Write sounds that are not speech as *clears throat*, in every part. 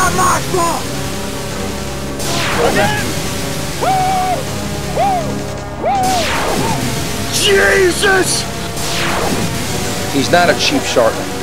not my fault! Again! Woo! Woo! Woo! Jesus! He's not a cheap shark.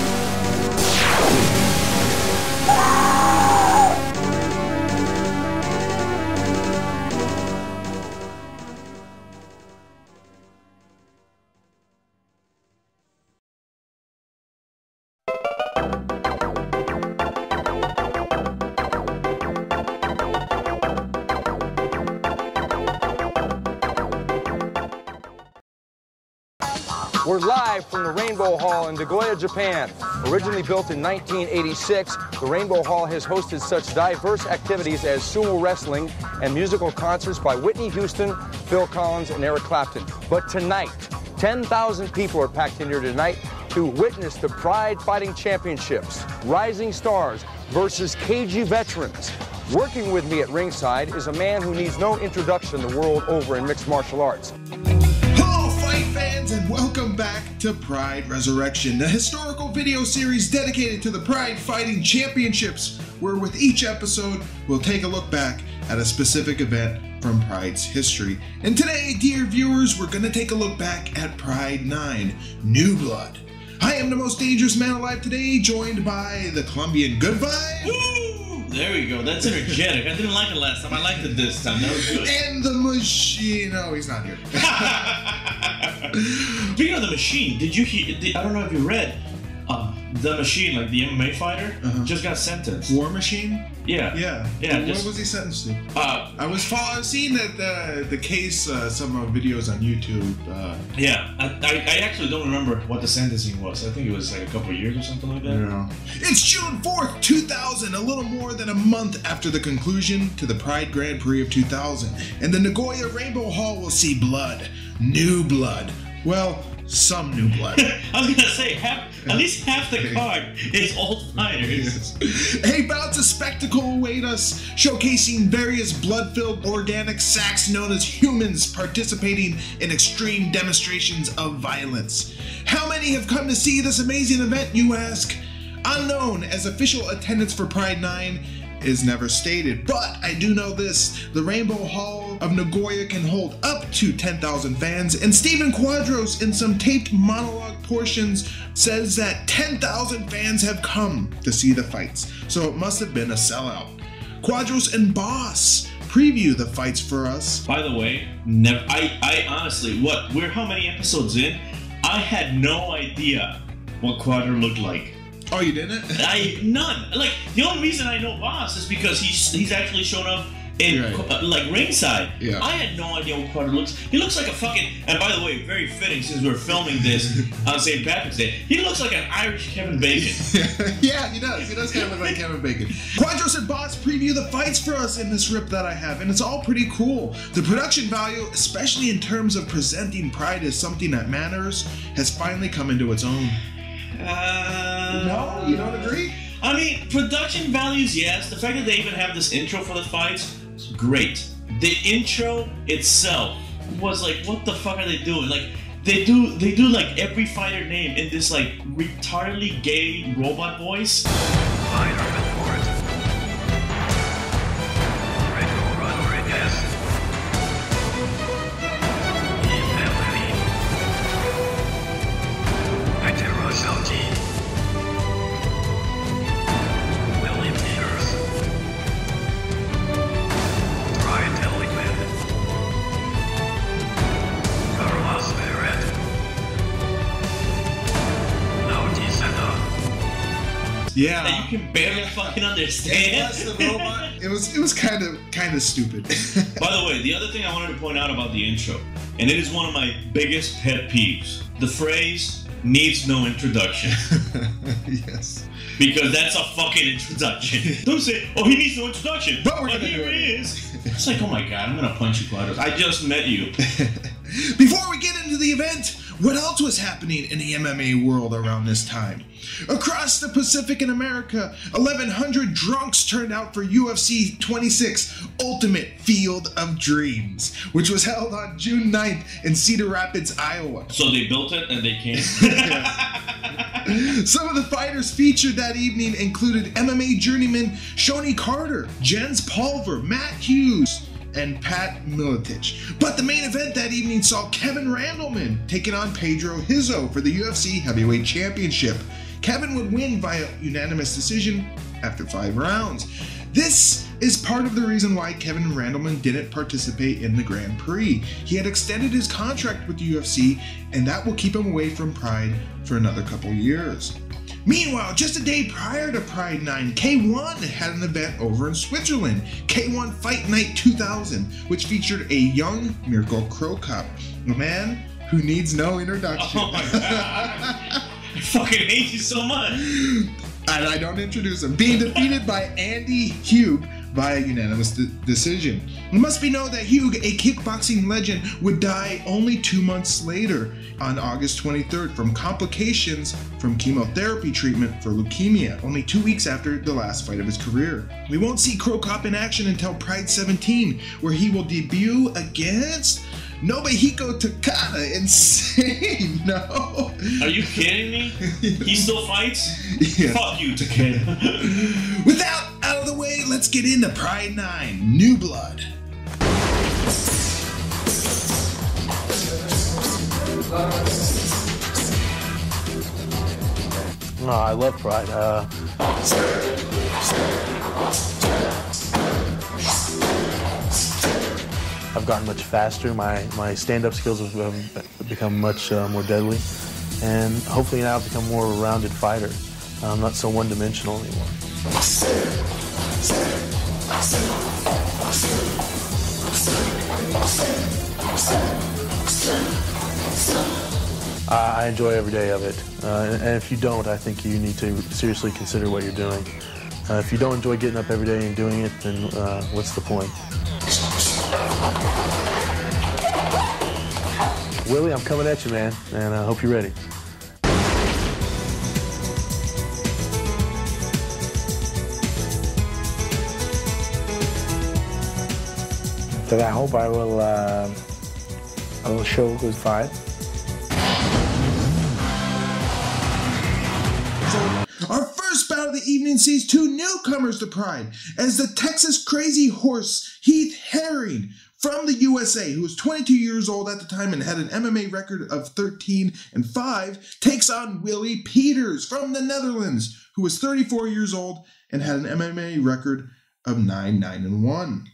Live from the Rainbow Hall in Nagoya, Japan. Originally built in 1986, the Rainbow Hall has hosted such diverse activities as sumo wrestling and musical concerts by Whitney Houston, Phil Collins, and Eric Clapton. But tonight, 10,000 people are packed in here tonight to witness the Pride Fighting Championships. Rising Stars versus KG Veterans. Working with me at ringside is a man who needs no introduction the world over in mixed martial arts. Fans, and welcome back to Pride Resurrection, the historical video series dedicated to the Pride Fighting Championships, where with each episode, we'll take a look back at a specific event from Pride's history. And today, dear viewers, we're going to take a look back at Pride 9 New Blood. I am the most dangerous man alive today, joined by the Colombian Good Vibe. There we go. That's energetic. I didn't like it last time. I liked it this time. That was good. And the machine. No, he's not here. *laughs* Speaking of the machine, did you hear? Did, I don't know if you read. Uh, the machine, like the MMA fighter, Uh-huh. just got sentenced. War Machine? Yeah. Yeah. Yeah, What just- was he sentenced to? Uh, I was follow- seeing that the the case, uh, some uh, videos on YouTube. Uh, yeah. I, I, I actually don't remember what the sentencing was. I think it was like a couple years or something like that. know. It's June 4th, 2000, a little more than a month after the conclusion to the Pride Grand Prix of 2000. And the Nagoya Rainbow Hall will see blood. New blood. Well, some new blood. *laughs* I was gonna say half, at least half the card is old fighters. A bout of spectacle await us, showcasing various blood-filled organic sacks known as humans participating in extreme demonstrations of violence. How many have come to see this amazing event, you ask? Unknown, as official attendance for Pride 9 is never stated, but I do know this the Rainbow Hall of Nagoya can hold up to 10,000 fans, and Stephen Quadros, in some taped monologue portions, says that 10,000 fans have come to see the fights, so it must have been a sellout. Quadros and Bas preview the fights for us. By the way, never. I, I honestly, what? We're how many episodes in? I had no idea what Quadro looked like. Oh, you didn't? *laughs* I none. Like the only reason I know Bas is because he's he's actually shown up in Right. uh, like ringside. Yeah. I had no idea what Quadro looks. He looks like a fucking. And by the way, very fitting since we're filming this *laughs* on St. Patrick's Day. He looks like an Irish Kevin Bacon. *laughs* yeah, he does. He does kind of look like Kevin Bacon. Quadros and Bas preview the fights for us in this rip that I have, and it's all pretty cool. The production value, especially in terms of presenting Pride as something that matters, has finally come into its own. Uh, you don't agree? I mean, production values, yes. The fact that they even have this intro for the fights, great. The intro itself was like, what the fuck are they doing? Like, they do they do like every fighter name in this like retardedly gay robot voice. It was the robot. It was it was kind of kind of stupid. *laughs* By the way, the other thing I wanted to point out about the intro, and it is one of my biggest pet peeves, the phrase needs no introduction. *laughs* yes. Because that's a fucking introduction. *laughs* Don't say, oh, he needs no introduction. But we're gonna here do he it. is. It's like, oh my god, I'm gonna punch you, Quadros. I just met you. Before we get into the event, what else was happening in the MMA world around this time? Across the Pacific in America, 1,100 drunks turned out for UFC 26 Ultimate Field of Dreams, which was held on June 9th in Cedar Rapids, Iowa. So they built it and they came. *laughs* *laughs* Some of the fighters featured that evening included MMA journeyman Shonie Carter, Jens Pulver, Matt Hughes, and Pat Miletich. But the main event that evening saw Kevin Randleman taking on Pedro Hizzo for the UFC Heavyweight Championship. Kevin would win via unanimous decision after five rounds. This is part of the reason why Kevin Randleman didn't participate in the Grand Prix. He had extended his contract with the UFC, and that will keep him away from Pride for another couple years. Meanwhile, just a day prior to Pride 9, K1 had an event over in Switzerland, K1 Fight Night 2000, which featured a young Miracle Cro Cop, a man who needs no introduction. Oh my god. I *laughs* fucking hate you so much. and I don't introduce him, being defeated by Andy Hug via unanimous de- decision. It must be known that Hug, a kickboxing legend, would die only two months later on August 23rd from complications from chemotherapy treatment for leukemia, only two weeks after the last fight of his career. We won't see Cro Cop in action until Pride 17, where he will debut against Nobuhiko Takada. Insane, *laughs* no? Are you kidding me? He still fights? Yeah. Fuck you, Takeda. *laughs* With that out of the way, let's get into Pride 9 New Blood. No, I love Pride. Uh, I've gotten much faster. My, my stand-up skills have um, become much uh, more deadly, and hopefully now I've become more of a rounded fighter. I'm not so one-dimensional anymore. I enjoy every day of it, uh, and and if you don't, I think you need to seriously consider what you're doing. Uh, if you don't enjoy getting up every day and doing it, then uh, what's the point? Willie, I'm coming at you, man, and I hope you're ready. that I hope I will uh, I will show good fight. Bout of the evening sees two newcomers to Pride as the Texas Crazy Horse Heath Herring from the USA, who was 22 years old at the time and had an MMA record of 13 and 5, takes on Willie Peeters from the Netherlands, who was 34 years old and had an MMA record of 9 9 and 1.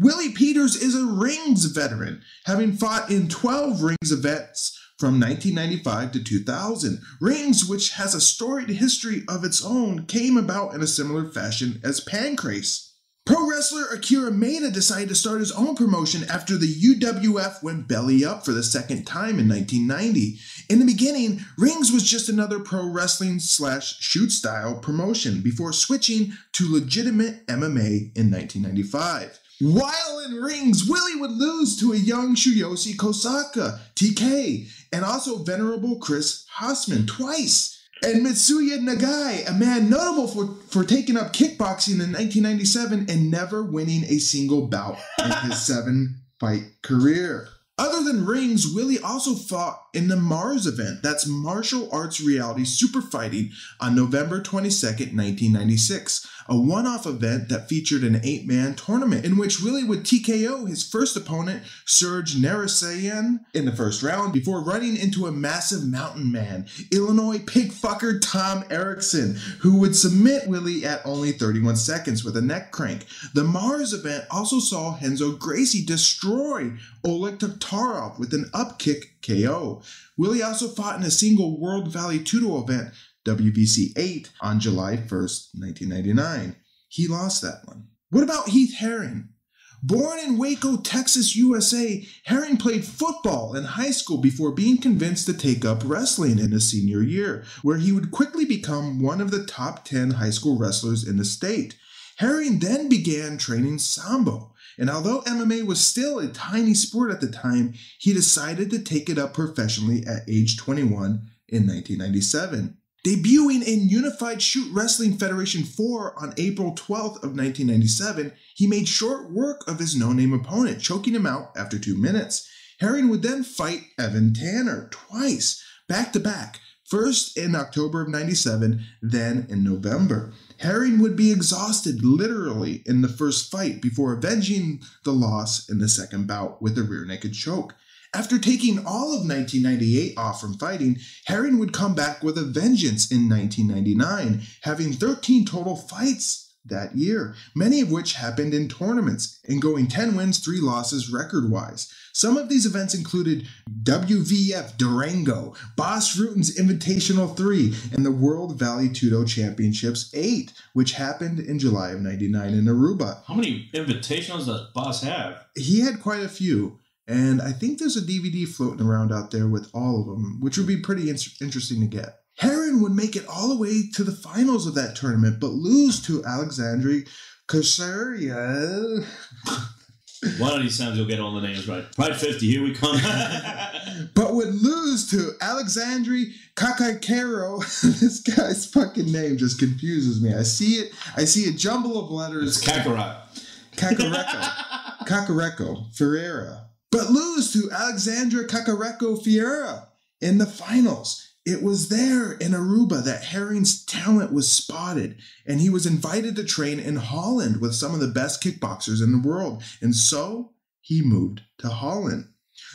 Willie Peeters is a rings veteran, having fought in 12 rings events from 1995 to 2000. Rings, which has a storied history of its own, came about in a similar fashion as Pancrase. Pro wrestler Akira Maeda decided to start his own promotion after the UWF went belly up for the second time in 1990. In the beginning, Rings was just another pro wrestling slash shoot style promotion before switching to legitimate MMA in 1995. While in rings, Willie would lose to a young Tsuyoshi Kosaka, TK, and also venerable Chris Haseman twice. And Mitsuya Nagai, a man notable for, for taking up kickboxing in 1997 and never winning a single bout in his *laughs* seven fight career. Other than rings, Willie also fought in the Mars event, that's martial arts reality super fighting, on November 22nd, 1996, a one off event that featured an eight man tournament in which Willie would TKO his first opponent, Serge Narasayan, in the first round before running into a massive mountain man, Illinois pigfucker Tom Erikson, who would submit Willie at only 31 seconds with a neck crank. The Mars event also saw Henzo Gracie destroy Oleg Taktarov with an upkick KO. Willie also fought in a single World Vale Tudo event, WVC 8, on July 1st, 1999. He lost that one. What about Heath Herring? Born in Waco, Texas, USA, Herring played football in high school before being convinced to take up wrestling in his senior year, where he would quickly become one of the top 10 high school wrestlers in the state. Herring then began training Sambo, and although MMA was still a tiny sport at the time, he decided to take it up professionally at age 21 in 1997. Debuting in Unified Shoot Wrestling Federation 4 on April 12th of 1997, he made short work of his no-name opponent, choking him out after two minutes. Herring would then fight Evan Tanner twice, back to back, First in October of 97, then in November. Herring would be exhausted literally in the first fight before avenging the loss in the second bout with a rear naked choke. After taking all of 1998 off from fighting, Herring would come back with a vengeance in 1999, having 13 total fights that year, many of which happened in tournaments and going 10 wins, 3 losses record wise. Some of these events included WVF Durango, Bas Rutten's Invitational 3, and the World Vale Tudo Championships 8, which happened in July of 99 in Aruba. How many invitationals does Bas have? He had quite a few. And I think there's a DVD floating around out there with all of them, which would be pretty in- interesting to get. Herring would make it all the way to the finals of that tournament, but lose to Alexandri Kasaria. One of these times you'll get all the names right. Pride 50, here we come. *laughs* but would lose to Alexandri Kakakero. *laughs* this guy's fucking name just confuses me. I see it. I see a jumble of letters. it's Kakarot. Kakareko. *laughs* Kakareko Ferreira. But lose to Alexandra Kakareko Ferreira in the finals. It was there in Aruba that Herring's talent was spotted, and he was invited to train in Holland with some of the best kickboxers in the world. And so he moved to Holland.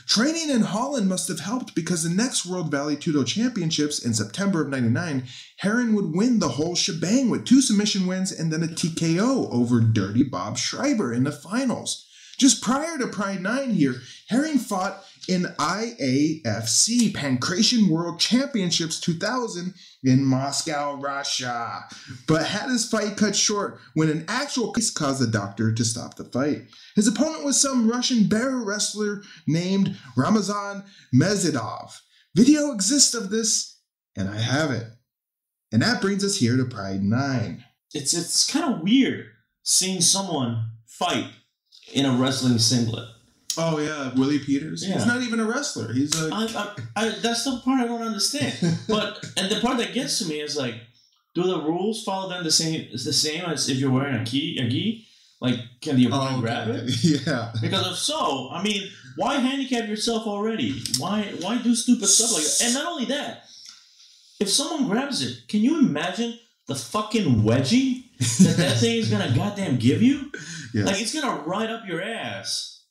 Training in Holland must have helped because the next World Vale Tudo Championships in September of 99, Herring would win the whole shebang with two submission wins and then a TKO over Dirty Bob Schrijber in the finals. Just prior to Pride 9 here, Herring fought in IAFC Pancration World Championships 2000 in Moscow, Russia, but had his fight cut short when an actual case caused the doctor to stop the fight. His opponent was some Russian bear wrestler named Ramazan Mezidov. Video exists of this, and I have it. And that brings us here to Pride 9. It's, it's kind of weird seeing someone fight in a wrestling singlet. Oh yeah, Willie Peeters. Yeah. He's not even a wrestler. He's a I, I, I, that's the part I don't understand. *laughs* But and the part that gets to me is like, do the rules follow then the same? Is the same as if you're wearing a key a gi? Like, can the opponent Oh, grab it? *laughs* Yeah. Because if so, I mean, why handicap yourself already? Why why do stupid stuff like that? And not only that, if someone grabs it, can you imagine the fucking wedgie that that thing is gonna *laughs* goddamn give you? Yes. Like it's gonna ride up your ass.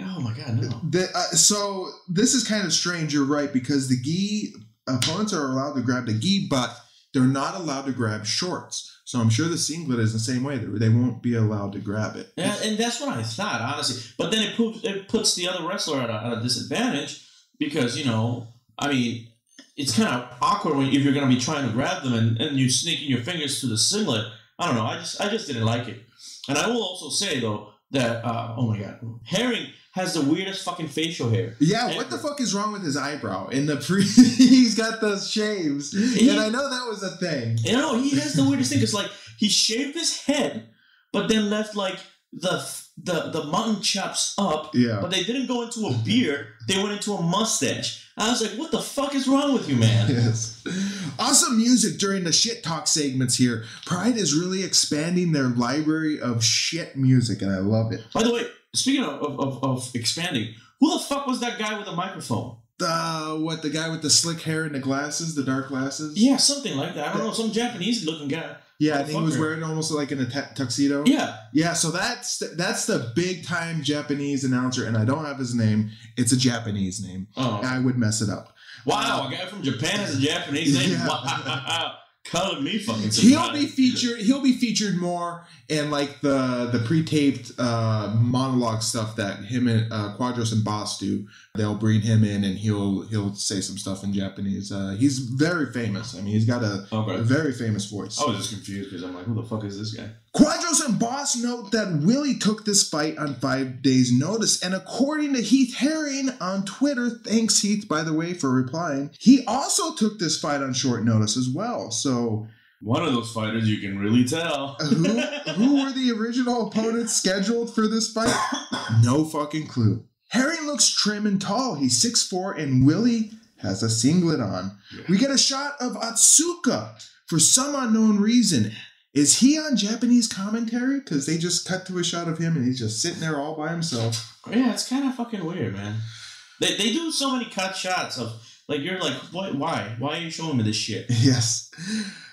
Oh my god, no. The, uh, so this is kind of strange. You're right because the gi opponents are allowed to grab the gi, but they're not allowed to grab shorts. So I'm sure the singlet is the same way. They won't be allowed to grab it. Yeah, and that's what I thought, honestly. But then it puts it puts the other wrestler at a, at a disadvantage because you know, I mean, it's kind of awkward when if you're going to be trying to grab them and, and you're sneaking your fingers to the singlet. I don't know. I just I just didn't like it. And I will also say though that uh, oh my god, Herring has the weirdest fucking facial hair. Yeah, what the fuck is wrong with his eyebrow? In the pre, *laughs* he's got those shaves, He- and I know that was a thing. You know, he has the weirdest thing. It's like he shaved his head, but then left like the the the mutton chops up. Yeah. But they didn't go into a beard. *laughs* They went into a mustache. I was like, what the fuck is wrong with you, man? Yes. Awesome music during the shit talk segments here. Pride is really expanding their library of shit music, and I love it. By the way, speaking of, of, of, of expanding, who the fuck was that guy with the microphone? The what? The guy with the slick hair and the glasses, the dark glasses. Yeah, something like that. I don't know, some Japanese looking guy. Yeah, I think he was wearing almost like in a tu- tuxedo. Yeah. Yeah, so that's that's the big time Japanese announcer, and I don't have his name. It's a Japanese name. Oh. I would mess it up. Wow, a guy from Japan has a Japanese name. Yeah. Wow. *laughs* Me fucking He'll be featured. He'll be featured more in like the the pre-taped uh, monologue stuff that him and uh, Quadros and Bas do. They'll bring him in, and he'll he'll say some stuff in Japanese. Uh, he's very famous. I mean, he's got a, Okay. a very famous voice. I was just confused because I'm like, who the fuck is this guy? Quadros and Bas note that Willie took this fight on five days' notice, and according to Heath Herring on Twitter, thanks Heath by the way for replying, he also took this fight on short notice as well. So One of those fighters you can really tell. *laughs* who who were the original opponents scheduled for this fight? *coughs* No fucking clue. Looks trim and tall. He's 6'4 and Willie has a singlet on. We get a shot of Atsuka for some unknown reason. Is he on Japanese commentary? Because they just cut to a shot of him and he's just sitting there all by himself. Yeah, it's kind of fucking weird, man. They, they do so many cut shots of Like you're like, what? Why? Why are you showing me this shit? *laughs* Yes.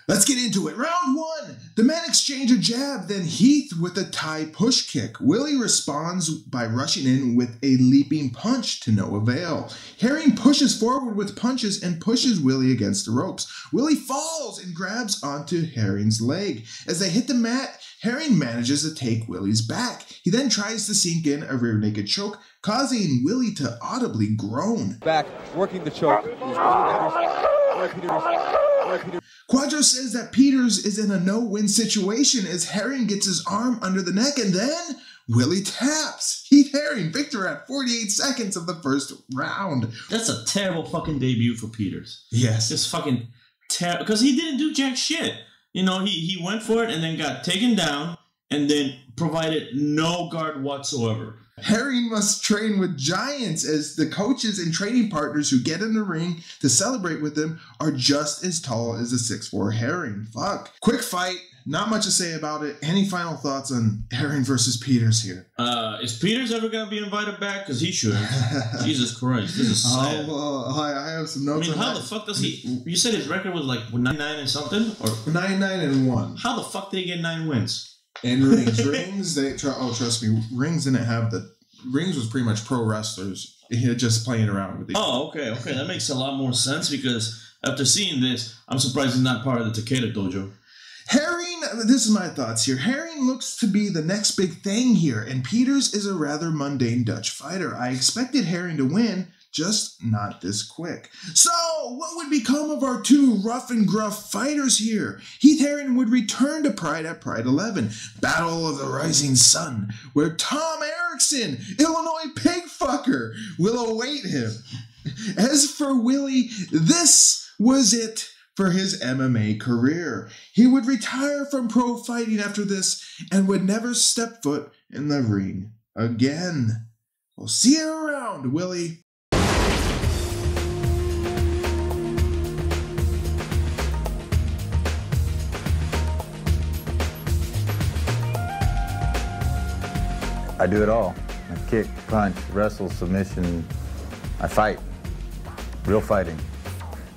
Let's get into it. Round one. The men exchange a jab, then Heath with a Thai push kick. Willie responds by rushing in with a leaping punch to no avail. Herring pushes forward with punches and pushes Willie against the ropes. Willie falls and grabs onto Herring's leg. As they hit the mat, Herring manages to take Willie's back. He then tries to sink in a rear naked choke, causing Willie to audibly groan. Back, working the choke. *laughs* Quadro says that Peeters is in a no win situation as Herring gets his arm under the neck and then Willie taps. Heath Herring, victor at 48 seconds of the first round. That's a terrible fucking debut for Peeters. Yes. Just fucking terrible because he didn't do jack shit. You know, he he went for it and then got taken down and then provided no guard whatsoever. Herring must train with giants as the coaches and training partners who get in the ring to celebrate with him are just as tall as a 6'4 Herring. Fuck. Quick fight. Not much to say about it. Any final thoughts on Herring versus Peeters here? Uh, is Peeters ever gonna be invited back? Because he should. *laughs* Jesus Christ, this is sad. Oh, uh, I, I have some notes. I mean, how that. the fuck does he? You said his record was like nine nine and something, or 9 9 and 1. how the fuck did he get nine wins? And rings, rings. They try. Oh, trust me, rings didn't have the. Rings was pretty much pro wrestlers. He just playing around with these. Oh, okay, okay, that makes a lot more sense because after seeing this, I'm surprised he's not part of the Takeda Dojo. Herring. This is my thoughts here. Herring looks to be the next big thing here, and Peeters is a rather mundane Dutch fighter. I expected Herring to win. Just not this quick. So, what would become of our two rough and gruff fighters here? Heath Herring would return to Pride at Pride 11, Battle of the Rising Sun, where Tom Erikson, Illinois pigfucker, will await him. As for Willie, this was it for his MMA career. He would retire from pro fighting after this and would never step foot in the ring again. We'll see you around, Willie. I do it all. I kick, punch, wrestle, submission. I fight. Real fighting.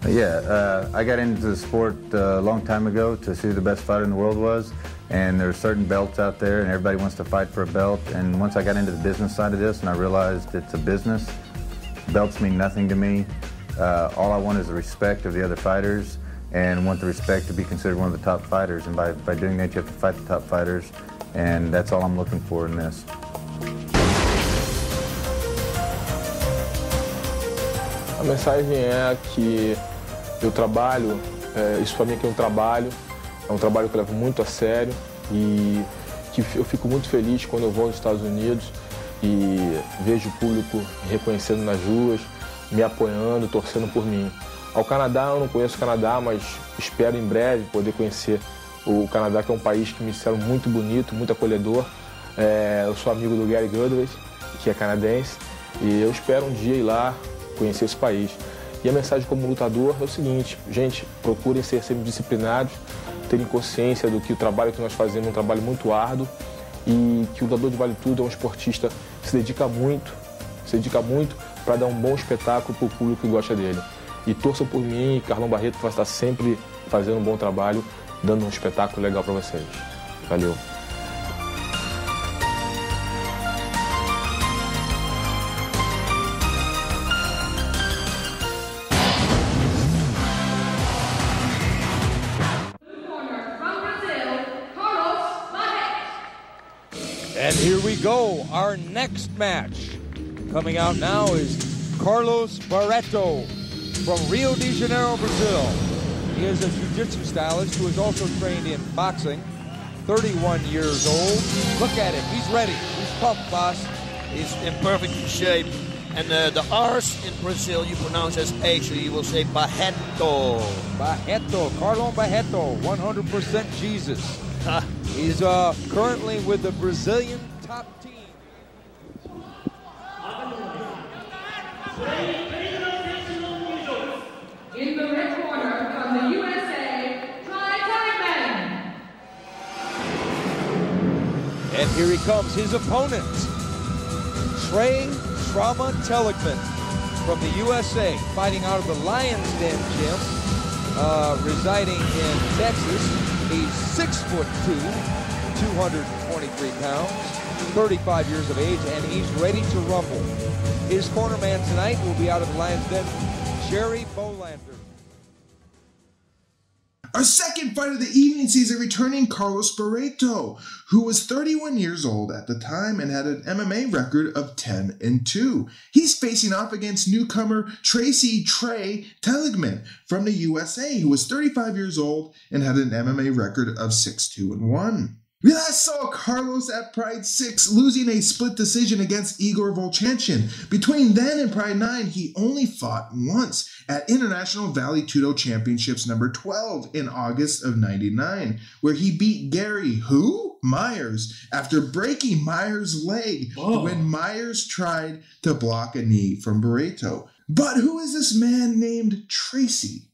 But yeah, uh, I got into the sport uh, a long time ago to see who the best fighter in the world was. And there's certain belts out there, and everybody wants to fight for a belt. And once I got into the business side of this, and I realized it's a business, belts mean nothing to me. Uh, all I want is the respect of the other fighters, and want the respect to be considered one of the top fighters. And by, by doing that, you have to fight the top fighters, and that's all I'm looking for in this. A mensagem é que eu trabalho, é, isso para mim aqui é um trabalho, é um trabalho que eu levo muito a sério e que eu fico muito feliz quando eu vou aos Estados Unidos e vejo o público reconhecendo nas ruas, me apoiando, torcendo por mim. Ao Canadá, eu não conheço o Canadá, mas espero em breve poder conhecer o Canadá, que é um país que me disseram muito bonito, muito acolhedor. É, eu sou amigo do Gary Goodrich, que é canadense, e eu espero um dia ir lá conhecer esse país. E a mensagem como lutador é o seguinte, gente, procurem ser sempre disciplinados, terem consciência do que o trabalho que nós fazemos é um trabalho muito árduo e que o lutador de vale tudo é um esportista que se dedica muito, se dedica muito para dar um bom espetáculo para o público que gosta dele. E torçam por mim e Carlão Barreto vai estar sempre fazendo um bom trabalho, dando um espetáculo legal para vocês. Valeu. Go, our next match. Coming out now is Carlos Barreto from Rio de Janeiro, Brazil. He is a jiu-jitsu stylist who is also trained in boxing. 31 years old. Look at him, he's ready. He's pumped, boss. He's in perfect shape. And uh, the R's in Brazil you pronounce as H, so you will say Barreto. Barreto, Carlão Barreto, 100% Jesus. He's uh, currently with the Brazilian top team. In the red corner from the USA. And here he comes, his opponent, Trey Trauma Telligman from the USA, fighting out of the Lions Den gym, uh, residing in Texas. He's six foot two, 223 pounds, 35 years of age, and he's ready to rumble. His corner man tonight will be out of the Lions Den, Jerry Bohlander. Our second fight of the evening sees a returning Carlos Barreto, who was 31 years old at the time and had an MMA record of 10 and 2. He's facing off against newcomer Tracy Trey Telligman from the USA, who was 35 years old and had an MMA record of 6 2 and 1. We last saw Carlos at Pride 6 losing a split decision against Igor Vovchanchyn. Between then and Pride 9, he only fought once at International Vale Tudo Championships number 12 in August of 99, where he beat Gary, who? Myers, after breaking Myers' leg Whoa. when Myers tried to block a knee from Barreto. But who is this man named Tracy?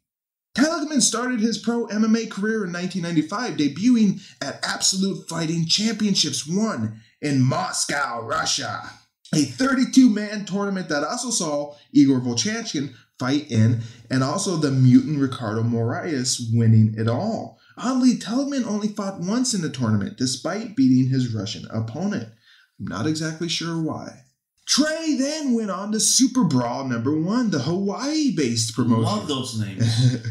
Telligman started his pro MMA career in 1995, debuting at Absolute Fighting Championships 1 in Moscow, Russia. A 32 man tournament that also saw Igor Vovchanchyn fight in, and also the mutant Ricardo Moraes winning it all. Oddly, Telligman only fought once in the tournament, despite beating his Russian opponent. I'm not exactly sure why. Trey then went on to Super Brawl number one, the Hawaii based promotion. Love those names.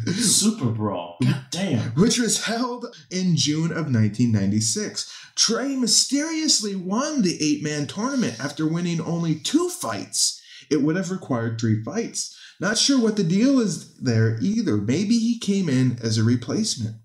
*laughs* Super Brawl. God damn. which was held in June of 1996. Trey mysteriously won the eight man tournament after winning only two fights. It would have required three fights. Not sure what the deal is there either. Maybe he came in as a replacement.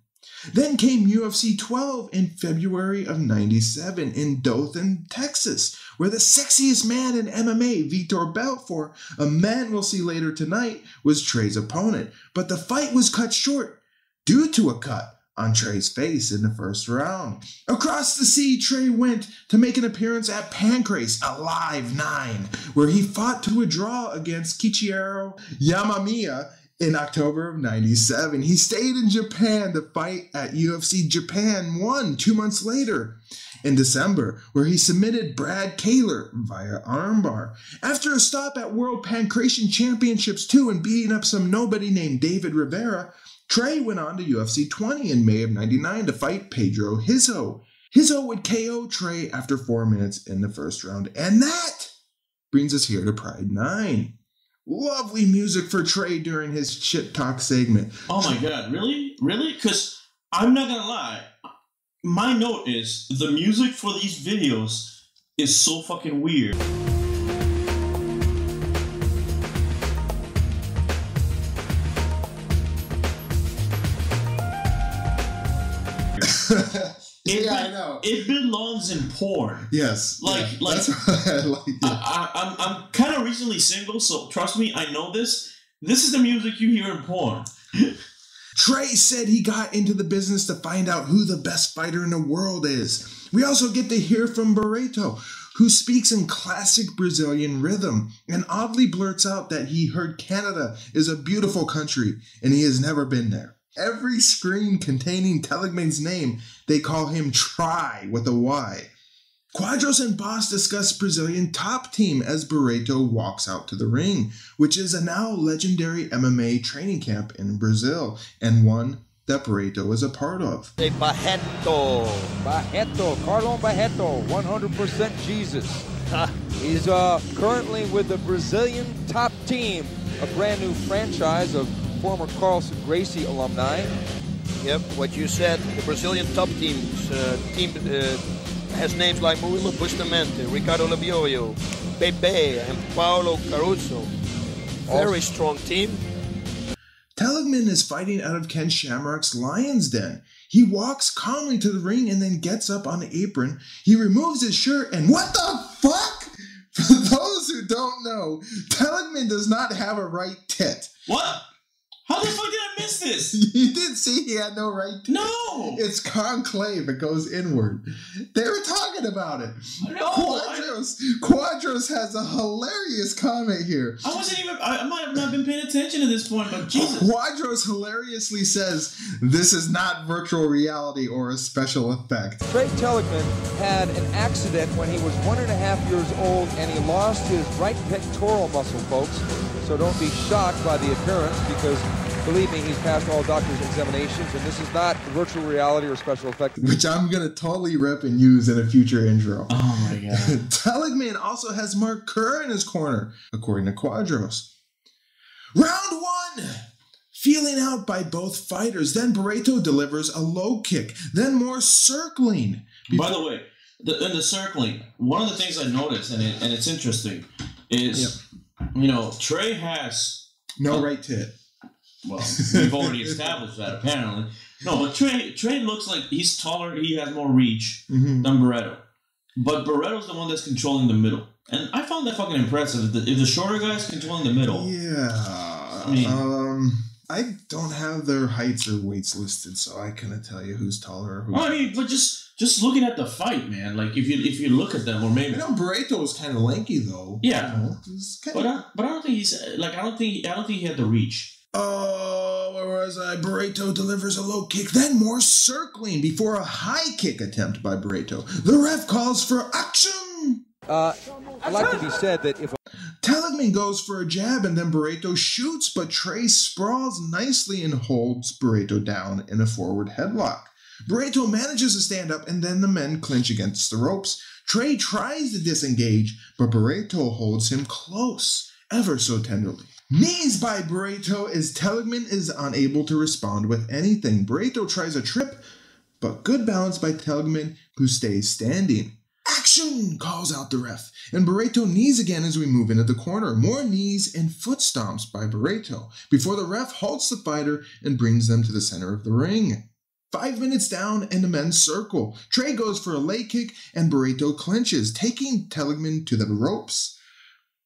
Then came UFC 12 in February of 97 in Dothan, Texas, where the sexiest man in MMA, Vitor Belfort, a man we'll see later tonight, was Trey's opponent. But the fight was cut short due to a cut on Trey's face in the first round. Across the sea, Trey went to make an appearance at Pancrase Alive 9, where he fought to a draw against Keiichiro Yamamiya in October of 97. He stayed in Japan to fight at UFC Japan 1 two months later in December, where he submitted Brad Kohler via armbar. After a stop at World Pancration Championships 2 and beating up some nobody named David Rivera, Trey went on to UFC 20 in May of 99 to fight Pedro Hizzo. Hizzo would KO Trey after four minutes in the first round. And that brings us here to Pride 9. Lovely music for Trey during his shit talk segment. Oh my god, really? Really? Because I'm not gonna lie. My note is the music for these videos is so fucking weird. *laughs* It, yeah, I know. It belongs in porn. Yes. Like- yeah, like- that's *laughs* I like it. I, I, I'm, I'm kind of recently single, so trust me, I know this. This is the music you hear in porn. *laughs* Trey said he got into the business to find out who the best fighter in the world is. We also get to hear from Barreto, who speaks in classic Brazilian rhythm and oddly blurts out that he heard Canada is a beautiful country and he has never been there. Every screen containing Telligman's name, they call him Try with a Y. Quadros and Bas discuss Brazilian top team as Barreto walks out to the ring, which is a now legendary MMA training camp in Brazil and one that Barreto is a part of. Say Barreto. Barreto, Carlão Barreto, 100% Jesus. He's uh, currently with the Brazilian top team, a brand new franchise of former Carlson Gracie alumni. Yep, what you said, the Brazilian top teams, uh, team uh, has names like Murilo Bustamante, Ricardo Liborio, Pepe, and Paolo Caruso. Very strong team. Telligman is fighting out of Ken Shamrock's Lion's Den. He walks calmly to the ring and then gets up on the apron. He removes his shirt and what the fuck? *laughs* For those who don't know, Telligman does not have a right tit. What? How the fuck did I miss this? *laughs* You did see he had no right tit. No! It's conclave. It goes inward. They were talking about it. No, I- Quadros, Quadros has a hilarious comment here. I wasn't even. I, I might have not been paying attention at this point, but Jesus. Quadros hilariously says, This is not virtual reality or a special effect. Trey Telligman had an accident when he was one and a half years old and he lost his right pectoral muscle, folks. So don't be shocked by the appearance because believe me, he's passed all doctor's examinations, and this is not virtual reality or special effects. Which I'm gonna totally rep and use in a future intro. Oh my *laughs* god. Telligman also has Mark Kerr in his corner, according to Quadros. Round one! Feeling out by both fighters, then Barreto delivers a low kick, then more circling. By the way, the, in the circling, one of the things I noticed, and it, and it's interesting, is you know Trey has no right tit. Well, *laughs* we've already established that apparently. No, but Trey Trey looks like he's taller. He has more reach Mhm. than Barreto, but Barreto's the one that's controlling the middle, and I found that fucking impressive. If the, if the shorter guy's controlling the middle, Yeah. mean- um, I don't have their heights or weights listed, so I couldn't tell you who's taller or who's. I mean, but just just looking at the fight, man. Like if you if you look at them, or maybe I know Barreto was kind of lanky though. Yeah. You know, But I, but I don't think he's like I don't think I don't think he had the reach. Oh, where was I? Barreto delivers a low kick, then more circling before a high kick attempt by Barreto. The ref calls for action. Uh, I'd like to be said that if Telligman goes for a jab and then Barreto shoots, but Trey sprawls nicely and holds Barreto down in a forward headlock. Barreto manages to stand up and then the men clinch against the ropes. Trey tries to disengage, but Barreto holds him close, ever so tenderly. Knees by Barreto as Telligman is unable to respond with anything. Barreto tries a trip, but good balance by Telligman, who stays standing. Action! calls out the ref. And Barreto knees again as we move into the corner. More knees and foot stomps by Barreto before the ref halts the fighter and brings them to the center of the ring. Five minutes down and the men's circle. Trey goes for a leg kick and Barreto clinches, taking Telligman to the ropes.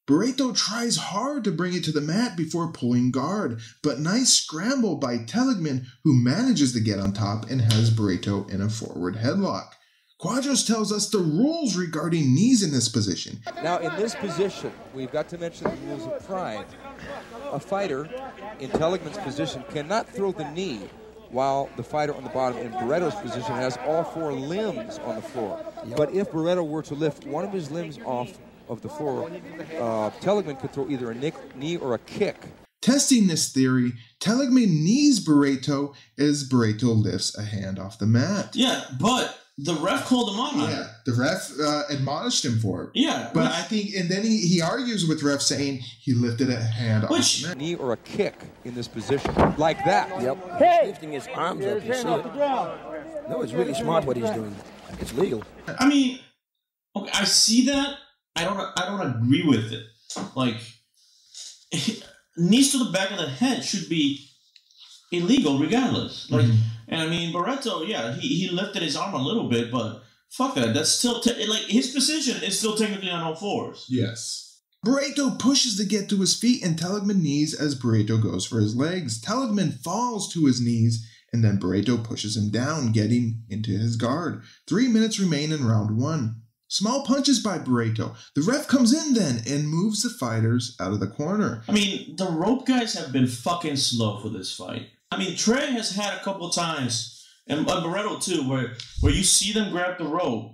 Barreto tries hard to bring it to the mat before pulling guard, but nice scramble by Telligman, who manages to get on top and has Barreto in a forward headlock. Quadros tells us the rules regarding knees in this position. Now, in this position, we've got to mention the rules of pride. A fighter in Telligman's position cannot throw the knee while the fighter on the bottom in Barreto's position has all four limbs on the floor. But if Barreto were to lift one of his limbs off of the floor, uh, Telligman could throw either a nick, knee or a kick. Testing this theory, Telligman knees Barreto as Barreto lifts a hand off the mat. Yeah, but the ref called him out on it. Yeah, the ref uh, admonished him for it. Yeah, But which- I think, and then he, he argues with ref saying he lifted a hand off the mat. Knee or a kick in this position, like that. Yep. He's lifting his arms up. You see it? No, it's really smart what he's doing. It's legal. I mean, okay, I see that. I don't. I don't agree with it. Like, *laughs* knees to the back of the head should be illegal, regardless. Like, mm-hmm. and I mean, Barreto, yeah, he, he lifted his arm a little bit, but fuck that. That's still te- like his position is still technically on all fours. Yes. Barreto pushes to get to his feet and Telligman knees as Barreto goes for his legs. Telligman falls to his knees and then Barreto pushes him down, getting into his guard. Three minutes remain in round one. Small punches by Barreto. The ref comes in then and moves the fighters out of the corner. I mean, the rope guys have been fucking slow for this fight. I mean, Trey has had a couple times, and uh, Barreto too, where where you see them grab the rope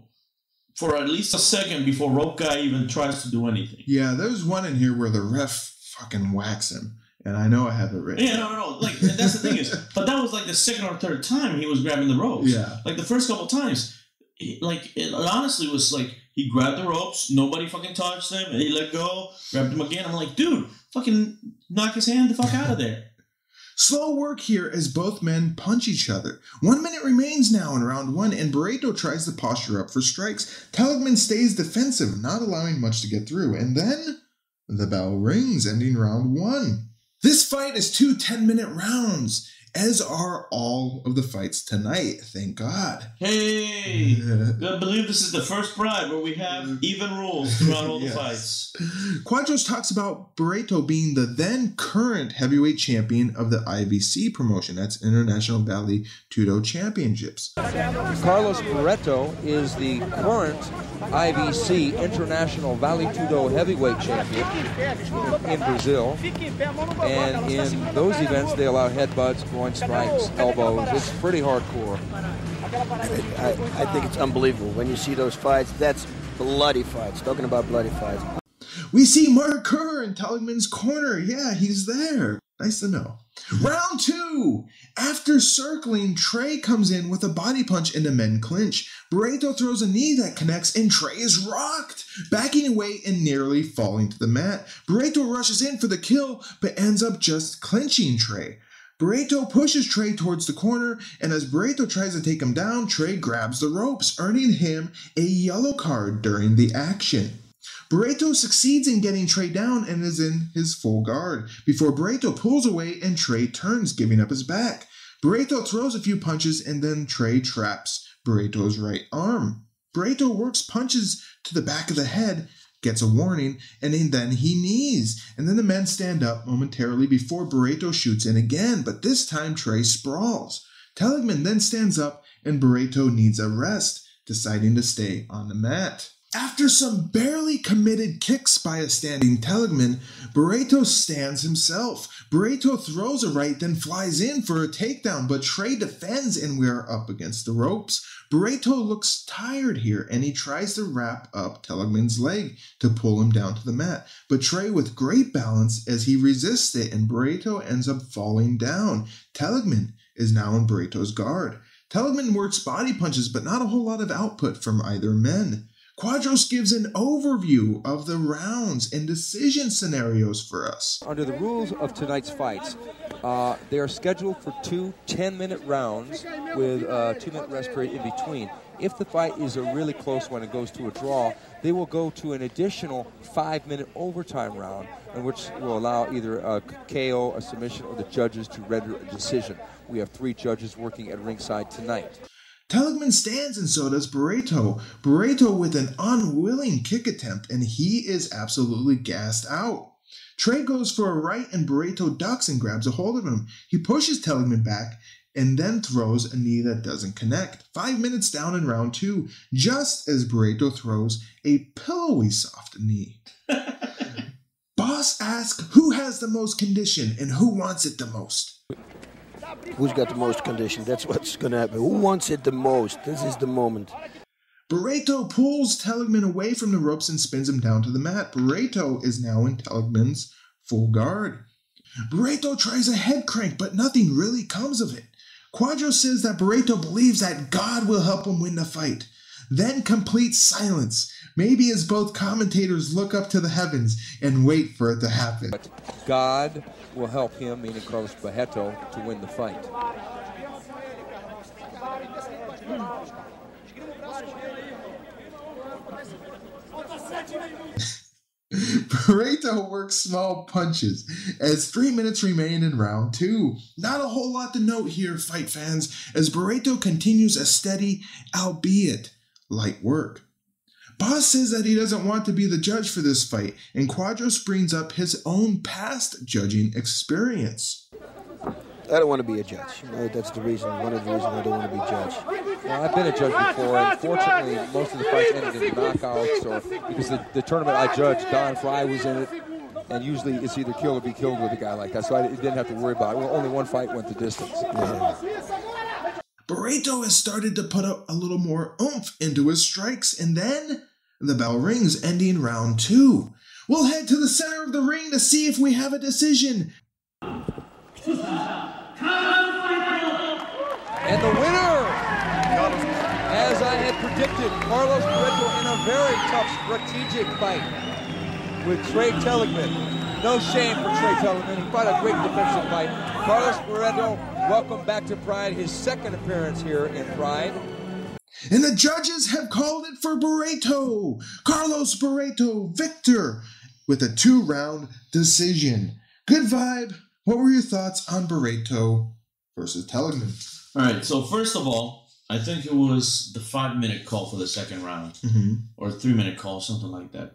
for at least a second before rope guy even tries to do anything. Yeah, there's one in here where the ref fucking whacks him. And I know I have it written. Yeah, no, no, no. Like that's the thing is, but that was like the second or third time he was grabbing the ropes. Yeah. Like the first couple times, like it honestly was like he grabbed the ropes, nobody fucking touched him, and he let go, grabbed him again. I'm like, dude, fucking knock his hand the fuck out of there. Slow work here as both men punch each other. One minute remains now in round one, and Barreto tries to posture up for strikes. Telligman stays defensive, not allowing much to get through, and then the bell rings, ending round one. This fight is two 10 minute rounds, as are all of the fights tonight, thank God. Hey, *laughs* I believe this is the first pride where we have mm-hmm. even rules throughout all the *laughs* Yes. fights. Quadros talks about Barreto being the then current heavyweight champion of the IVC promotion. That's International Vale Tudo Championships. Carlos Barreto is the current IVC International Vale Tudo Heavyweight Champion in Brazil. And in those events, they allow headbutts, groin strikes, elbows. It's pretty hardcore. I, I think it's unbelievable when you see those fights. That's bloody fights. Talking about bloody fights. We see Mark Kerr in Telligman's corner. Yeah, he's there. Nice to know. Round two. After circling, Trey comes in with a body punch and the men clinch. Barreto throws a knee that connects and Trey is rocked, backing away and nearly falling to the mat. Barreto rushes in for the kill, but ends up just clinching Trey. Barreto pushes Trey towards the corner, and as Barreto tries to take him down, Trey grabs the ropes, earning him a yellow card during the action. Barreto succeeds in getting Trey down and is in his full guard before Barreto pulls away and Trey turns, giving up his back. Barreto throws a few punches and then Trey traps Barreto's right arm. Barreto works punches to the back of the head, gets a warning, and then he knees. And then the men stand up momentarily before Barreto shoots in again, but this time Trey sprawls. Telligman then stands up and Barreto needs a rest, deciding to stay on the mat. After some barely committed kicks by a standing Telligman, Barreto stands himself. Barreto throws a right, then flies in for a takedown, but Trey defends and we are up against the ropes. Barreto looks tired here and he tries to wrap up Telligman's leg to pull him down to the mat. But Trey, with great balance as he resists it, and Barreto ends up falling down. Telligman is now in Barreto's guard. Teligman works body punches, but not a whole lot of output from either men. Quadros gives an overview of the rounds and decision scenarios for us. Under the rules of tonight's fights, uh, they are scheduled for two 10 minute rounds with a two minute rest period in between. If the fight is a really close one and goes to a draw, they will go to an additional five minute overtime round, in which will allow either a KO, a submission, or the judges to render a decision. We have three judges working at ringside tonight. Telligman stands and so does Barreto. Barreto with an unwilling kick attempt, and he is absolutely gassed out. Trey goes for a right, and Barreto ducks and grabs a hold of him. He pushes Telligman back and then throws a knee that doesn't connect. Five minutes down in round two, just as Barreto throws a pillowy soft knee. *laughs* Bas asks who has the most condition and who wants it the most. Who's got the most condition? That's what's going to happen. Who wants it the most? This is the moment. Barreto pulls Telligman away from the ropes and spins him down to the mat. Barreto is now in Telligman's full guard. Barreto tries a head crank, but nothing really comes of it. Quadro says that Barreto believes that God will help him win the fight. Then complete silence, maybe as both commentators look up to the heavens and wait for it to happen. God will help him, meaning Carlos Barreto, to win the fight. *laughs* Barreto works small punches as three minutes remain in round two. Not a whole lot to note here, fight fans, as Barreto continues a steady, albeit light work. Bas says that he doesn't want to be the judge for this fight, and Quadros brings up his own past judging experience. I don't want to be a judge. That's the reason, one of the reasons I don't want to be a judge. Well, I've been a judge before, and fortunately, most of the fights ended in knockouts, or because the, the tournament I judged, Don Frye was in it, and usually it's either kill or be killed with a guy like that, so I didn't have to worry about it. Well, only one fight went the distance. Barreto has started to put up a little more oomph into his strikes, and then the bell rings, ending round two. We'll head to the center of the ring to see if we have a decision. And the winner, as I had predicted, Carlos Barreto in a very tough strategic fight with Trey Telligman. No shame for Trey Telligman. He fought a great defensive fight. Carlos Barreto, welcome back to Pride, his second appearance here in Pride. And the judges have called it for Barreto. Carlos Barreto, victor, with a two round decision. Good vibe. What were your thoughts on Barreto versus Telligman? All right. So first of all, I think it was the five minute call for the second round, Mhm. or three minute call, something like that.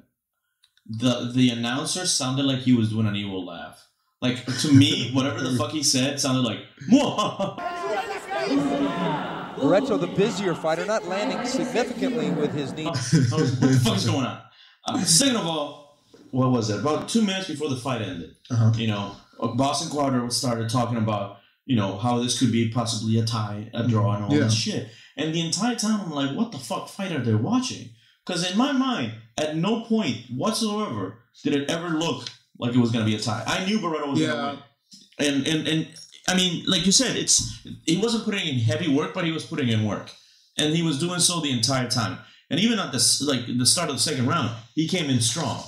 The the announcer sounded like he was doing an evil laugh. Like to me, whatever the *laughs* fuck he said sounded like. *laughs* Barreto, the busier fighter, not landing significantly with his knee. I was, what the fuck is going on? Uh, second of all, what was it? About two minutes before the fight ended, Uh-huh. you know, uh, Boston Quadro started talking about, you know, how this could be possibly a tie, a draw, and all Yeah. this shit. And the entire time, I'm like, what the fuck fight are they watching? Because in my mind, at no point whatsoever did it ever look like it was going to be a tie. I knew Barreto was Yeah. going to win. And, and, and, I mean, like you said, it's he wasn't putting in heavy work, but he was putting in work. And he was doing so the entire time. And even at the, like, the start of the second round, he came in strong.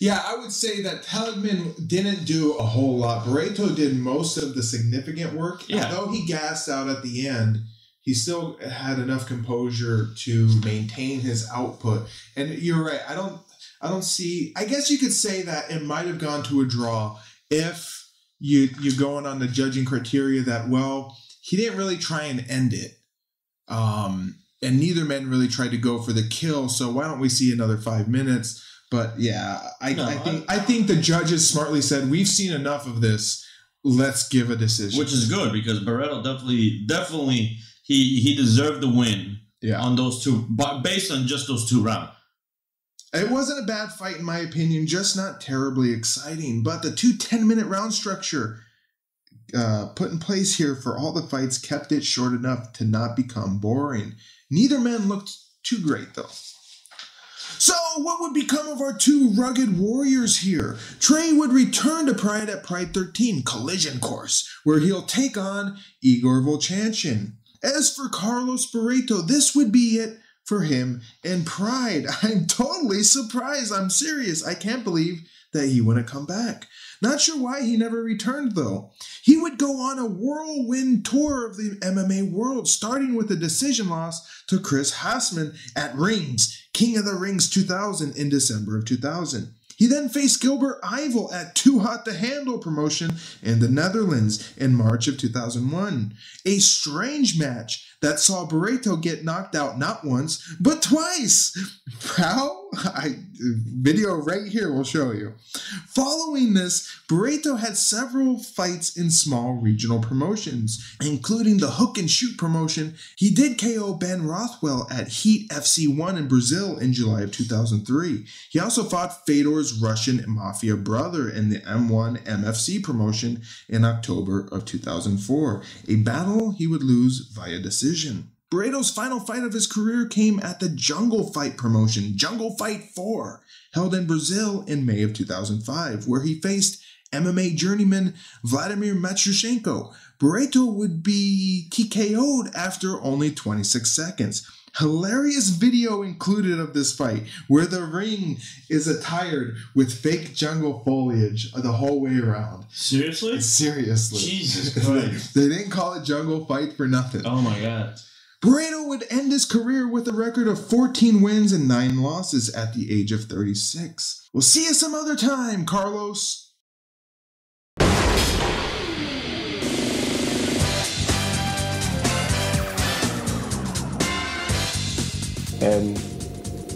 Yeah, I would say that Telligman didn't do a whole lot. Barreto did most of the significant work. Yeah. Although he gassed out at the end, he still had enough composure to maintain his output. And you're right. I don't I don't see I guess you could say that it might have gone to a draw if you you're going on the judging criteria that well, he didn't really try and end it. Um and neither men really tried to go for the kill, so why don't we see another five minutes? But yeah, I, No, I think I think the judges smartly said we've seen enough of this. Let's give a decision. which is good because Barreto definitely, definitely, he he deserved the win yeah. on those two, but based on just those two rounds. It wasn't a bad fight in my opinion, just not terribly exciting. But the two 10 minute round structure uh, put in place here for all the fights kept it short enough to not become boring. Neither man looked too great though. So, what would become of our two rugged warriors here? Trey would return to Pride at Pride 13 Collision Course, where he'll take on Igor Vovchanchyn. As for Carlos Barreto, this would be it for him in Pride. *laughs* I'm totally surprised. I'm serious. I can't believe that he wouldn't come back. Not sure why he never returned, though. He would go on a whirlwind tour of the MMA world, starting with a decision loss to Chris Haseman at Rings, King of the Rings 2000 in December of 2000. He then faced Gilbert Yvel at Too Hot to Handle promotion in the Netherlands in March of 2001. A strange match that saw Barreto get knocked out not once, but twice. How? I video right here will show you. Following this, Barreto had several fights in small regional promotions, including the Hook and Shoot promotion. He did KO Ben Rothwell at Heat FC1 in Brazil in July of 2003. He also fought Fedor's Russian Mafia brother in the M1 MFC promotion in October of 2004, a battle he would lose via decision. Barreto's final fight of his career came at the Jungle Fight promotion, Jungle Fight 4, held in Brazil in May of 2005, where he faced MMA journeyman Vladimir Matyushenko. Barreto would be TKO'd after only 26 seconds. Hilarious video included of this fight where the ring is attired with fake jungle foliage the whole way around. Seriously? Seriously. Jesus *laughs* Christ. they didn't call it jungle fight for nothing. Oh my god. Barreto would end his career with a record of 14 wins and 9 losses at the age of 36. We'll see you some other time, Carlos. And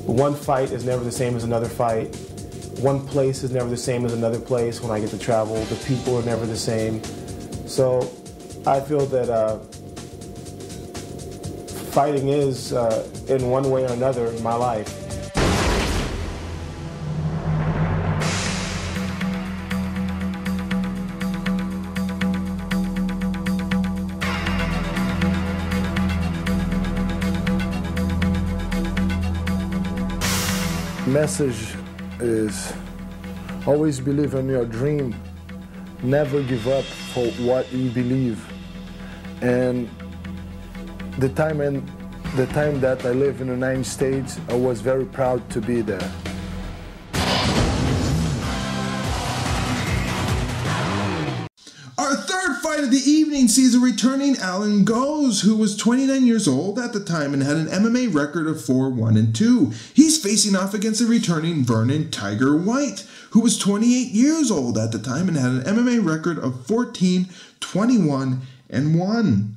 one fight is never the same as another fight. One place is never the same as another place when I get to travel. The people are never the same. So I feel that uh, fighting is, uh, in one way or another, my life. Message is always believe in your dream. Never give up for what you believe. And the time and the time that i live in the united states i was very proud to be there evening sees a returning Alan Goes, who was 29 years old at the time and had an MMA record of 4 1 and 2. He's facing off against a returning Vernon Tiger White, who was 28 years old at the time and had an MMA record of 14 21 and 1.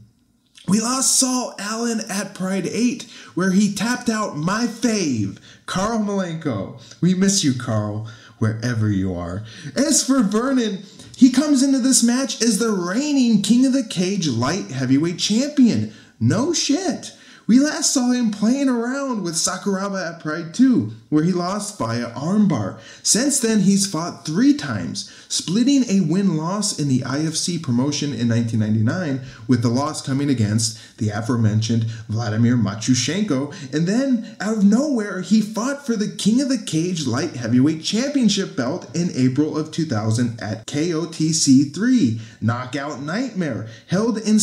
We last saw Allen at Pride 8, where he tapped out my fave, Carl Malenko. We miss you, Carl, wherever you are. As for Vernon, he comes into this match as the reigning King of the Cage light heavyweight champion. No shit. We last saw him playing around with Sakuraba at Pride 2, where he lost via armbar. Since then, he's fought three times, splitting a win loss in the IFC promotion in 1999, with the loss coming against the aforementioned Vladimir Matyushenko. And then, out of nowhere, he fought for the King of the Cage Light Heavyweight Championship belt in April of 2000 at KOTC 3, Knockout Nightmare, held in.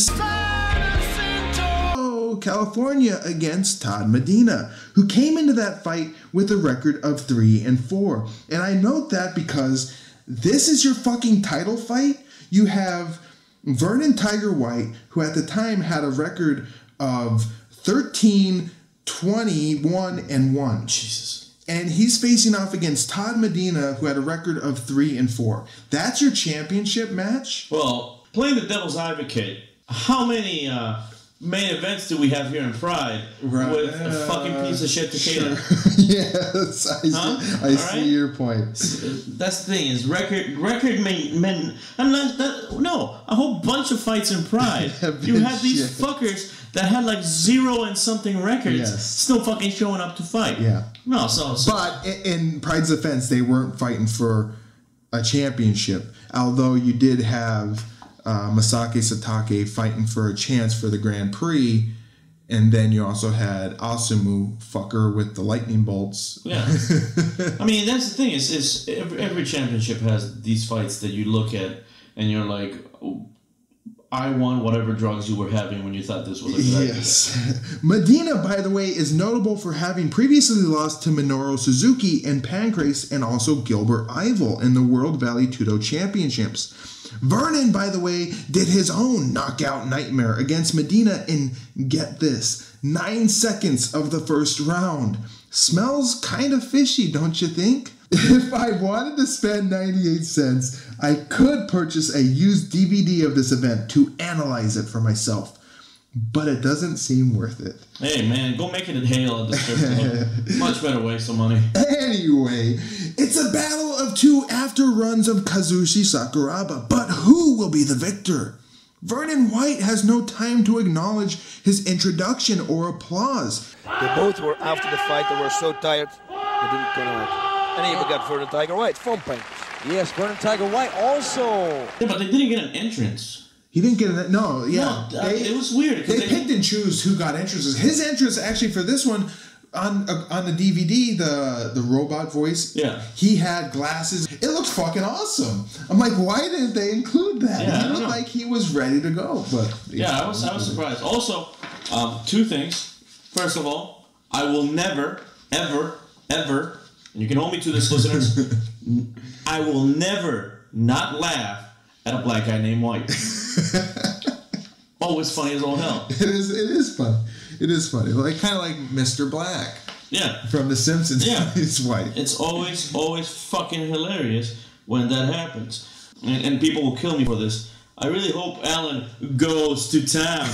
California against Todd Medina, who came into that fight with a record of 3 and 4. And I note that because this is your fucking title fight. You have Vernon Tiger White, who at the time had a record of 13, 21, and 1. Jesus. And he's facing off against Todd Medina, who had a record of 3 and 4. That's your championship match? Well, playing the devil's advocate, how many uh, main events do we have here in Pride Right. with a fucking piece of shit Takeda? *laughs* yes, I, Huh? see, I All see your point. That's the thing is record record men, men I'm not that, no a whole bunch of fights in Pride. *laughs* You had these shit. fuckers that had like zero and something records Yes. still fucking showing up to fight. Yeah. No, so, so But in Pride's defense, they weren't fighting for a championship. Although you did have uh, Masaaki Satake fighting for a chance for the Grand Prix, and then you also had Asumu fucker with the lightning bolts. Yeah. I mean, that's the thing is, is every, every championship has these fights that you look at and you're like, oh, I won whatever drugs you were having when you thought this was a good idea. Yes. *laughs* Medina, by the way, is notable for having previously lost to Minoru Suzuki and Pancrase and also Gilbert Yvel in the World Vale Tudo Championships. Vernon, by the way, did his own knockout nightmare against Medina in, get this, nine seconds of the first round. Smells kind of fishy, don't you think? *laughs* If I wanted to spend 98 cents, I could purchase a used DVD of this event to analyze it for myself but it doesn't seem worth it. Hey man, go make it at Hale at the strip. Much better waste of money. Anyway, it's a battle of two after runs of Kazushi Sakuraba, but who will be the victor? Vernon White has no time to acknowledge his introduction or applause. They both were after the fight. They were so tired they didn't come out. And even got Vernon Tiger White from Pain. Yes, Vernon Tiger White also. Yeah, but they didn't get an entrance. He didn't get it. No, yeah, No, uh, it was weird. They, they- picked and choose who got entrances. His entrance actually for this one on uh, on the DVD, the the robot voice. Yeah. he had glasses. It looked fucking awesome. I'm like, why didn't they include that? Yeah, he looked like he was ready to go. But Yeah, I was I was surprised. Also, um, two things. First of all, I will never, ever, ever, and you can hold me to this, listeners. *laughs* I will never not laugh at a black guy named White. *laughs* Oh, always funny as all hell. *laughs* It is. It is fun. It is funny. Like kind of like Mr. Black Yeah. from The Simpsons. Yeah. *laughs* he's white. It's always, always fucking hilarious when that happens. And, and people will kill me for this. I really hope Alan goes to town.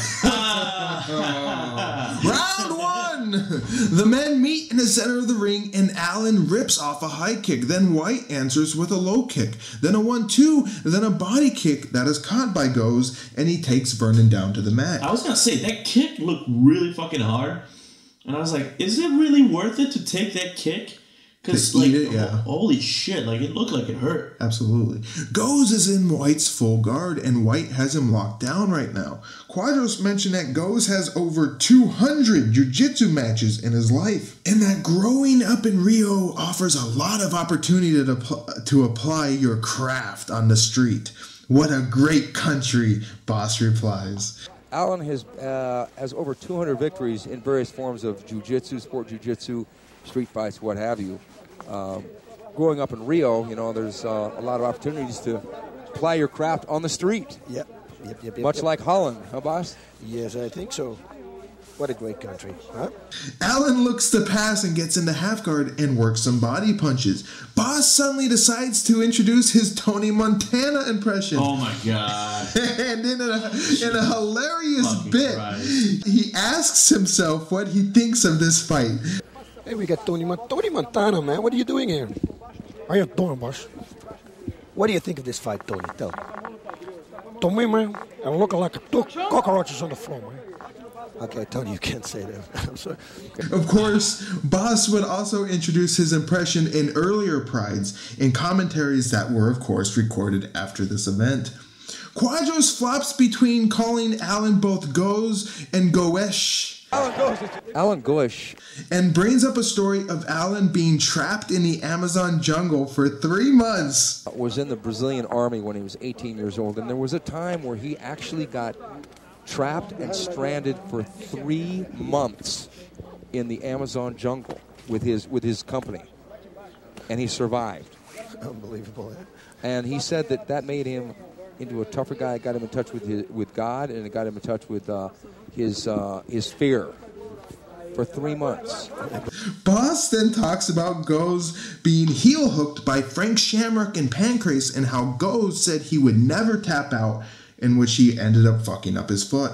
Round one! The men meet in the center of the ring, and Allen rips off a high kick. Then White answers with a low kick. Then a 1 2, then a body kick that is caught by Goes, and he takes Vernon down to the mat. I was gonna say that kick looked really fucking hard, and I was like, "Is it really worth it to take that kick?" Because like, eat it, yeah. holy shit, like it looked like it hurt. Absolutely. Goes is in White's full guard, and White has him locked down right now. Quadros mentioned that Goes has over 200 jiu-jitsu matches in his life, and that growing up in Rio offers a lot of opportunity to, appl- to apply your craft on the street. What a great country, Bas replies. Allen has uh, has over 200 victories in various forms of jiu-jitsu, sport jiu-jitsu, street fights, what have you. Um, growing up in Rio, you know, there's uh, a lot of opportunities to ply your craft on the street. Yep. Yep, yep, yep. Much yep. like Holland, huh, boss? Yes, I think so. What a great country, huh? Allen looks to pass and gets into half guard and works some body punches. Bas suddenly decides to introduce his Tony Montana impression. Oh my god! *laughs* and in a, in a hilarious Fucking bit, Christ. he asks himself what he thinks of this fight. Hey, we got Tony, Mon- Tony Montana, man. What are you doing here? How you doing, boss? What do you think of this fight, Tony? Tell me. To me, man, I'm looking like two cockroaches on the floor, man. Okay, I told you you can't say that. *laughs* I'm sorry. Of course, Bas would also introduce his impression in earlier prides in commentaries that were, of course, recorded after this event. Quadros flops between calling Allen both Goes and Goesh Alan Goish. and brings up a story of Alan being trapped in the Amazon jungle for three months. was in the Brazilian army when he was 18 years old, and there was a time where he actually got trapped and stranded for three months in the Amazon jungle with his with his company, and he survived. Unbelievable. And he said that that made him into a tougher guy. It got him in touch with his, with God, and it got him in touch with uh, his uh, his fear for three months. Bas then talks about Goes being heel hooked by Frank Shamrock and Pancrase and how Goes said he would never tap out, in which he ended up fucking up his foot.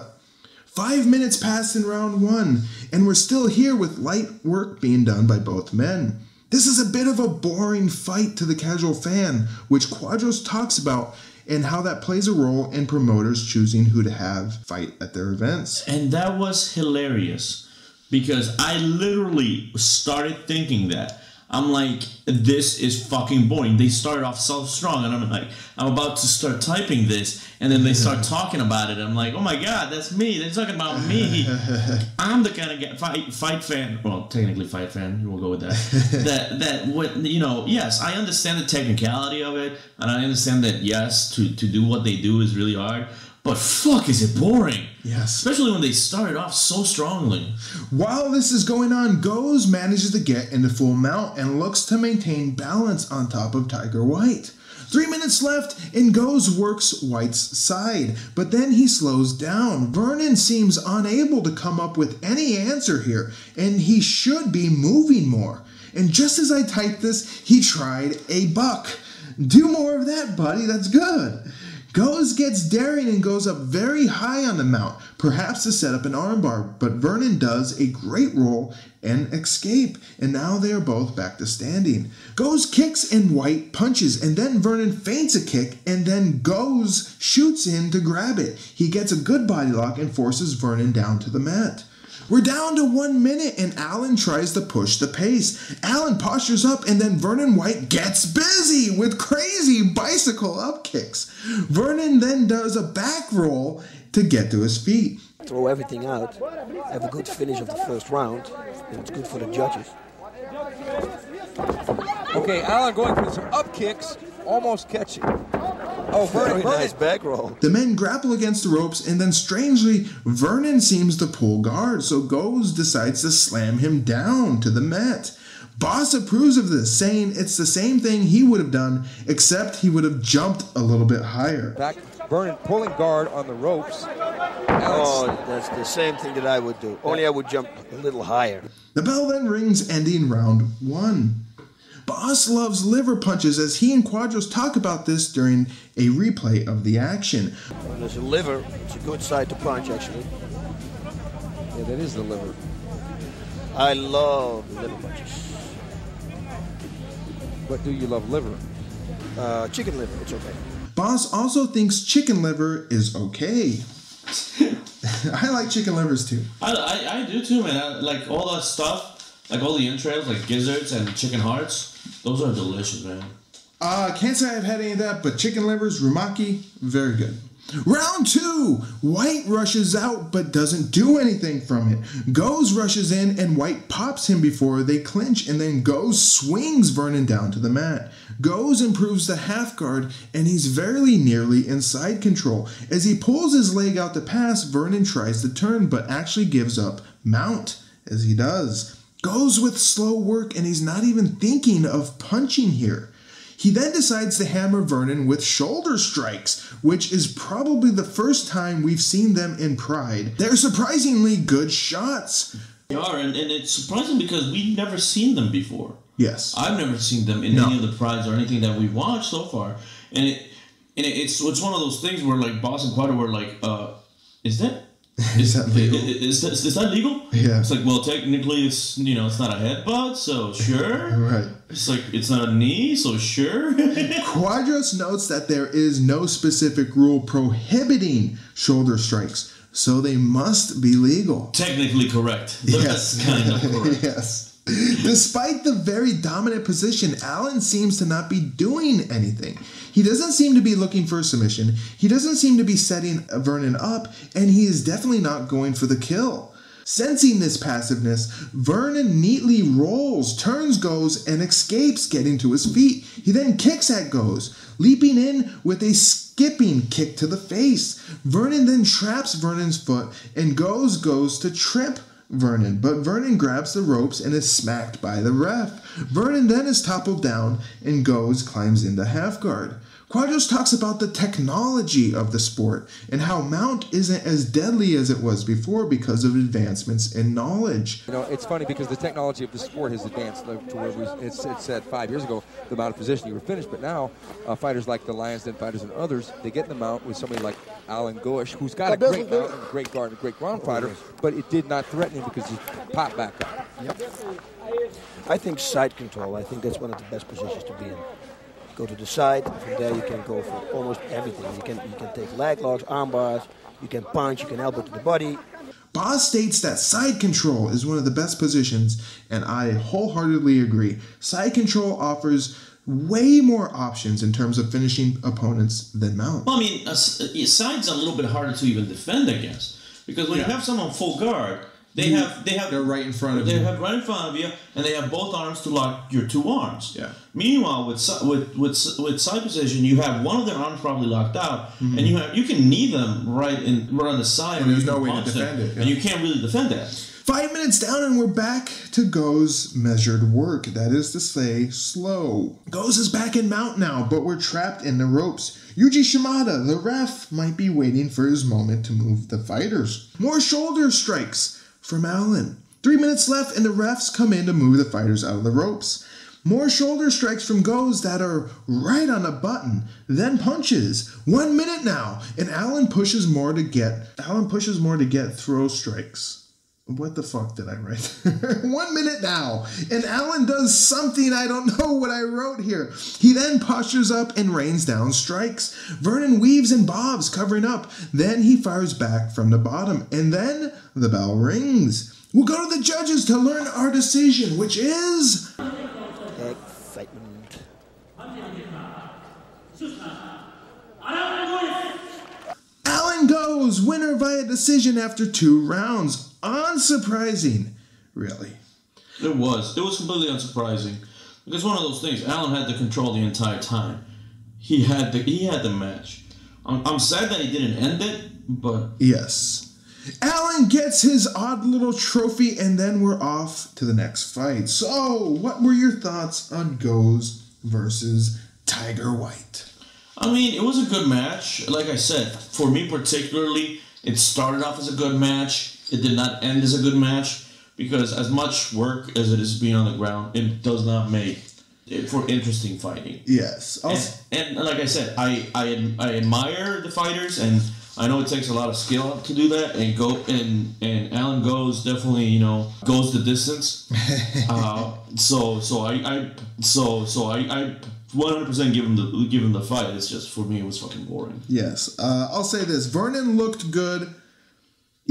Five minutes passed in round one, and we're still here with light work being done by both men. This is a bit of a boring fight to the casual fan, which Quadros talks about and how that plays a role in promoters choosing who to have fight at their events. And that was hilarious because I literally started thinking that. I'm like, this is fucking boring. They start off so strong, and I'm like, I'm about to start typing this, and then they start *laughs* talking about it. I'm like, oh my god, that's me. They're talking about me. *laughs* I'm the kind of guy, fight, fight fan. Well, technically, fight fan. We'll go with that. *laughs* that that what you know. Yes, I understand the technicality of it, and I understand that yes, to to do what they do is really hard. But fuck, is it boring? Yes. Especially when they started off so strongly. While this is going on, Goes manages to get into full mount and looks to maintain balance on top of Tiger White. Three minutes left, and Goes works White's side, but then he slows down. Vernon seems unable to come up with any answer here, and he should be moving more. And just as I typed this, he tried a buck. Do more of that, buddy, that's good. Goes gets daring and goes up very high on the mount, perhaps to set up an armbar, but Vernon does a great roll and escape, and now they are both back to standing. Goes kicks and White punches, and then Vernon feints a kick, and then Goes shoots in to grab it. He gets a good body lock and forces Vernon down to the mat. We're down to one minute, and Allen tries to push the pace. Allen postures up, and then Vernon White gets busy with crazy bicycle up kicks. Vernon then does a back roll to get to his feet. Throw everything out, have a good finish of the first round, and it's good for the judges. Okay, Allen going for some up kicks, almost catching. Oh, Vernon, Very nice back roll. The men grapple against the ropes, and then strangely, Vernon seems to pull guard, so Goes decides to slam him down to the mat. Bas approves of this, saying it's the same thing he would have done, except he would have jumped a little bit higher. Back, Vernon pulling guard on the ropes. Oh, that's the same thing that I would do. Only I would jump a little higher. The bell then rings, ending round one. Bas loves liver punches as he and Quadros talk about this during a replay of the action. When there's a liver, it's a good side to punch, actually. Yeah, that is the liver. I love liver punches. But do you love liver? Uh, chicken liver, it's okay. Bas also thinks chicken liver is okay. *laughs* I like chicken livers too. I, I, I do too, man. I, like all that stuff, like all the entrails, like gizzards and chicken hearts. Those are delicious, man. Uh, can't say I've had any of that, but chicken livers, rumaki, very good. Round two! White rushes out but doesn't do anything from it. Goes rushes in and White pops him before they clinch and then Goes swings Vernon down to the mat. Goes improves the half guard and he's very nearly in side control. As he pulls his leg out to pass, Vernon tries to turn but actually gives up mount as he does. Goes with slow work and he's not even thinking of punching here. He then decides to hammer Vernon with shoulder strikes, which is probably the first time we've seen them in Pride. They're surprisingly good shots. They are, and, and it's surprising because we've never seen them before. Yes. I've never seen them in No. any of the prides or anything that we've watched so far, and it and it, it's it's one of those things where like Bas and Quadro were like, uh, is that *laughs* Is that legal? Is, that, is that legal? Yeah. It's like, well, technically, it's you know, it's not a headbutt, so sure. *laughs* Right. It's like it's not a knee, so sure. *laughs* Quadros notes that there is no specific rule prohibiting shoulder strikes. so they must be legal. Technically correct. That's kind of correct. yes. Despite the very dominant position, Allen seems to not be doing anything. He doesn't seem to be looking for a submission. He doesn't seem to be setting Vernon up, and he is definitely not going for the kill. Sensing this passiveness, Vernon neatly rolls, turns Goes, and escapes getting to his feet. He then kicks at Goes, leaping in with a skipping kick to the face. Vernon then traps Vernon's foot, and Goes goes to trip Vernon, but Vernon grabs the ropes and is smacked by the ref. Vernon then is toppled down and goes climbs into half guard. Quadros talks about the technology of the sport and how Mount isn't as deadly as it was before because of advancements in knowledge. You know, it's funny because the technology of the sport has advanced to where it, was, it's, said five years ago the amount of position you were finished, but now uh, fighters like the Lions Den fighters and others, they get in the mount with somebody like Alan Gosh, who's got a great mount and a great guard and a great ground fighter, but it did not threaten him because he popped back up. I think side control. I think that's one of the best positions to be in. Go to the side. From there, you can go for almost everything. You can you can take leg locks, arm bars. You can punch. You can elbow to the body. Bas states that side control is one of the best positions, and I wholeheartedly agree. Side control offers way more options in terms of finishing opponents than mount. Well, I mean, a, s- a side's a little bit harder to even defend against because when you have someone full guard, they You- have they have they're right in front of they you. They have right in front of you, and they have both arms to lock your two arms. Yeah. Meanwhile, with with with with side position, you have one of their arms probably locked out, Mhm. and you have you can knee them right in right on the side, And there's no way to punch them, defend it, and you can't really defend that. Five minutes down, and we're back to Go's measured work. That is to say, slow. Go's is back in mount now, but we're trapped in the ropes. Yuji Shimada, the ref, might be waiting for his moment to move the fighters. More shoulder strikes from Allen. Three minutes left, and the refs come in to move the fighters out of the ropes. More shoulder strikes from Goes that are right on a button, then punches. One minute now, and Allen pushes more to get Allen pushes more to get throw strikes. What the fuck did I write? *laughs* One minute now, and Alan does something I don't know what I wrote here. He then postures up and rains down strikes. Vernon weaves and bobs, covering up. Then he fires back from the bottom, and then the bell rings. We'll go to the judges to learn our decision, which is. Excitement. Alan Goes winner via decision after two rounds. Unsurprising, really. It was. It was completely unsurprising because one of those things. Allen had the control the entire time. He had the he had the match. I'm, I'm sad that he didn't end it, but Yes. Allen gets his odd little trophy, and then we're off to the next fight. So, what were your thoughts on Goes versus Tiger White? I mean, it was a good match. Like I said, for me particularly, it started off as a good match. It did not end as a good match because as much work as it is being on the ground, it does not make it for interesting fighting. Yes. I'll- And, and like I said, I, I I admire the fighters, and I know it takes a lot of skill to do that. And go and and Alan goes definitely you know goes the distance. *laughs* uh, so so I, I so so I I 100% give him the give him the fight. It's just for me it was fucking boring. Yes. Uh, I'll say this Vernon looked good,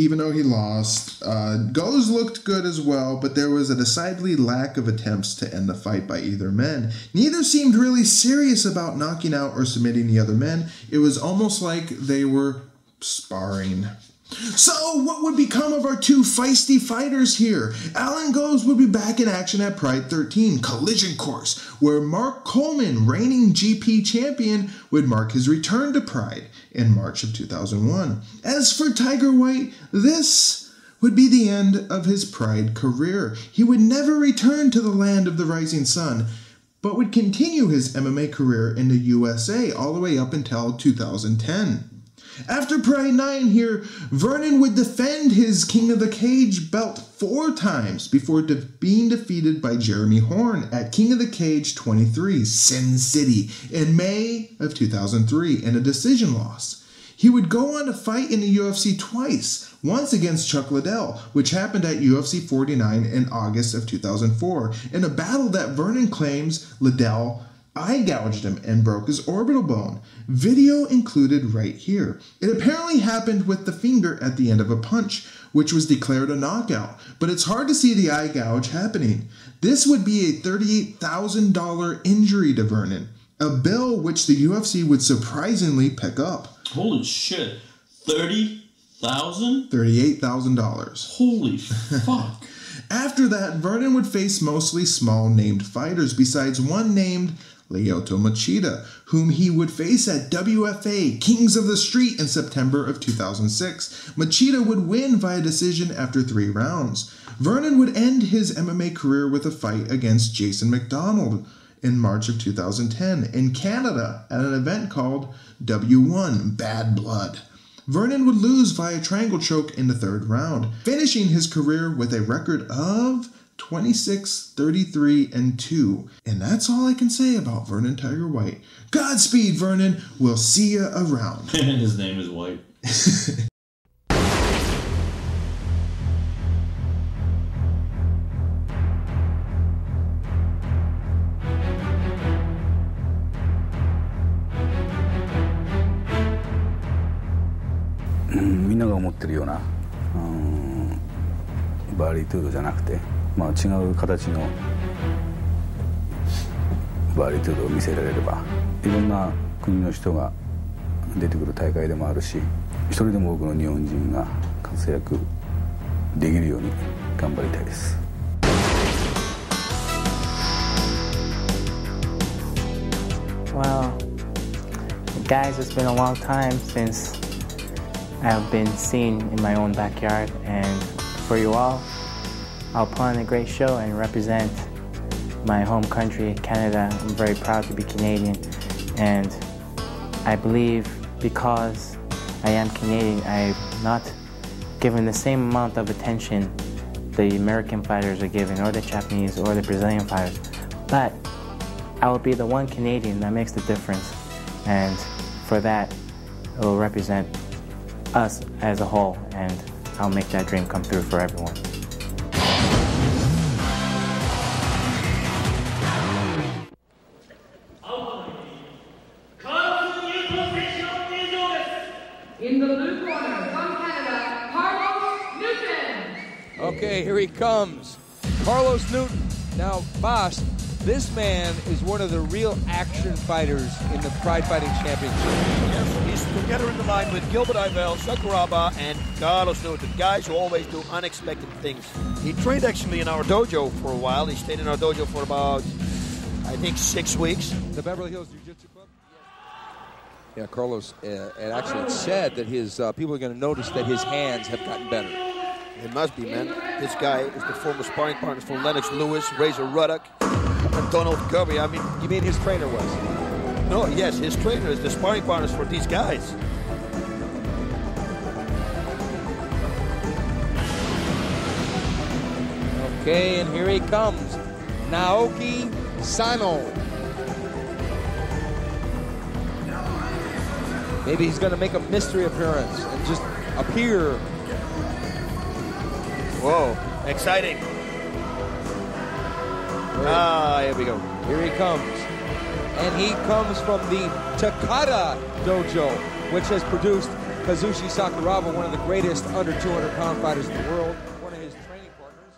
even though he lost. Uh, Goes looked good as well, but there was a decidedly lack of attempts to end the fight by either men. Neither seemed really serious about knocking out or submitting the other men. It was almost like they were sparring. So, what would become of our two feisty fighters here? Alan Goes would be back in action at Pride 13 Collision Course, where Mark Coleman, reigning GP champion, would mark his return to Pride in March of 2001. As for Tiger White, this would be the end of his Pride career. He would never return to the land of the rising sun, but would continue his MMA career in the USA all the way up until 2010. After Pride 9 here, Vernon would defend his King of the Cage belt four times before de- being defeated by Jeremy Horn at King of the Cage 23, Sin City, in May of 2003 in a decision loss. He would go on to fight in the UFC twice, once against Chuck Liddell, which happened at UFC 49 in August of 2004, in a battle that Vernon claims Liddell eye gouged him and broke his orbital bone. Video included right here. It apparently happened with the finger at the end of a punch, which was declared a knockout, but it's hard to see the eye gouge happening. This would be a $38,000 injury to Vernon, a bill which the UFC would surprisingly pick up. Holy shit. 30,000? $38,000. Holy *laughs* fuck. After that, Vernon would face mostly small named fighters, besides one named Lyoto Machida, whom he would face at WFA Kings of the Street in September of 2006. Machida would win via decision after three rounds. Vernon would end his MMA career with a fight against Jason McDonald in March of 2010 in Canada at an event called W1 Bad Blood. Vernon would lose via triangle choke in the third round, finishing his career with a record of 26, 33, and 2. And that's all I can say about Vernon Tiger White. Godspeed, Vernon. We'll see you around. His *laughs* name is White.うんみんなが思ってるような、うん、バーリトゥードじゃなくて、 *laughs* まあ、違う形のバーリトゥードを見せられればいろんな国の人が出てくる大会でもあるし一人でも多くの日本人が活躍できるように頑張りたいです Well, guys, it's been a long time since I have been seen in my own backyard, and for you all, I'll put on a great show and represent my home country, Canada. I'm very proud to be Canadian, and I believe because I am Canadian, I'm not given the same amount of attention the American fighters are given, or the Japanese, or the Brazilian fighters. But I will be the one Canadian that makes the difference, and for that, it will represent us as a whole, and I'll make that dream come through for everyone. Okay, here he comes. Carlos Newton. Now, Bas, this man is one of the real action fighters in the Pride Fighting Championship. Yes, he's together in the line with Gilbert Yvel, Sakuraba, and Carlos Newton, guys who always do unexpected things. He trained actually in our dojo for a while. He stayed in our dojo for about, I think, six weeks. The Beverly Hills Jiu-Jitsu Club? Yeah, Carlos, uh, and actually said that his uh, people are going to notice that his hands have gotten better. It must be, man. This guy is the former sparring partner for Lennox Lewis, Razor Ruddock, and Donald Gurby. I mean, you mean his trainer was? No, yes, his trainer is the sparring partners for these guys. Okay, and here he comes, Naoki Sano. Maybe he's going to make a mystery appearance and just appear. Whoa, exciting. Ah, here we go. Here he comes. And he comes from the Takada Dojo, which has produced Kazushi Sakuraba, one of the greatest under 200 pound fighters in the world. One of his training partners.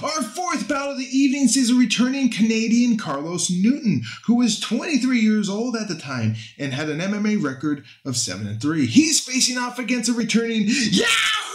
Our fourth bout of the evening sees a returning Canadian Carlos Newton, who was 23 years old at the time and had an MMA record of 7 and 3. He's facing off against a returning Yahoo!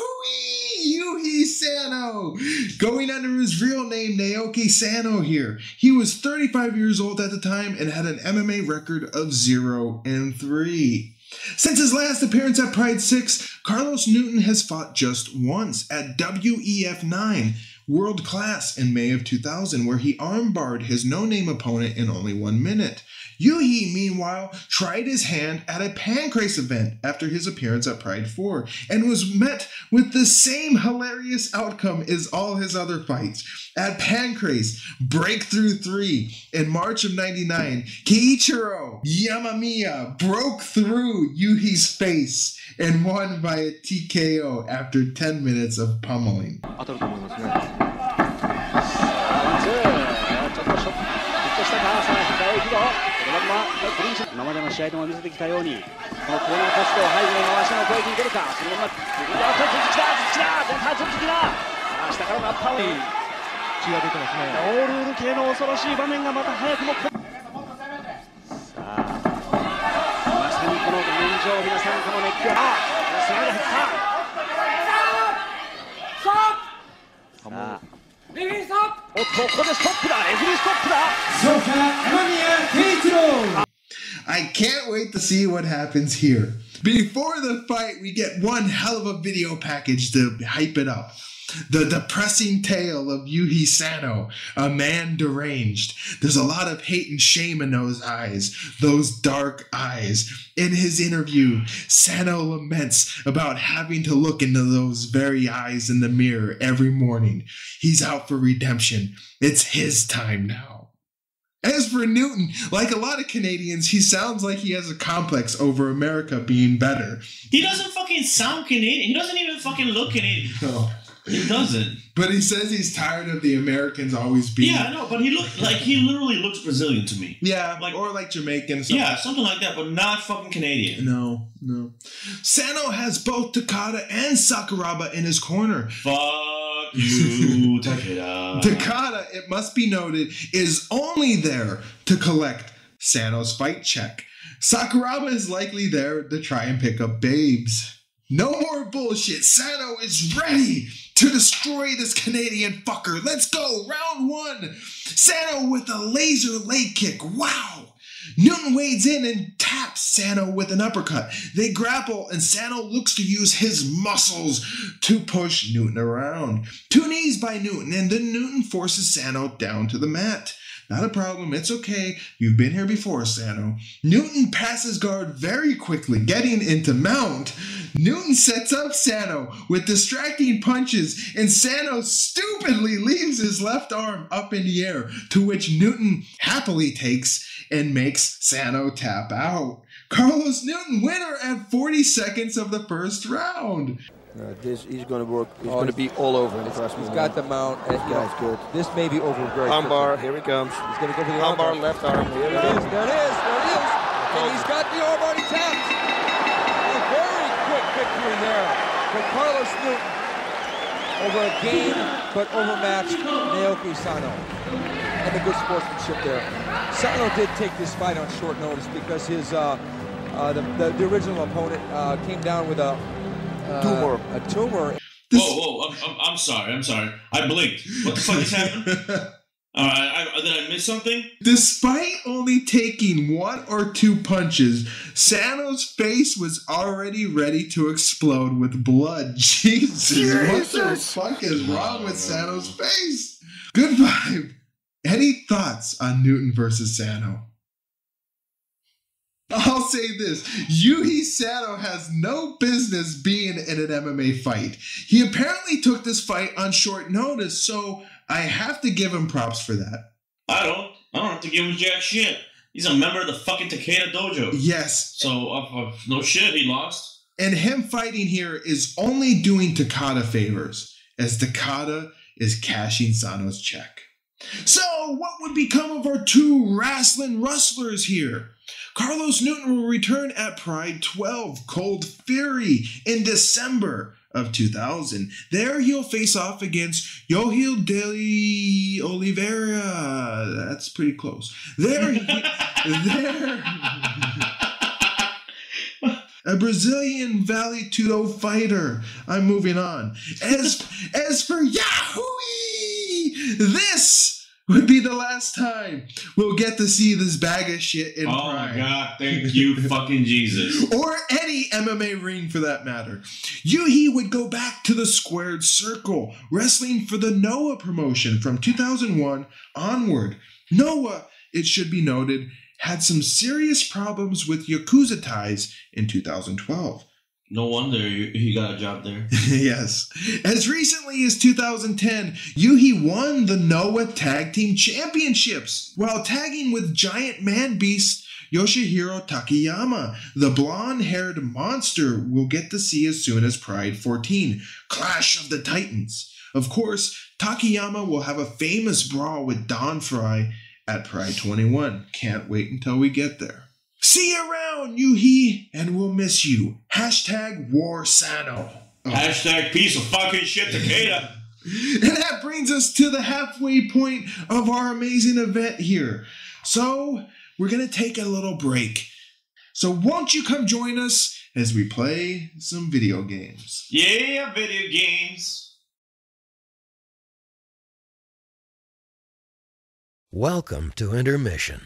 Yuhi Sano, going under his real name Naoki Sano here. He was 35 years old at the time and had an MMA record of 0 and 3. Since his last appearance at Pride 6, Carlos Newton has fought just once at WEF 9 World Class in May of 2000, where he armbarred his no name opponent in only one minute. Yuhi, meanwhile, tried his hand at a Pancrase event after his appearance at Pride 4 and was met with the same hilarious outcome as all his other fights. At Pancrase Breakthrough 3 in March of 99, Keiichiro Yamamiya broke through Yuhi's face and won by a TKO after 10 minutes of pummeling. 今までの試合でも見せてきたようにこのコーナーポストを背後に回しの攻撃に出るか。そのまま自分でアウト鈴木だ。鈴木だ。鈴木だ。下からのアッパーを血が出てますね。ノールール系の恐ろしい場面がまた早くもさあまさにこの画面上皆さんこの熱狂。あスライド入ったさあ。レフェリーストップおっとここでストップだ。レフェリーストップだ I can't wait to see what happens here. Before the fight, we get one hell of a video package to hype it up. The depressing tale of Yuhi Sano, a man deranged. There's a lot of hate and shame in those eyes, those dark eyes. In his interview, Sano laments about having to look into those very eyes in the mirror every morning. He's out for redemption. It's his time now. As for Newton, like a lot of Canadians, he sounds like he has a complex over America being better. He doesn't fucking sound Canadian. He doesn't even fucking look Canadian. *laughs* No. He doesn't. But he says he's tired of the Americans always being. Yeah, I know, but he look like he literally looks Brazilian to me. Yeah, like or like Jamaican. Something. Yeah, something like that, but not fucking Canadian. No, no. Sano has both Takada and Sakuraba in his corner. Fuck you, Takada. *laughs* Takada, it must be noted, is only there to collect Sano's fight check. Sakuraba is likely there to try and pick up babes. No more bullshit. Sano is ready to destroy this Canadian fucker. Let's go. Round one. Sano with a laser leg kick. Wow. Newton wades in and taps Sano with an uppercut. They grapple, and Sano looks to use his muscles to push Newton around. Two knees by Newton, and then Newton forces Sano down to the mat. Not a problem, it's okay. You've been here before, Sano. Newton passes guard very quickly, getting into mount. Newton sets up Sano with distracting punches, and Sano stupidly leaves his left arm up in the air, to which Newton happily takes and makes Sano tap out. Carlos Newton, winner at 40 seconds of the first round. Uh, this he's going to work. He's Oh, going to be all over in the He's- first he's move. got the mount. and, This you know, good. This may be over very Armbar, here he comes. He's going to go for the Armbar, armbar. left arm. Here There it it is. is. There it is. There it is. And he's got the arm already tapped. A very quick victory there for Carlos Newton over a game but overmatched Naoki Sano. And the good sportsmanship there. Sano did take this fight on short notice because his uh, uh, the, the, the original opponent uh, came down with a uh, Tumor. A tumor. Whoa, whoa! I'm, I'm, I'm sorry. I'm sorry. I blinked. What the fuck is happening? *laughs* Uh, I, I, did I miss something? Despite only taking one or two punches, Sano's face was already ready to explode with blood. *laughs* Jesus, what the fuck is wrong with Sano's face? Good vibe. Any thoughts on Newton versus Sano? I'll say this Yuhi Sano has no business being in an MMA fight. He apparently took this fight on short notice, so I have to give him props for that. I don't. I don't have to give him jack shit. He's a member of the fucking Takada Dojo. Yes, So, uh, uh, no shit, he lost. And him fighting here is only doing Takada favors, as Takada is cashing Sano's check. So, what would become of our two wrestling rustlers here? Carlos Newton will return at Pride 12 Cold Fury in December of 2000. There he'll face off against Yohil de Oliveira. That's pretty close. There, he, there. *laughs* *laughs* a Brazilian Vale Tudo fighter. I'm moving on. As as for Yahoo, this would be the last time we'll get to see this bag of shit in oh Pride. my god, thank you, *laughs* fucking Jesus. Or any MMA ring for that matter. Yuhi would go back to the squared circle, wrestling for the Noah promotion from 2001 onward. Noah, it should be noted, had some serious problems with Yakuza ties in 2012. No wonder he got a job there. *laughs* yes. As recently as 2010, Yuhi won the Noah Tag Team Championships while tagging with giant man beast Yoshihiro Takayama, the blonde haired monster we'll get to see as soon as Pride 14 Clash of the Titans. Of course, Takayama will have a famous brawl with Don Frye at Pride 21. Can't wait until we get there. See you around, Yuhi, and we'll miss you. Hashtag War Sano. Oh. Hashtag piece of fucking shit, Takada. *laughs* And that brings us to the halfway point of our amazing event here. So, we're going to take a little break. So, won't you come join us as we play some video games? Yeah, video games. Welcome to intermission.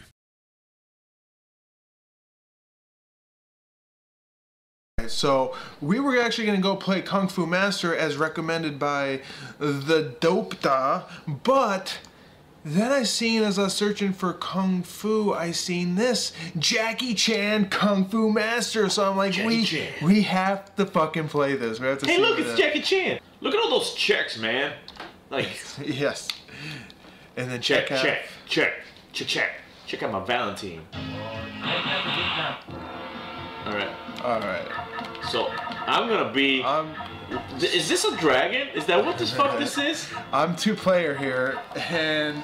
So we were actually going to go play Kung Fu Master as recommended by the Dope Da, but then I seen as I was searching for Kung Fu, I seen this Jackie Chan Kung Fu Master. So I'm like, we Chan. we have to fucking play this. We have to Hey, look, it's it- Jackie Chan. Look at all those checks, man. Like, *laughs* yes. And then check, check, out. check, check, check, check. Check out my Valentine. All right. All right. So I'm gonna be. Is this a dragon? Is that what this fuck *laughs* this is? I'm two player here, and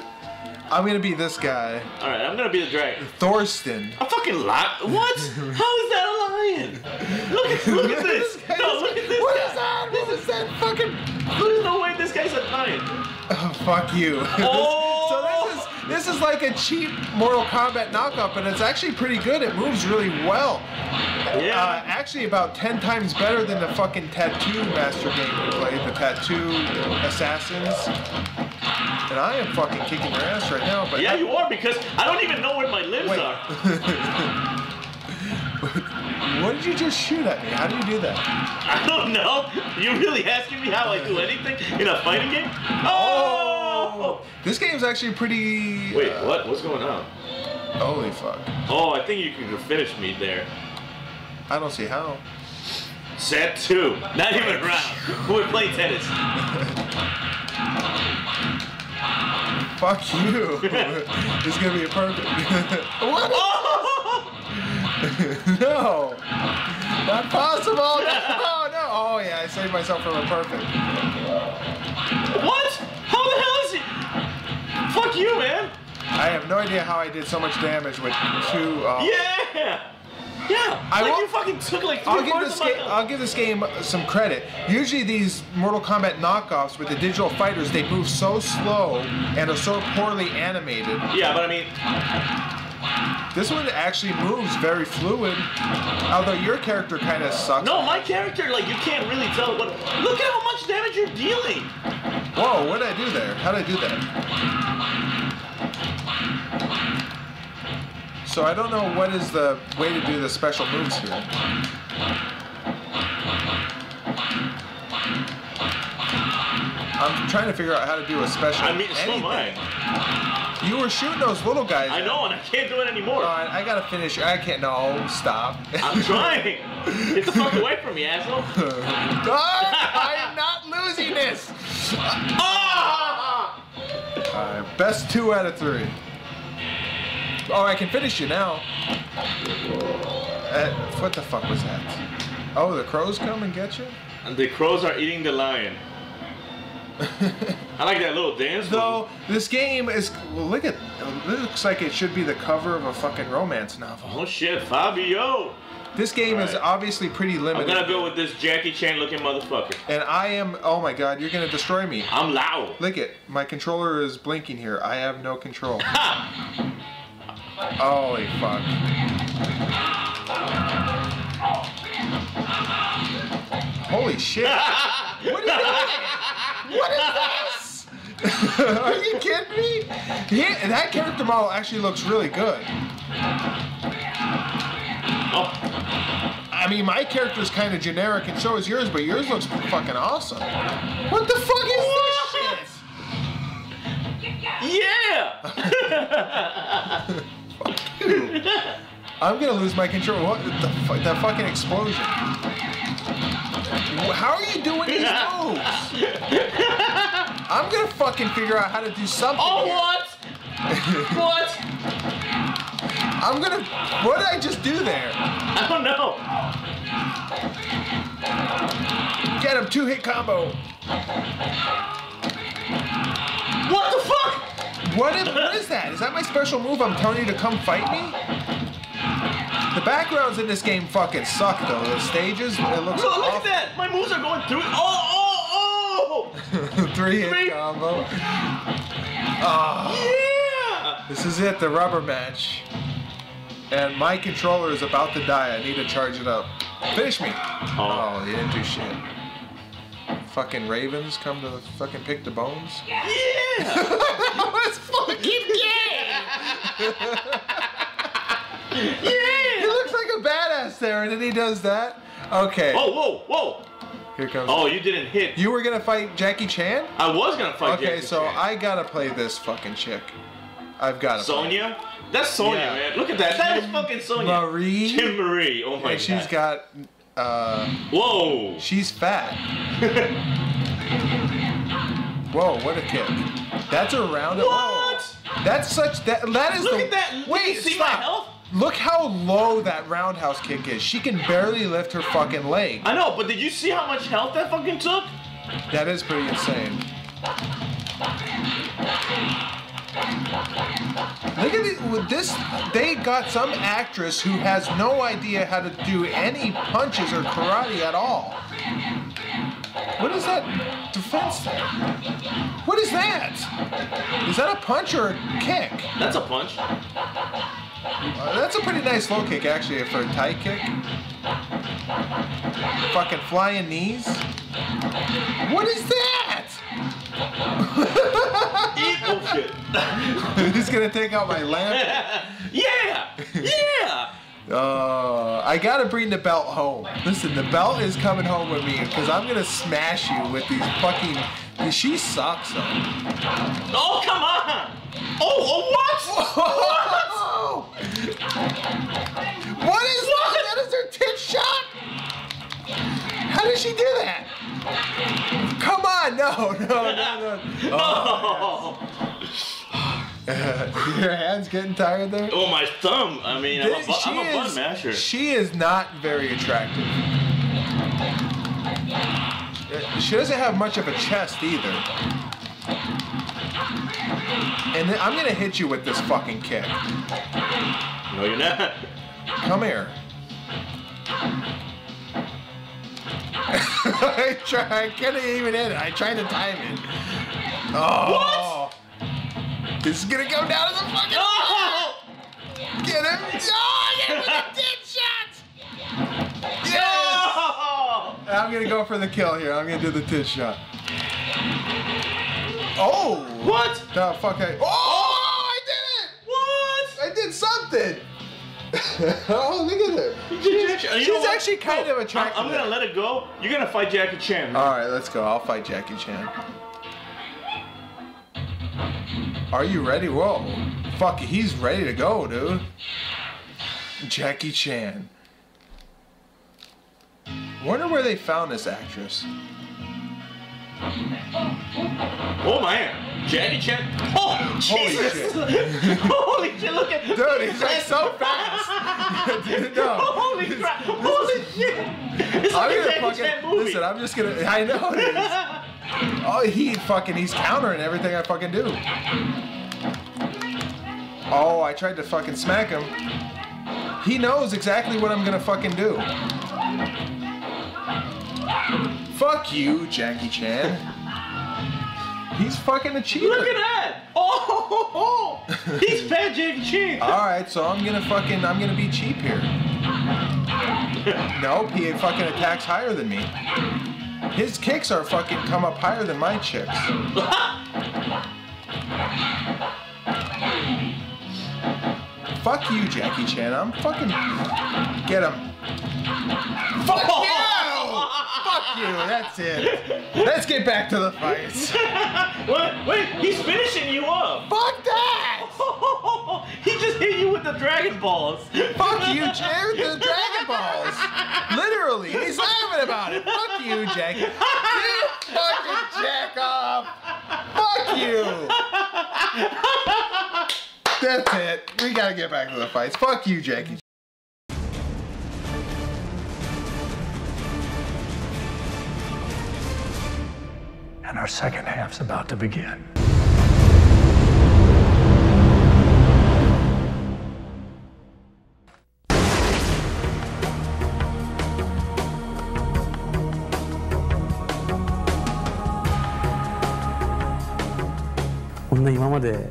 I'm gonna be this guy, All right, I'm gonna be the dragon. Thorsten. A fucking lion? What? *laughs* How is that a lion? Look at look at *laughs* this. No, look at this What guy. is that? What is that fucking? There's no way this guy's a lion. Oh, fuck you. *laughs* so this is this is like a cheap Mortal Kombat knockoff, and it's actually pretty good. It moves really well. Yeah. Uh, actually, about ten times better than the fucking Tattoo Master game we played, the Tattoo Assassins. And I am fucking kicking your ass right now. But Yeah, you are because I don't even know where my limbs Wait. are. *laughs* What did you just shoot at me? How do you do that? I don't know. You really asking me how I do anything in a fighting game? Oh! This game's actually pretty. Wait, uh, what? What's going on? Holy fuck! Oh, I think you can finish me there. I don't see how. Set two. Not even a round. We're playing tennis. Fuck you. *laughs* it's gonna be a perfect. *laughs* what? *laughs* no, not possible. No, no. Oh yeah, I saved myself from a perfect. What? How the hell is he? Fuck you, man. I have no idea how I did so much damage with two. Uh, Yeah. Yeah. I like you fucking took like three I'll give quarters this of my game. I'll give this game some credit. Usually, these Mortal Kombat knockoffs with the digital fighters, they move so slow and are so poorly animated. Yeah, but I mean, This one actually moves very fluid. Although your character kind of sucks. no, my character, like you can't really tell what. Look at how much damage you're dealing. Whoa, what did I do there? How did I do that? So I don't know what is the way to do the special moves here. I'm trying to figure out how to do a special. I mean, so am. I. You were shooting those little guys. I know, and I can't do it anymore. All right, I gotta finish. I can't. No, stop. I'm *laughs* trying. Get the fuck away from me, asshole. *laughs* I am not losing this. Ah! Alright, best two out of three. Oh, I can finish you now. Uh, what the fuck was that? Oh, the crows come and get you? And the crows are eating the lion. I like that little dance. Though this game is well, look at it looks like it should be the cover of a fucking romance novel. Oh shit, Fabio. This game is obviously pretty limited. I'm gonna go with this Jackie Chan looking motherfucker. And I am oh my god, you're gonna destroy me. I'm loud. Look it, my controller is blinking here. I have no control. Holy fuck. Holy shit. *laughs* what is that? What is this? *laughs* Are you kidding me? Yeah, that character model actually looks really good. Oh. I mean, my character is kind of generic and so is yours, but yours looks fucking awesome. What the fuck is this shit? Yeah! I'm gonna lose my control. What the, fuck? That fucking explosion? How are you doing these *laughs* moves? I'm gonna fucking figure out how to do something. Oh, here. what? *laughs* what? I'm gonna. What did I just do there? I don't know. Get him, two hit combo. What the fuck? What is, what is that? Is that my special move? I'm telling you to come fight me? The backgrounds in this game fucking suck though. The stages, it looks Look, look at that! My moves are going through. Oh, oh, oh! *laughs* Three hit combo. Ah. Yeah! This is it, the rubber match. And my controller is about to die. I need to charge it up. Finish me. Oh, you didn't do shit. Fucking ravens come to fucking pick the bones. Yeah! *laughs* That's fucking *laughs* gay! Yeah! He looks like a badass there, and then he does that. Okay. Whoa, whoa, whoa! Here comes. Oh, you didn't hit. You were gonna fight Jackie Chan? I was gonna fight Okay, Jackie so Chan. I gotta play this fucking chick. I've gotta. play. That's Sonya, Yeah. man. Look at that. That is fucking Sonya. Marie. Kim Marie. Oh my and she's god. got. Uh, Whoa. She's fat. *laughs* Whoa! What a kick! That's a round. What? Whoa. That's such that. That is Look the. at that. Wait, see my health? Look how low that roundhouse kick is. She can barely lift her fucking leg. I know, but did you see how much health that fucking took? That is pretty insane. Look at this. They got some actress who has no idea how to do any punches or karate at all. What is that defense? What is that? Is that a punch or a kick? That's a punch. Uh, that's a pretty nice low kick, actually, for a tight kick. Fucking flying knees. What is that? *laughs* Eat oh shit. He's gonna take out my lamp. *laughs* yeah! Yeah! Uh, I gotta bring the belt home. Listen, the belt is coming home with me because I'm gonna smash you with these fucking. She sucks. Though. Oh, come on! Oh, oh what? *laughs* What is that? That is her tit shot. How did she do that? Come on, no, no, no, no. *laughs* Oh. *laughs* Your hand's getting tired there. Oh, my thumb. I mean, I'm a, bu- She I'm a is- masher. She is not very attractive. She doesn't have much of a chest either. And then I'm gonna hit you with this fucking kick. No, you're not. Come here. *laughs* I tried. I couldn't even hit it. I tried to time it. Oh. This is gonna go down as a fucking. Oh! Get him! Oh, get him with a dead shot! Yes! Oh! I'm gonna go for the kill here. I'm gonna do the tit shot. Oh! What? The fuck I. Oh! I did it! What? I did something! *laughs* oh, look at her. She's, actually, She's actually kind of attractive. I'm, I'm gonna let it go. You're gonna fight Jackie Chan. All right, let's go. I'll fight Jackie Chan. Are you ready? Whoa. Fuck, he's ready to go, dude. Jackie Chan. Wonder where they found this actress. Oh man, Jackie Chan. Oh, Holy Jesus. shit. *laughs* Holy shit! Look at. Dude, he's like so fast. *laughs* Dude, no. Holy crap! Holy shit! It's I'm like a Jackie fucking Chan movie. listen. I'm just gonna. I know it is. *laughs* Oh, he fucking. He's countering everything I fucking do. Oh, I tried to fucking smack him. He knows exactly what I'm gonna fucking do. Fuck you, Jackie Chan. He's fucking a cheater. Look at that! Oh, *laughs* he's fat Jackie Chan. All right, so I'm gonna fucking. I'm gonna be cheap here. *laughs* Nope, he fucking attacks higher than me. His kicks are fucking come up higher than my chicks. Fuck you, Jackie Chan. I'm fucking. Get him. Fuck! Fuck you. That's it. Let's get back to the fights. *laughs* Wait, wait, he's finishing you up. Fuck that! *laughs* he just hit you with the Dragon Balls. Fuck you, Jared. The Dragon Balls. Literally, he's laughing about it. Fuck you, Jackie. You fucking jack off. Fuck you. That's it. We gotta get back to the fights. Fuck you, Jackie. and our second half's about to begin. こんな今まで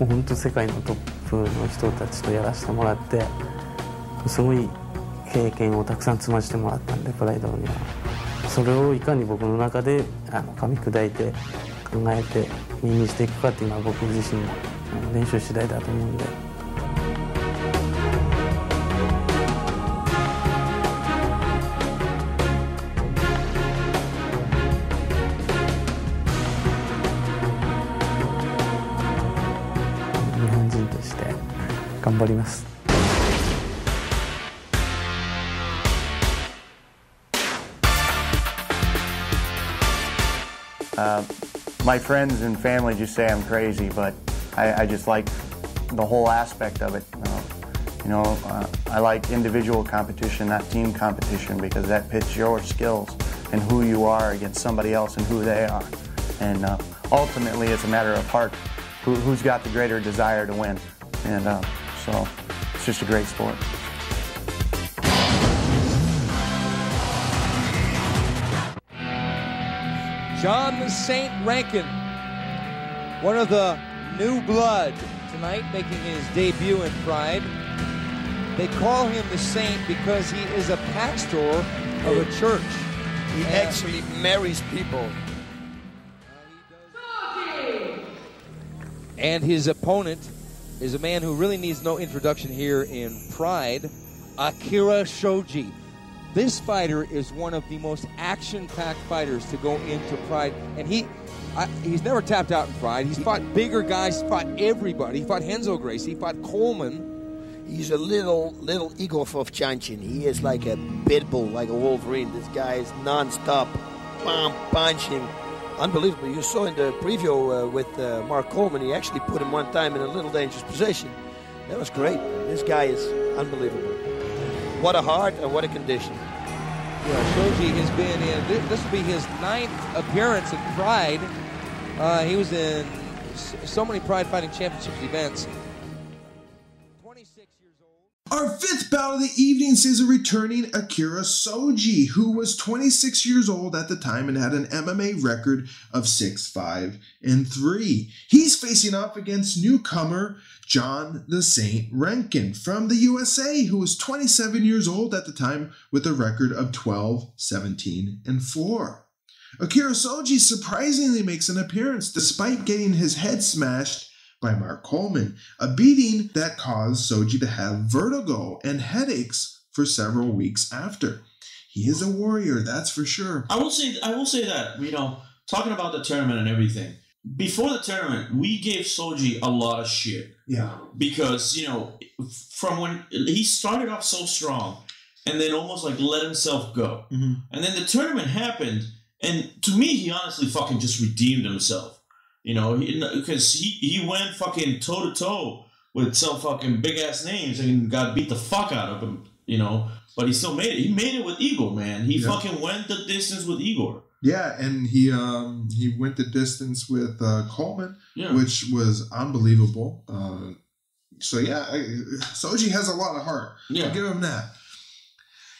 もう本当世界のトップの人たちとやらせてもらってすごい経験をたくさん積ましてもらったんでプライドには。それをいかに僕の中であの噛み砕いて考えて身にしていくかっていうのは僕自身のあの練習次第だと思うんで。日本人として頑張ります。My friends and family just say I'm crazy, but I, I just like the whole aspect of it. Uh, you know, uh, I like individual competition, not team competition, because that pits your skills and who you are against somebody else and who they are. And uh, ultimately, it's a matter of heart. Who, who's got the greater desire to win? And uh, so, it's just a great sport. John the Saint Renken, one of the new blood tonight, making his debut in Pride. They call him the Saint because he is a pastor of a church. He actually marries people. And his opponent is a man who really needs no introduction here in Pride, Akira Shoji. This fighter is one of the most action-packed fighters to go into Pride, and he I, he's never tapped out in Pride. He's fought bigger guys, fought everybody. He fought Renzo Gracie, he fought Coleman. He's a little little Igor Vovchanchyn. He is like a pit bull, like a Wolverine. This guy is non-stop, bam, punching. Unbelievable. You saw in the preview uh, with uh, Mark Coleman, he actually put him one time in a little dangerous position. That was great. This guy is unbelievable. What a heart and what a condition. Yeah, Shoji has been in. This, this will be his ninth appearance in Pride. Uh, he was in so many Pride Fighting Championships events. 26 years old. Our fifth bout of the evening sees a returning Akira Soji, who was 26 years old at the time and had an MMA record of 6 5 and 3. He's facing off against newcomer John the Saint Renken from the USA, who was 27 years old at the time with a record of 12 17 and 4. Akira Soji surprisingly makes an appearance despite getting his head smashed by Mark Coleman, a beating that caused Soji to have vertigo and headaches for several weeks after. He is a warrior, that's for sure. I will say I will say that you know talking about the tournament and everything. Before the tournament, we gave Soji a lot of shit Yeah. because you know from when he started off so strong and then almost like let himself go, Mhm. and then the tournament happened, and to me, he honestly fucking just redeemed himself. You know, because he, he went fucking toe to toe with some fucking big ass names and got beat the fuck out of him. You know, but he still made it. He made it with Igor, man. He Yeah. fucking went the distance with Igor. Yeah, and he um he went the distance with uh, Coleman, Yeah. which was unbelievable. Uh, so yeah, I, Soji has a lot of heart. Yeah. I'll give him that.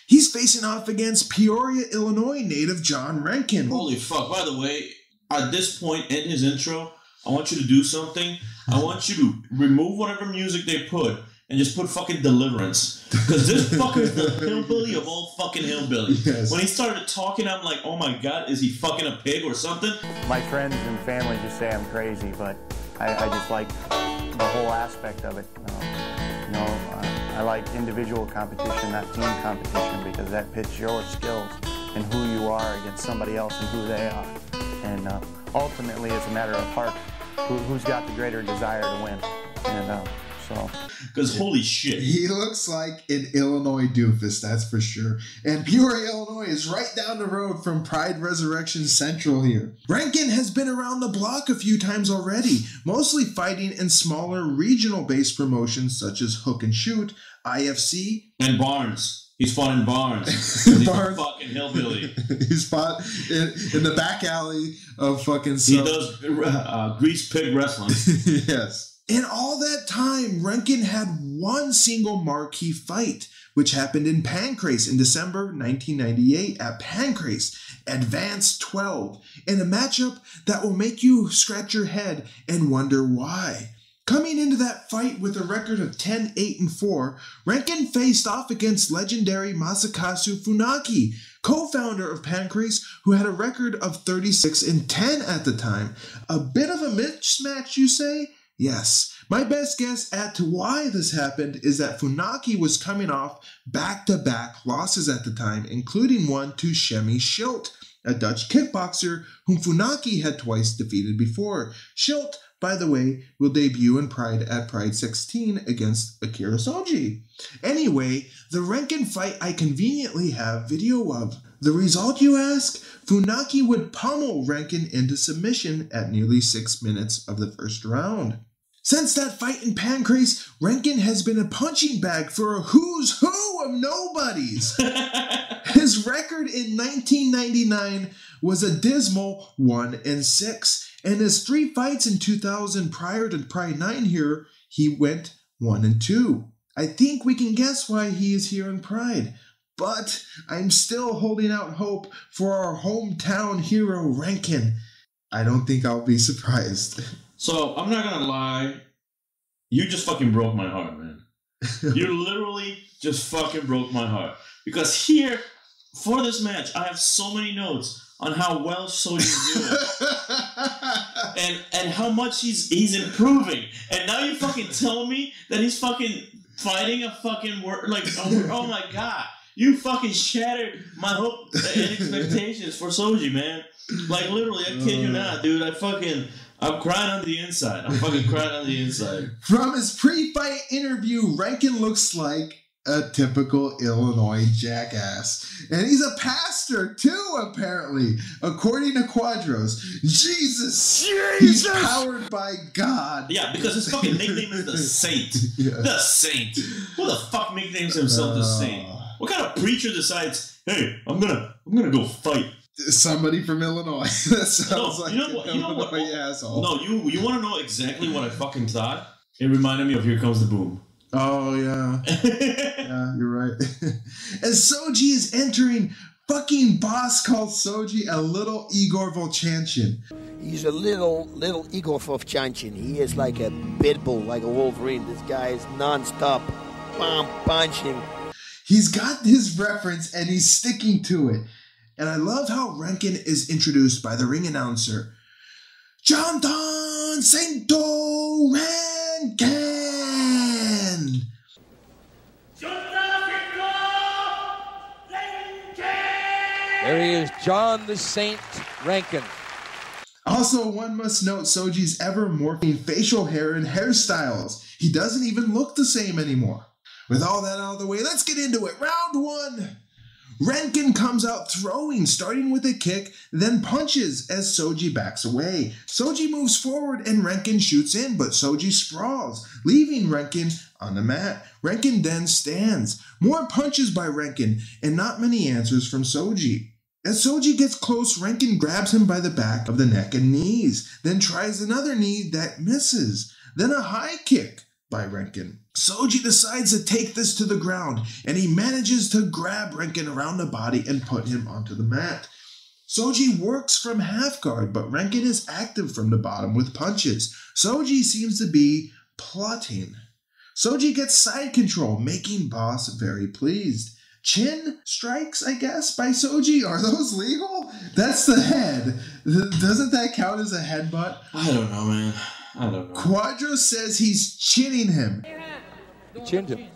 He's facing off against Peoria, Illinois native John Renken. Holy fuck! By the way, at this point in his intro, I want you to do something. I want you to remove whatever music they put and just put fucking Deliverance. Because this *laughs* fucker's the hillbilly of all fucking hillbilly. Yes. When he started talking, I'm like, oh my god, is he fucking a pig or something? My friends and family just say I'm crazy, but I, I just like the whole aspect of it. Um, you know, uh, I like individual competition, not team competition, because that pits your skills and who you are against somebody else and who they are. And uh, ultimately, it's a matter of heart. Who, who's got the greater desire to win? And uh, so. Because holy shit. He looks like an Illinois doofus, that's for sure. And Peoria, Illinois is right down the road from Pride Resurrection Central here. Renken has been around the block a few times already, mostly fighting in smaller regional based promotions such as Hook and Shoot, IFC, And Barnes. He's fought in Barnes. 'Cause *laughs* He's Barnes. a fucking hillbilly. *laughs* He's fought in, in the back alley of fucking. He some- does uh, grease pig wrestling. *laughs* yes. In all that time, Renken had one single marquee fight which happened in Pancrase in December 1998 at Pancrase Advanced 12, in a matchup that will make you scratch your head and wonder why. Coming into that fight with a record of 10 8 and 4, Renken faced off against legendary Masakazu Funaki, co-founder of Pancrase, who had a record of 36 and 10 at the time. A bit of a mismatch, you say? Yes. My best guess at to why this happened is that Funaki was coming off back-to-back losses at the time, including one to Semmy Schilt, a Dutch kickboxer whom Funaki had twice defeated before. Schilt by the way, will debut in Pride at Pride 16 against Akira Soji. Anyway, the Renken fight I conveniently have video of. The result, you ask? Funaki would pummel Renken into submission at nearly 6 minutes of the first round. Since that fight in Pancrase, Renken has been a punching bag for a who's who of nobodies. *laughs* His record in 1999 was a dismal 1 and 6. And his three fights in 2000 prior to Pride 9 here, he went 1 and 2. I think we can guess why he is here in Pride. But I'm still holding out hope for our hometown hero Renken. I don't think I'll be surprised. *laughs* So I'm not gonna lie, you just fucking broke my heart, man. *laughs* you literally just fucking broke my heart because here for this match, I have so many notes on how well Soji's doing, *laughs* and and how much he's he's improving. And now you fucking tell me that he's fucking fighting a fucking word like oh, oh my god. You fucking shattered my hope and expectations for Soji, man. Like literally, I kid you uh. not, dude. I fucking I'm crying on the inside. I'm fucking crying on the inside. *laughs* From his pre fight interview, Renken looks like a typical Illinois jackass. And he's a pastor too, apparently, according to Quadros. Jesus! Jesus! He's powered by God. Yeah, because his fucking nickname is the *laughs* Saint. The Saint. Who the fuck nicknames himself the Saint? Uh. What kind of preacher decides, hey, I'm gonna I'm gonna go fight? Somebody from Illinois. *laughs* that sounds No, like you know what? You know what? Asshole. No, you you want to know exactly what I fucking thought? It reminded me of Here Comes the Boom. Oh yeah. *laughs* yeah, you're right. *laughs* As Soji is entering, fucking boss calls Soji a little Igor Vovchanchyn. He's a little little Igor Vovchanchyn. He is like a pit bull, like a Wolverine. This guy is non-stop bam, punching. He's got his reference and he's sticking to it. And I love how Renken is introduced by the ring announcer. John Jonathan Sainto Renken! There he is, John the Saint Renken. Also, one must note Soji's ever morphing facial hair and hairstyles. He doesn't even look the same anymore. With all that out of the way, let's get into it. Round one. Renken comes out throwing, starting with a kick, then punches as Soji backs away. Soji moves forward and Renken shoots in, but Soji sprawls, leaving Renken on the mat. Renken then stands. More punches by Renken, and not many answers from Soji. As Soji gets close, Renken grabs him by the back of the neck and knees, then tries another knee that misses, then a high kick by Renken. Soji decides to take this to the ground, and he manages to grab Renken around the body and put him onto the mat. Soji works from half guard, but Renken is active from the bottom with punches. Soji seems to be plotting. Soji gets side control, making Boss very pleased. Chin strikes, I guess, by Soji. Are those legal? That's the head. *laughs* Doesn't that count as a headbutt? I don't know, man. I don't know. Quadro says he's chinning him. He chinned him.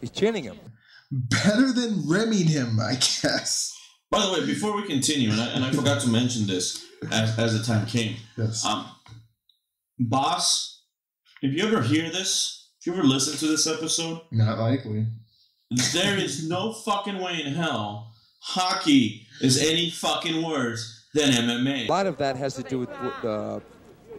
He's chinning him. Better than rimming him, I guess. By the way, before we continue, and I, and I forgot to mention this as, as the time came. Yes. Um, boss, if you ever hear this, if you ever listen to this episode, Not likely. there is no fucking way in hell hockey is any fucking worse than MMA. A lot of that has to do with uh,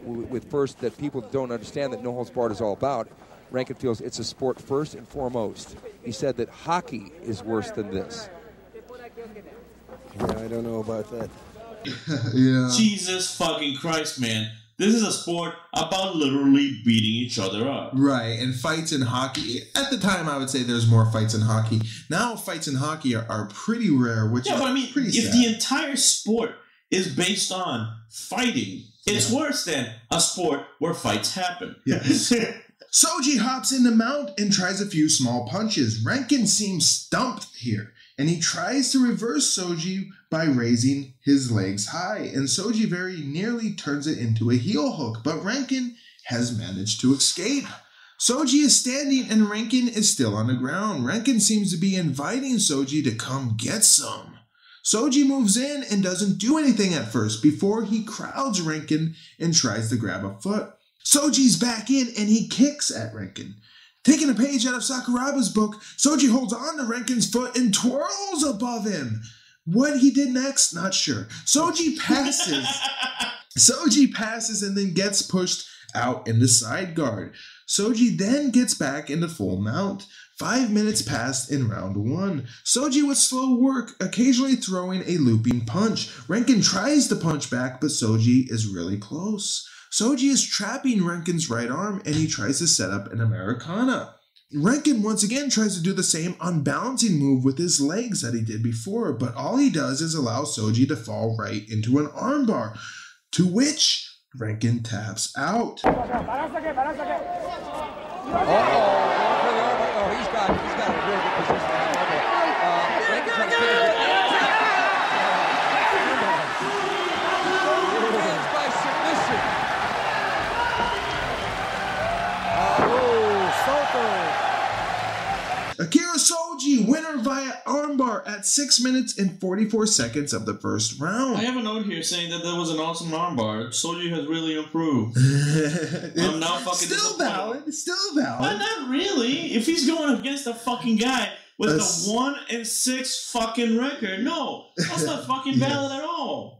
with first that people don't understand that no holds barred is all about. Renken feels it's a sport first and foremost. He said that hockey is worse than this. Yeah, I don't know about that. *laughs* yeah. Jesus fucking Christ, man. This is a sport about literally beating each other up. Right, and fights in hockey. At the time, I would say there's more fights in hockey. Now, fights in hockey are, are pretty rare, which Yeah, is but I mean, pretty if sad. the entire sport is based on fighting, it's worse than a sport where fights happen. Yes. *laughs* Soji hops in the mount and tries a few small punches. Renken seems stumped here, and he tries to reverse Soji by raising his legs high, and Soji very nearly turns it into a heel hook, but Renken has managed to escape. Soji is standing and Renken is still on the ground. Renken seems to be inviting Soji to come get some. Soji moves in and doesn't do anything at first before he crowds Renken and tries to grab a foot. Soji's back in and he kicks at Renken. Taking a page out of Sakuraba's book, Soji holds on to Renken's foot and twirls above him. What he did next, not sure. Soji *laughs* passes. Soji passes and then gets pushed out in the side guard. Soji then gets back into full mount. Five minutes passed in round one. Soji with slow work, occasionally throwing a looping punch. Renken tries to punch back, but Soji is really close. Soji is trapping Renken's right arm and he tries to set up an Americana. Renken once again tries to do the same unbalancing move with his legs that he did before, but all he does is allow Soji to fall right into an armbar, to which Renken taps out. Uh-oh, going for the arm. Oh, he's got, he's got a real good position on that elbow. Uh, Renken trying to finish it. Wins by submission. Oh, Soto. Akira Soji, winner via armbar at 6 minutes and 44 seconds of the first round. I have a note here saying that that was an awesome armbar. Soji has really improved. *laughs* I'm now fucking Still valid, still But valid. not really. If he's going against a fucking guy with That's- a one and six fucking record, no, that's not fucking *laughs* valid at all.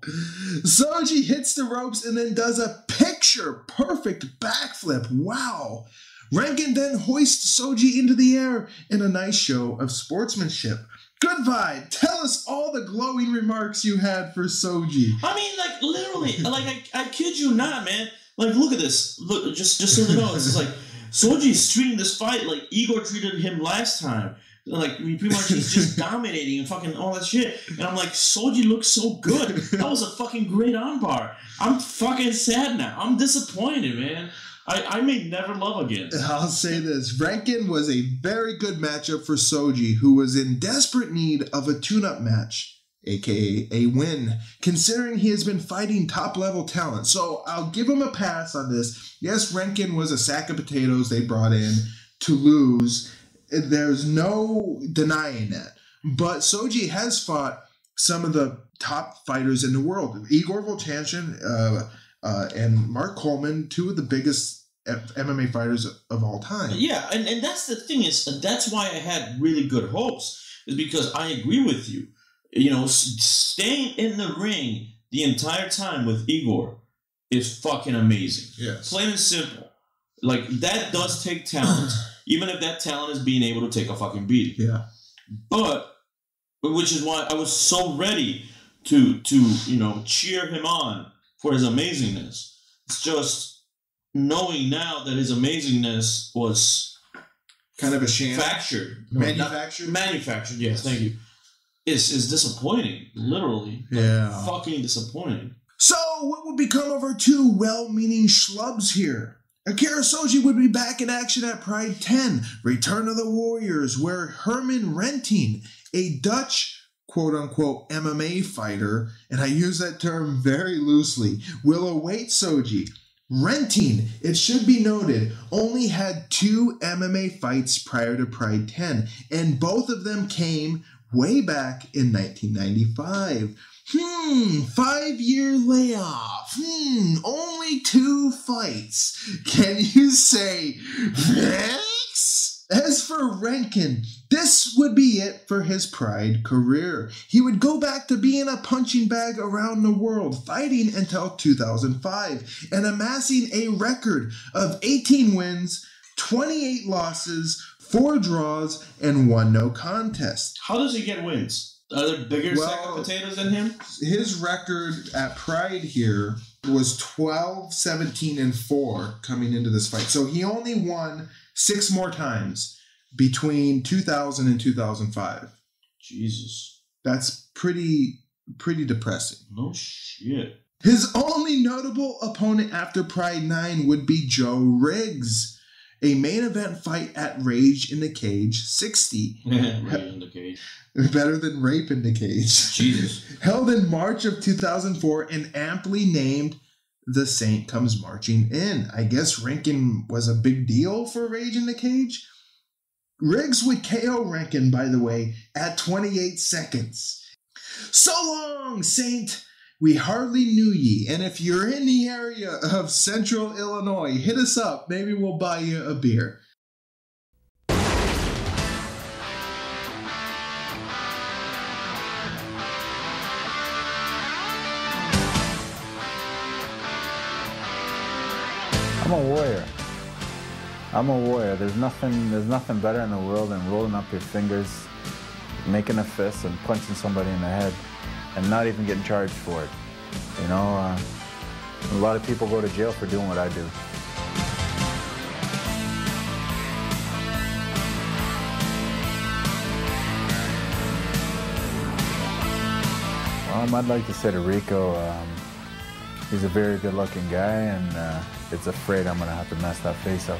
Soji hits the ropes and then does a picture perfect backflip. Wow. Renken then hoists Soji into the air in a nice show of sportsmanship. Good vibe. Tell us all the glowing remarks you had for Soji. I mean, like literally, *laughs* like I, I kid you not, man. Like, look at this. Look, just just so you know, it's like Soji's treating this fight like Igor treated him last time. Like, I mean, pretty much he's just *laughs* dominating and fucking all that shit. And I'm like, Soji looks so good. That was a fucking great armbar. I'm fucking sad now. I'm disappointed, man. I, I may never love again. *laughs* I'll say this Renken was a very good matchup for Soji, who was in desperate need of a tune up match, aka a win, considering he has been fighting top level talent. So I'll give him a pass on this. Yes, Renken was a sack of potatoes they brought in to lose. There's no denying that. But Soji has fought some of the top fighters in the world. Igor Vovchanchyn uh, uh, and Mark Coleman, two of the biggest F- MMA fighters of all time. Yeah, and, and that's the thing is that's why I had really good hopes is because I agree with you. You know, s- staying in the ring the entire time with Igor is fucking amazing. Yes. Plain and simple. Like that does take talent, *sighs* even if that talent is being able to take a fucking beating. Yeah. But which is why I was so ready to to you know cheer him on for his amazingness. It's just knowing now that his amazingness was kind of a sham, manufactured, Manufactured? manufactured. Yes, thank you. Is is disappointing, literally. Like, Yeah. fucking disappointing. So, what would become of our two well meaning schlubs here? Akira Soji would be back in action at Pride 10, Return of the Warriors, where Herman Renting, a Dutch quote unquote MMA fighter, and I use that term very loosely, will await Soji. Renting, it should be noted, only had two MMA fights prior to Pride 10, and both of them came way back in 1995. Hmm, five year layoff. Hmm, only two fights. Can you say thanks? As for Renken, this would be it for his Pride career. He would go back to being a punching bag around the world, fighting until 2005 and amassing a record of 18 wins, 28 losses, 4 draws, and 1 no contest. How does he get wins? Are there bigger sack of potatoes than him? His record at Pride here was 12, 17, and 4 coming into this fight. So he only won six more times between 2000 and 2005. Jesus. That's pretty pretty depressing. No shit. His only notable opponent after Pride 9 would be Joe Riggs, a main event fight at Rage in the Cage 60. *laughs* right in the cage. Better than Rape in the Cage. Jesus. *laughs* Held in March of 2004 and amply named The Saint Comes Marching In. I guess Renken was a big deal for Rage in the Cage. Riggs would KO Renken, by the way, at 28 seconds. So long, Saint! We hardly knew ye, and if you're in the area of central Illinois, hit us up. Maybe we'll buy you a beer. I'm a warrior. I'm a warrior. There's nothing there's nothing better in the world than rolling up your fingers, making a fist and punching somebody in the head and not even getting charged for it. You know, uh, a lot of people go to jail for doing what I do. Um, I'd like to say to Rico, um, he's a very good-looking guy, and uh, it's afraid I'm gonna have to mess that face up.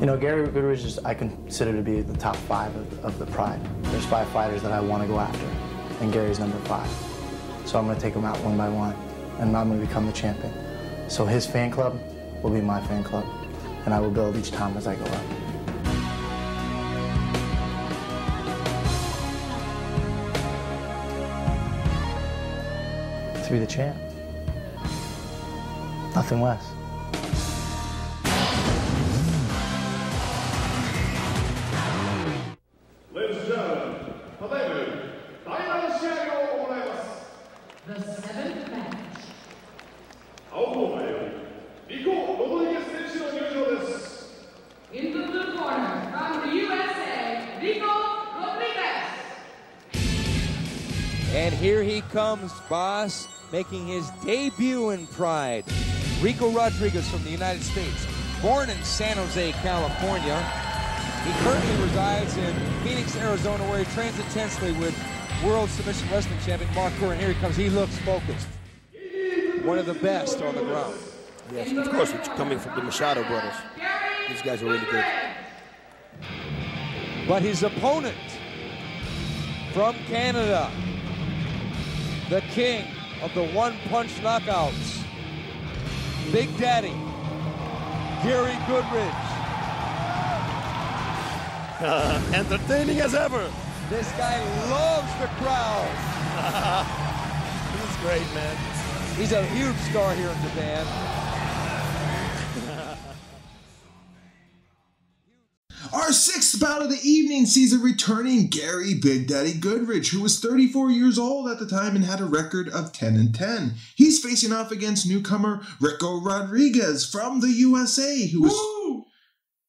You know, Gary Goodridge is, I consider to be the top five of, of the Pride. There's five fighters that I want to go after, and Gary's number five. So I'm going to take them out one by one, and I'm going to become the champion. So his fan club will be my fan club, and I will build each time as I go up. To be the champ. Nothing less. Boss, making his debut in Pride. Rico Rodriguez from the United States, born in San Jose, California. He currently resides in Phoenix, Arizona, where he trains intensely with World Submission Wrestling Champion Mark Kerr. And here he comes. He looks focused. One of the best on the ground. Yes, of course, it's coming from the Machado brothers. These guys are really good. But his opponent from Canada, the king of the one punch knockouts, Big Daddy, Gary Goodridge. *laughs* entertaining as ever. This guy loves the crowd. *laughs* He's great, man. He's a huge star here in Japan. Our sixth bout of the evening sees a returning Gary Big Daddy Goodrich, who was 34 years old at the time and had a record of 10 and 10. He's facing off against newcomer Rico Rodriguez from the USA, who was.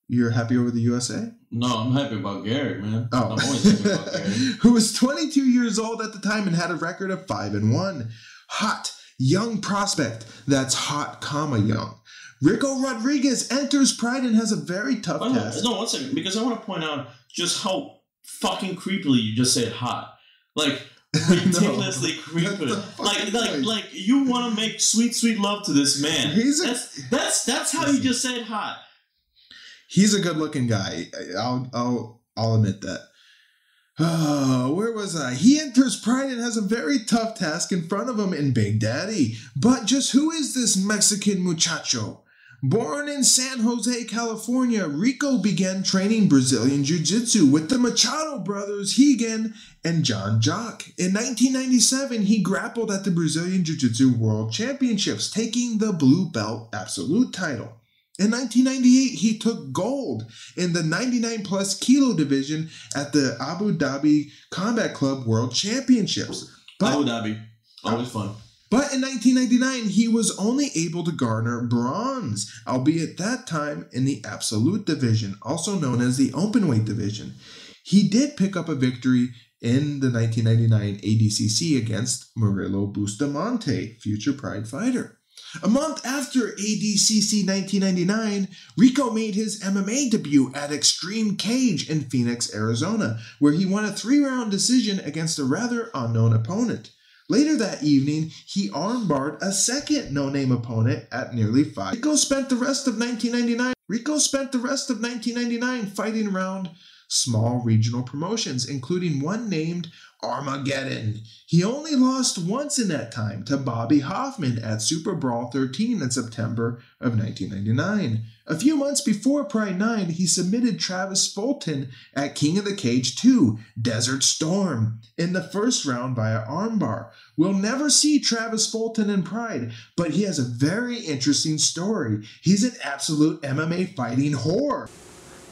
You're happy over the USA? No, I'm happy about Gary, man. Oh. I'm always happy about *laughs* Gary. who was 22 years old at the time and had a record of 5 and 1. Hot, young prospect that's hot, comma, young. Rico Rodriguez enters Pride and has a very tough Oh, test. no, one second, because I want to point out just how fucking creepily you just said hot. Like *laughs* ridiculously creepy. Like like like you want to make sweet sweet love to this man. He's a- that's that's that's how you just said hot. He's a good looking guy. I'll I'll I'll admit that. Oh, *sighs* where was I? He enters Pride and has a very tough task in front of him in Big Daddy. But just who is this Mexican muchacho? Born in San Jose, California, Rico began training Brazilian Jiu Jitsu with the Machado brothers Rigan and Jean Jacques. In 1997, he grappled at the Brazilian Jiu Jitsu World Championships, taking the blue belt absolute title. In 1998, he took gold in the 99 plus kilo division at the Abu Dhabi Combat Club World Championships. Abu Dhabi, always fun. But in 1999, he was only able to garner bronze, albeit that time in the absolute division, also known as the openweight division. He did pick up a victory in the 1999 ADCC against Murillo Bustamante, future Pride fighter. A month after ADCC 1999, Rico made his MMA debut at Extreme Cage in Phoenix, Arizona, where he won a three round decision against a rather unknown opponent. Later that evening, he armbarred a second no-name opponent at nearly five. Rico spent the rest of 1999. Rico spent the rest of 1999 fighting around small regional promotions, including one named Armageddon. He only lost once in that time to Bobby Hoffman at Super Brawl 13 in September of 1999. A few months before Pride 9, he submitted Travis Fulton at King of the Cage 2, Desert Storm, in the first round via armbar. We'll never see Travis Fulton in Pride, but he has a very interesting story. He's an absolute MMA fighting whore.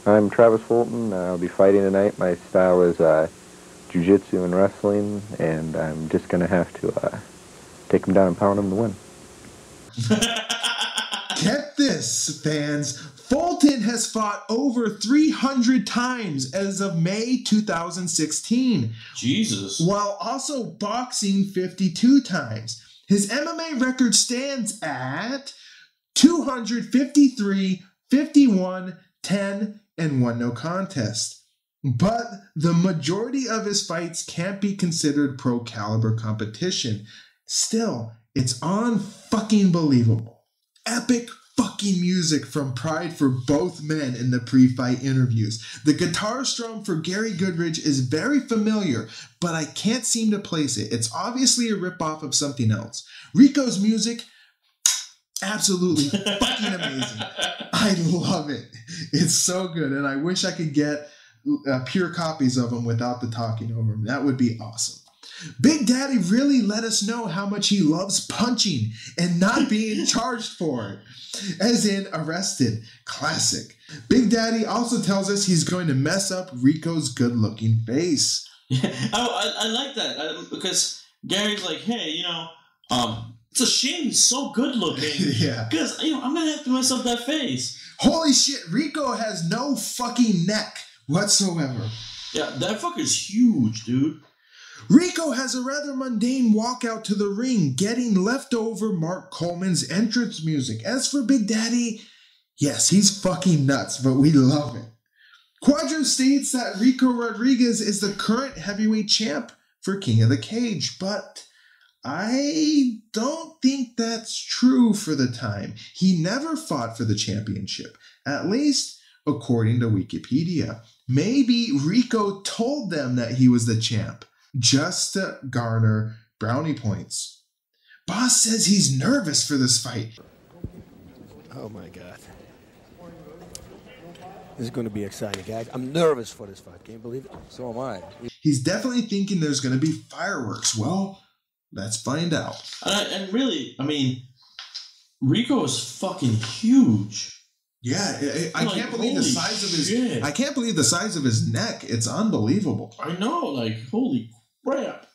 I'm Travis Fulton. I'll be fighting tonight. My style is uh, jiu-jitsu and wrestling, and I'm just going to have to uh, take him down and pound him to win. *laughs* Get this, fans. Fulton has fought over 300 times as of May 2016. Jesus. While also boxing 52 times. His MMA record stands at 253, 51, 10, and 1 no contest. But the majority of his fights can't be considered pro caliber competition. Still, it's on fucking believable. Epic fucking music from Pride for both men in the pre fight interviews. The guitar strum for Gary Goodridge is very familiar, but I can't seem to place it. It's obviously a ripoff of something else. Rico's music, absolutely *laughs* fucking amazing. I love it. It's so good, and I wish I could get uh, pure copies of them without the talking over them. That would be awesome. Big Daddy really let us know how much he loves punching and not being *laughs* charged for it, as in arrested. Classic. Big Daddy also tells us he's going to mess up Rico's good looking face. Yeah, I, I, I like that uh, because Gary's like, hey, you know, um, it's a shame he's so good looking. *laughs* Yeah. Because you know I'm gonna have to mess up that face. Holy shit, Rico has no fucking neck whatsoever. Yeah, that fucker's huge, dude. Rico has a rather mundane walkout to the ring, getting leftover Mark Coleman's entrance music. As for Big Daddy, yes, he's fucking nuts, but we love it. Quadro states that Rico Rodriguez is the current heavyweight champ for King of the Cage, but I don't think that's true for the time. He never fought for the championship, at least according to Wikipedia. Maybe Rico told them that he was the champ just to garner brownie points. Bas says he's nervous for this fight. Oh my God. This is going to be exciting, guys. I'm nervous for this fight. Can you believe it? So am I. He's definitely thinking there's going to be fireworks. Well, let's find out. And, and really, I mean, Rico is fucking huge. Yeah, I, I Like, can't believe the holy size of his. I can't believe the size of his neck. It's unbelievable. I know, like, holy crap.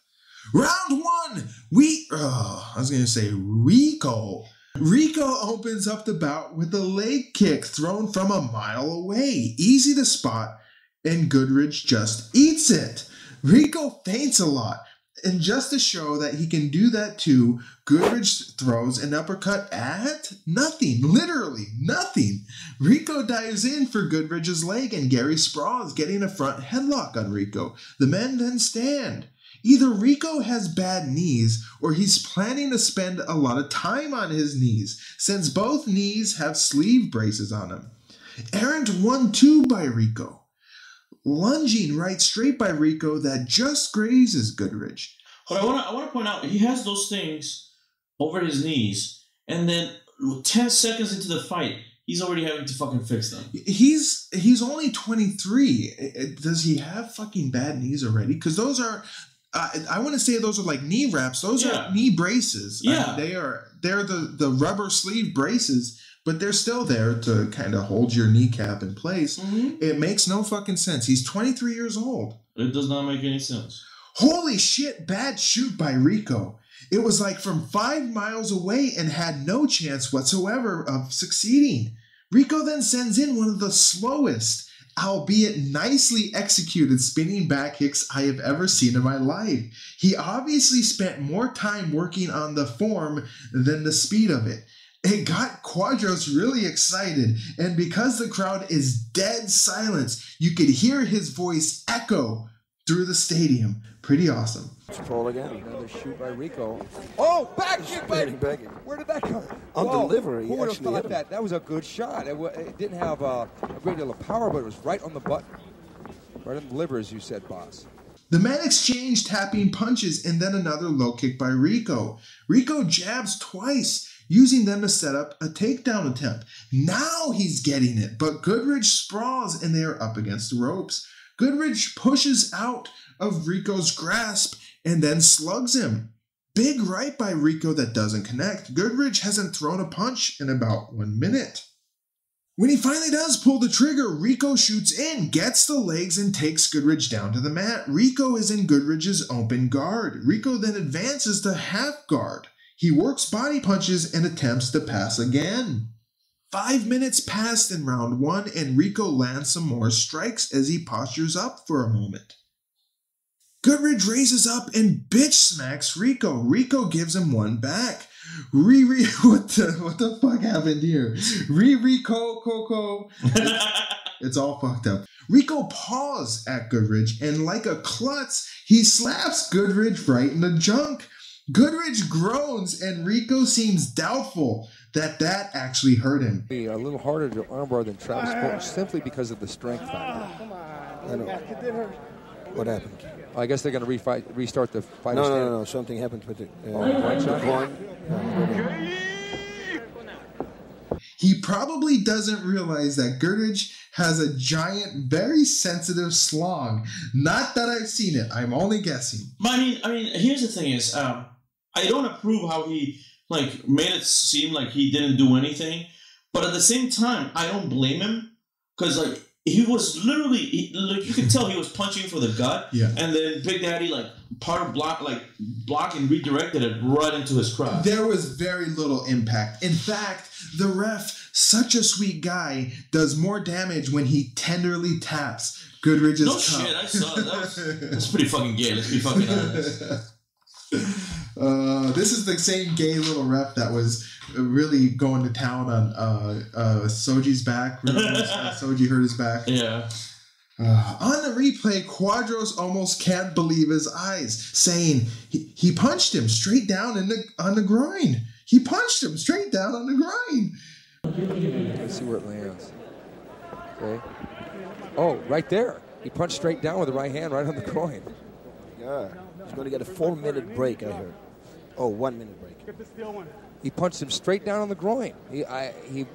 Round one, we. Oh, I was going to say Rico. Rico opens up the bout with a leg kick thrown from a mile away, easy to spot, and Goodrich just eats it. Rico faints a lot, and just to show that he can do that too, Goodrich throws an uppercut at nothing, literally nothing. Rico dives in for Goodrich's leg, and Gary sprawls, getting a front headlock on Rico. The men then stand. Either Rico has bad knees or he's planning to spend a lot of time on his knees, since both knees have sleeve braces on them. Errant 1 2 by Rico. Lunging right straight by Rico that just grazes Goodrich. But I want to I want to point out he has those things over his knees, and then ten seconds into the fight, he's already having to fucking fix them. He's he's only 23. Uh, uh, Does he have fucking bad knees already? Because those are uh, I want to say those are like knee wraps. Those Yeah. are knee braces. I mean, Yeah. they are they're the the rubber sleeve braces, but they're still there to kind of hold your kneecap in place. Mm-hmm. It makes no fucking sense. He's 23 years old. It does not make any sense. Holy shit, bad shoot by Rico. It was like from five miles away and had no chance whatsoever of succeeding. Rico then sends in one of the slowest, albeit nicely executed spinning back kicks I have ever seen in my life. He obviously spent more time working on the form than the speed of it. It got Quadros really excited, and because the crowd is dead silence, you could hear his voice echo through the stadium. Pretty awesome. Troll again. Another shoot by Rico. Oh, back kick by Spinning. Where did that come? On Whoa, delivery, Who would have actually hit thought that? That was a good shot. It, wa- it didn't have uh, a great deal of power, but it was right on the button. Right on the liver, as you said, Bas. The men exchange tapping punches and then another low kick by Rico. Rico jabs twice, using them to set up a takedown attempt. Now he's getting it, but Goodrich sprawls and they are up against the ropes. Goodrich pushes out of Rico's grasp and then slugs him. Big right by Rico that doesn't connect. Goodrich hasn't thrown a punch in about one minute. When he finally does pull the trigger, Rico shoots in, gets the legs, and takes Goodrich down to the mat. Rico is in Goodrich's open guard. Rico then advances to half guard. He works body punches and attempts to pass again. Five minutes passed in round one, and Rico lands some more strikes as he postures up for a moment. Goodridge raises up and bitch smacks Rico. Rico gives him one back. Riri, *laughs* what the what the fuck happened here? Riri, co, coco. *laughs* It's all fucked up. Rico paws at Goodridge and like a klutz, he slaps Goodridge right in the junk. Goodrich groans, and Rico seems doubtful that that actually hurt him. A little harder to armbar than Travis Bolt simply because of the strength factor. I know. What happened? I guess they're going to refight, restart the fight. No, no, no, no. Something happened with the uh, Oh, shot? He probably doesn't realize that Goodrich has a giant, very sensitive slong. Not that I've seen it. I'm only guessing. But I mean, I mean, here's the thing: is um, I don't approve how he like made it seem like he didn't do anything, but at the same time, I don't blame him because like he was literally, he, like you can tell he was punching for the gut, *laughs* Yeah. and then Big Daddy like part of block like block and redirected it right into his crotch. There was very little impact. In fact, the ref, such a sweet guy, does more damage when he tenderly taps Goodrich's No cup. shit, I saw. That was, *laughs* that's pretty fucking gay. Let's be fucking honest. *laughs* Uh, this is the same gay little rep that was really going to town on uh, uh, Shoji's back. *laughs* Remember uh, Shoji hurt his back. Yeah. Uh, on the replay, Quadros almost can't believe his eyes, saying he, he punched him straight down in the on the groin. He punched him straight down on the groin. Let's see where it lands. Okay. Oh, right there. He punched straight down with the right hand, right on the groin. yeah. He's going to get a four minute break, I heard. Oh, one minute break. He punched him straight down on the groin. He, I, he.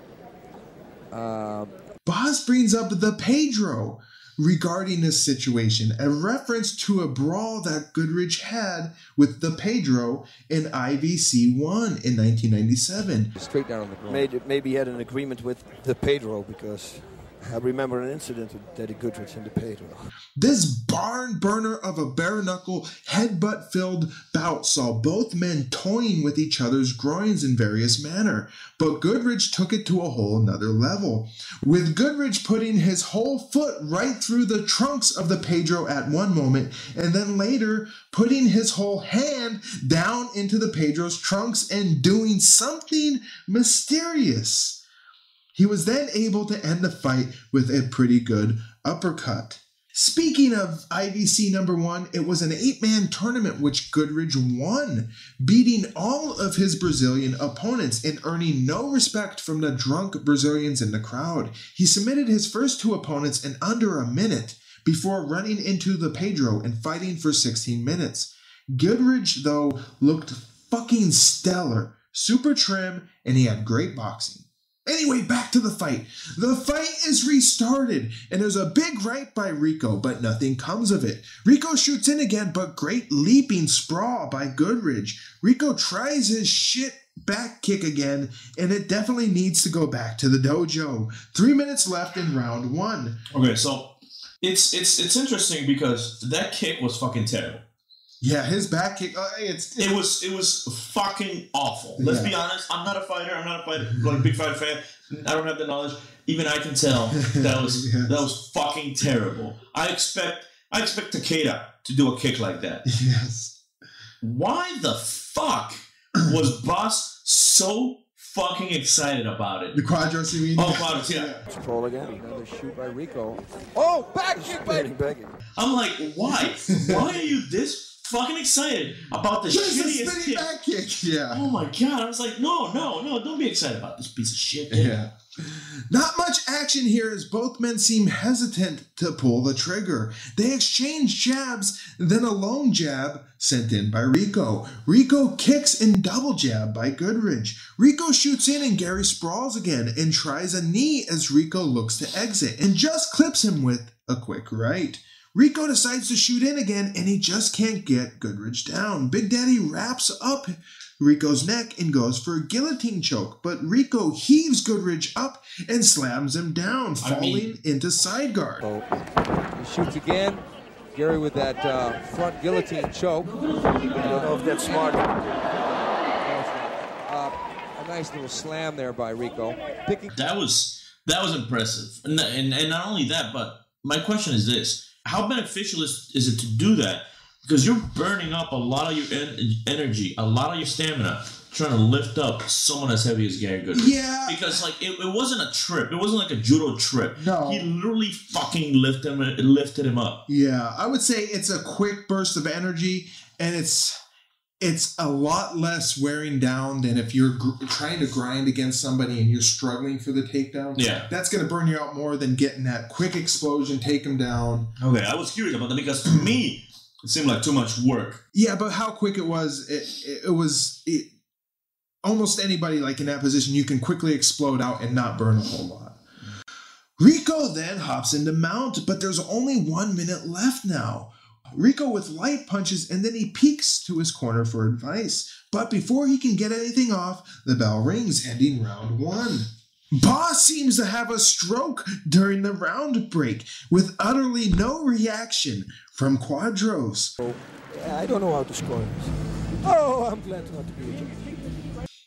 Um, Bas brings up the Pedro regarding this situation, a reference to a brawl that Goodrich had with the Pedro in IVC 1 in 1997. Straight down on the groin. Maybe, maybe he had an agreement with the Pedro because I remember an incident with Daddy Goodrich and the Pedro. This barn burner of a bare knuckle, headbutt filled bout saw both men toying with each other's groins in various manner, but Goodrich took it to a whole another level, with Goodrich putting his whole foot right through the trunks of the Pedro at one moment, and then later putting his whole hand down into the Pedro's trunks and doing something mysterious. He was then able to end the fight with a pretty good uppercut. Speaking of IVC number one, it was an eight man tournament which Goodrich won, beating all of his Brazilian opponents and earning no respect from the drunk Brazilians in the crowd. He submitted his first two opponents in under a minute before running into the Pedro and fighting for 16 minutes. Goodrich, though, looked fucking stellar, super trim, and he had great boxing. Anyway, back to the fight. The fight is restarted, and there's a big right by Rico, but nothing comes of it. Rico shoots in again, but great leaping sprawl by Goodrich. Rico tries his shit back kick again, and it definitely needs to go back to the dojo. Three minutes left in round one. Okay, so it's it's it's interesting because that kick was fucking terrible. Yeah, his back kick. Uh, it's It was it was fucking awful. Let's be honest. I'm not a fighter. I'm not a fighter like big fighter fan. I don't have the knowledge. Even I can tell *laughs* that was that was fucking terrible. I expect I expect Takada to do a kick like that. Yes. Why the fuck was *clears throat* Bas so fucking excited about it? The Quadros, you mean? Oh, Quadros, yeah. Sprawl again. Another shoot by Rico. Oh, back kick by Spinning I'm like, why? *laughs* Why are you this fucking excited about the a shittiest spinning kick? back kick. *laughs* Yeah. Oh my god! I was like, no, no, no! Don't be excited about this piece of shit. dude. Yeah. Not much action here as both men seem hesitant to pull the trigger. They exchange jabs, then a lone jab sent in by Rico. Rico kicks and double jab by Goodridge. Rico shoots in and Gary sprawls again and tries a knee as Rico looks to exit and just clips him with a quick right. Rico decides to shoot in again and he just can't get Goodridge down. Big Daddy wraps up Rico's neck and goes for a guillotine choke, but Rico heaves Goodridge up and slams him down, I falling mean- into side guard. He shoots again. Gary with that uh, front guillotine choke. I don't know if that's smart. Uh, a nice little slam there by Rico. Picking That was that was impressive, and, and and not only that, but my question is this: How beneficial is, is it to do that? Because you're burning up a lot of your en- energy, a lot of your stamina, trying to lift up someone as heavy as Gary Goodridge. Yeah. Because like it, it wasn't a trip. It wasn't like a judo trip. No. He literally fucking lifted him lifted him up. Yeah, I would say it's a quick burst of energy, and it's it's a lot less wearing down than if you're gr- trying to grind against somebody and you're struggling for the takedown. Yeah. that's going to burn you out more than getting that quick explosion, take them down. Okay, I was curious about that because to me it seemed like too much work. Yeah, but how quick it was, it, it, it was it, almost anybody like in that position, you can quickly explode out and not burn a whole lot. Rico then hops into mount, but there's only one minute left now. Rico with light punches and then he peeks to his corner for advice. But before he can get anything off, the bell rings, ending round one. Bas seems to have a stroke during the round break with utterly no reaction from Quadros. I don't know how to score this. Oh, I'm glad not to be judge.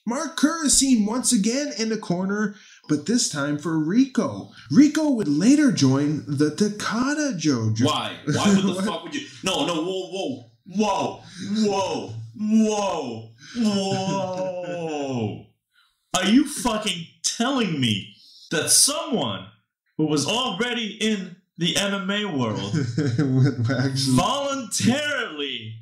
Mark Kerr is seen once again in the corner, but this time for Rico. Rico would later join the Takada Dojo. Why? Why would the fuck would you? No, no, whoa, whoa, whoa, whoa, whoa, whoa. Are you fucking telling me that someone who was already in the MMA world *laughs* Would actually- voluntarily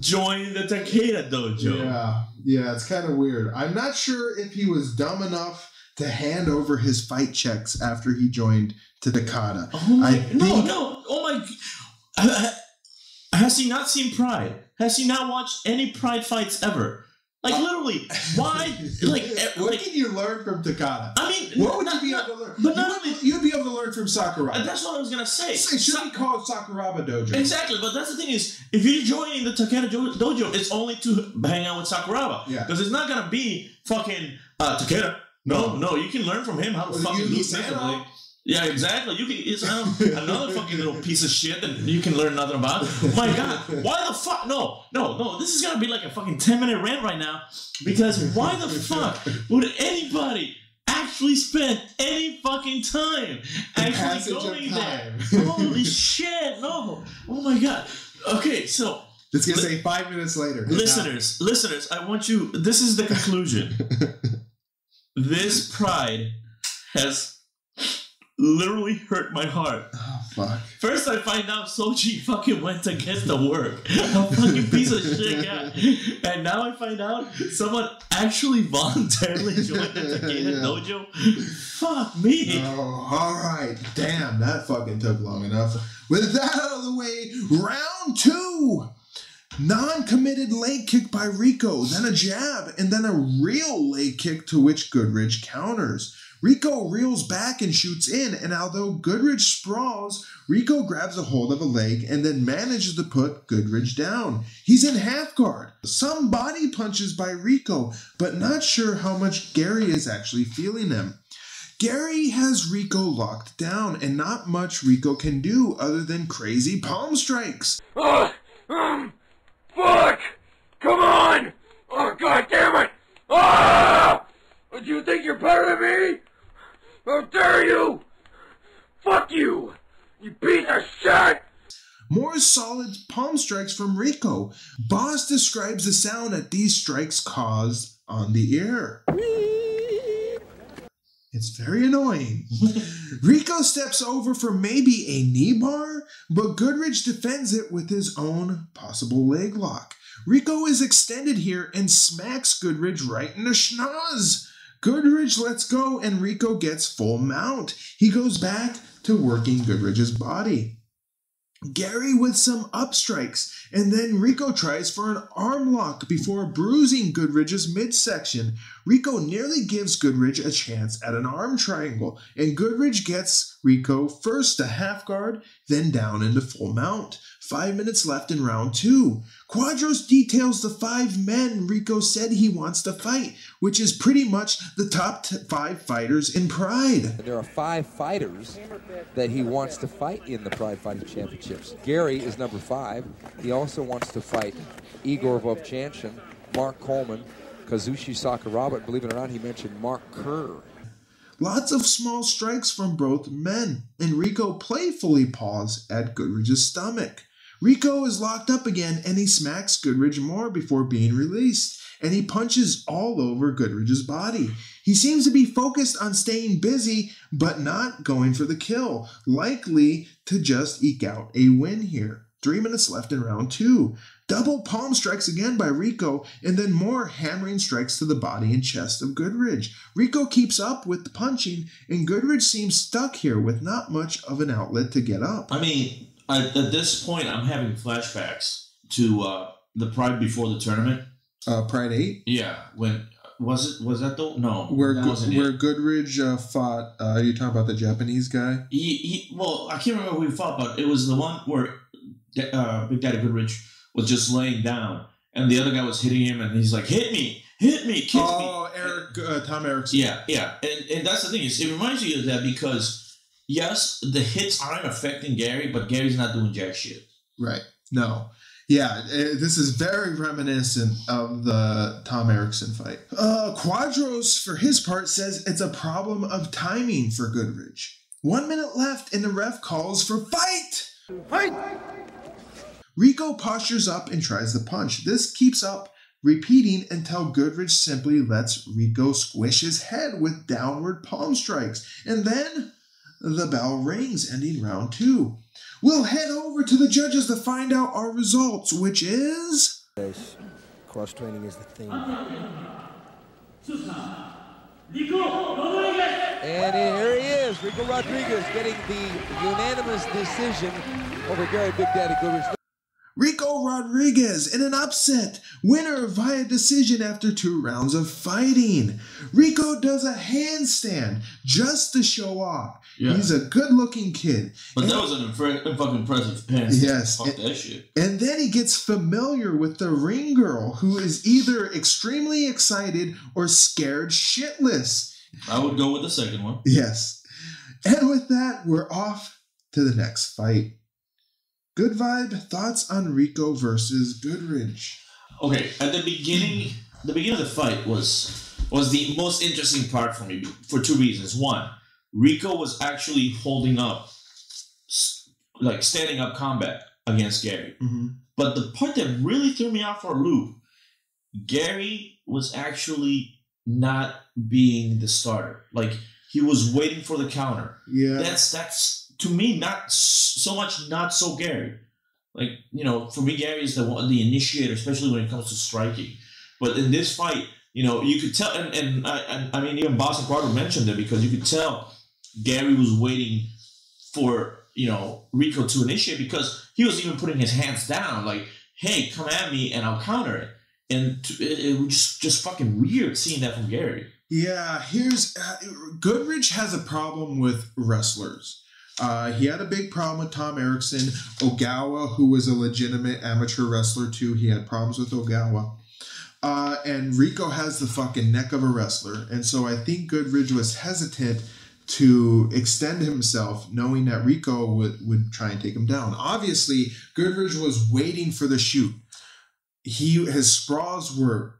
joined the Takada Dojo? Yeah, yeah, it's kind of weird. I'm not sure if he was dumb enough to hand over his fight checks after he joined to Takada. Oh my, I think no, no, oh my. Ha- Has he not seen Pride? Has he not watched any Pride fights ever? Like literally, why? *laughs* Like, eh, what like can you learn from Takada? I mean, what would you be able to learn? but you not would, you'd be able to learn from Sakuraba. that's what I was gonna say. It should be called Sakuraba Dojo. Exactly, but that's the thing is, if you're joining the Takada Jo- Dojo, it's only to hang out with Sakuraba. Yeah. Because it's not gonna be fucking uh, Takada. No, no, you can learn from him how to Well, fucking do need sensibly. Yeah, exactly. You can. It's um, *laughs* another fucking little piece of shit that you can learn nothing about. My God, why the fuck? No, no, no. This is gonna be like a fucking ten minute rant right now because why the fuck would anybody actually spend any fucking time actually going there? Holy shit! No. Oh my God. Okay, so It's gonna say five minutes later. listeners, listeners, I want you. This is the conclusion. *laughs* this pride has literally hurt my heart. Oh, fuck. First, I find out Shoji fucking went to get the work. A fucking piece of shit guy. And now I find out someone actually voluntarily joined the *laughs* Takada Yeah. dojo. Fuck me. Oh, all right. Damn, that fucking took long enough. With that out of the way, round two. Non committed leg kick by Rico, then a jab, and then a real leg kick to which Goodridge counters. Rico reels back and shoots in, and although Goodridge sprawls, Rico grabs a hold of a leg and then manages to put Goodridge down. He's in half guard. Some body punches by Rico, but not sure how much Gary is actually feeling them. Gary has Rico locked down, and not much Rico can do other than crazy palm strikes. Um, fuck! Come on! Oh, god damn it! Ah! Do you think you're better than me? How dare you! Fuck you! You piece of shit! More solid palm strikes from Rico. Bas describes the sound that these strikes cause on the air. It's very annoying. *laughs* Rico steps over for maybe a knee bar, but Goodridge defends it with his own possible leg lock. Rico is extended here and smacks Goodridge right in the schnoz. Goodridge lets go and Rico gets full mount. He goes back to working Goodridge's body. Gary with some up strikes, and then Rico tries for an arm lock before bruising Goodridge's midsection. Rico nearly gives Goodridge a chance at an arm triangle, and Goodridge gets Rico first to half guard, then down into full mount. Five minutes left in round two. Quadros details the five men Rico said he wants to fight, which is pretty much the top five fighters in Pride. There are five fighters that he wants to fight in the Pride Fighting Championships. Gary is number five. He also wants to fight Igor Vovchanchyn, Mark Coleman, Kazushi Sakuraba, believe it or not, he mentioned Mark Kerr. Lots of small strikes from both men, and Rico playfully paws at Goodridge's stomach. Rico is locked up again and he smacks Goodridge more before being released, and he punches all over Goodridge's body. He seems to be focused on staying busy, but not going for the kill, likely to just eke out a win here. Three minutes left in round two. Double palm strikes again by Rico, and then more hammering strikes to the body and chest of Goodridge. Rico keeps up with the punching, and Goodridge seems stuck here with not much of an outlet to get up. I mean, at, at this point, I'm having flashbacks to uh, the Pride before the tournament. Uh, Pride 8? Yeah, when was it? Was that the no? Where, Go- wasn't it. where Goodridge uh, fought, uh, you talking about the Japanese guy? He, he, well, I can't remember who he fought, but it was the one where uh, Big Daddy Goodrich was just laying down, and the other guy was hitting him, and he's like, "Hit me, hit me, kick me." Oh, Eric, uh, Tom Erikson. Yeah, yeah, and and that's the thing is, it reminds you of that because yes, the hits aren't affecting Gary, but Gary's not doing jack shit. Right. No. Yeah, eh, this is very reminiscent of the Tom Erikson fight. Uh, Quadros, for his part, says it's a problem of timing for Goodridge. One minute left, and the ref calls for fight. Fight. Rico postures up and tries the punch. This keeps up, repeating until Goodridge simply lets Rico squish his head with downward palm strikes. And then the bell rings, ending round two. We'll head over to the judges to find out our results, which is. Cross training is the thing. And here he is, Rico Rodriguez getting the unanimous decision over Gary Big Daddy Goodrich. Rico Rodriguez in an upset, winner via decision after two rounds of fighting. Rico does a handstand just to show off. Yeah. He's a good looking kid. But that was an impre- fucking impressive pass. Yes. fuck that shit. And then he gets familiar with the ring girl, who is either extremely excited or scared shitless. I would go with the second one. Yes. And with that, we're off to the next fight. Good vibe, thoughts on Rico versus Goodridge. Okay, at the beginning, the beginning of the fight was was the most interesting part for me for two reasons. One, Rico was actually holding up, like standing up combat against Gary. Mm-hmm. But the part that really threw me off for a loop, Gary was actually not being the starter. Like he was waiting for the counter. Yeah. That's that's to me not so much not so Gary. Like you know, for me, Gary is the one, the initiator, especially when it comes to striking. But in this fight, you know, you could tell, and, and I, and, I mean, even Bas and Quadro mentioned it because you could tell Gary was waiting for you know Rico to initiate because he was even putting his hands down, like, "Hey, come at me, and I'll counter it." And it, it was just just fucking weird seeing that from Gary. Yeah, here's uh, Goodrich has a problem with wrestlers. Uh, he had a big problem with Tom Erikson. Ogawa, who was a legitimate amateur wrestler too, he had problems with Ogawa. Uh, and Rico has the fucking neck of a wrestler. And so I think Goodridge was hesitant to extend himself, knowing that Rico would, would try and take him down. Obviously, Goodridge was waiting for the shoot. he his sprawls were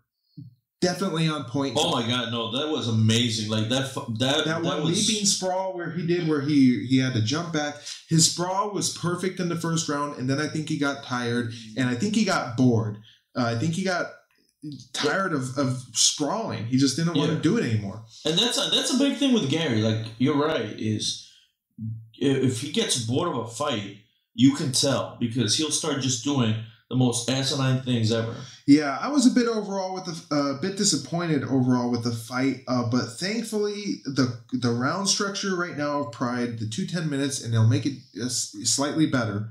definitely on point. Oh my god, no, that was amazing. Like that, fu- that, that, one was, leaping sprawl where he did where he he had to jump back his sprawl was perfect in the first round and then i think he got tired and i think he got bored uh, i think he got tired of, of sprawling he just didn't want Yeah. to do it anymore And that's a, that's a big thing with Gary. Like you're right, is if he gets bored of a fight, you can tell because he'll start just doing the most asinine things ever. yeah i was a bit overall with the a bit disappointed overall with the fight uh, but thankfully the the round structure right now of pride the two ten minutes and they'll make it uh, slightly better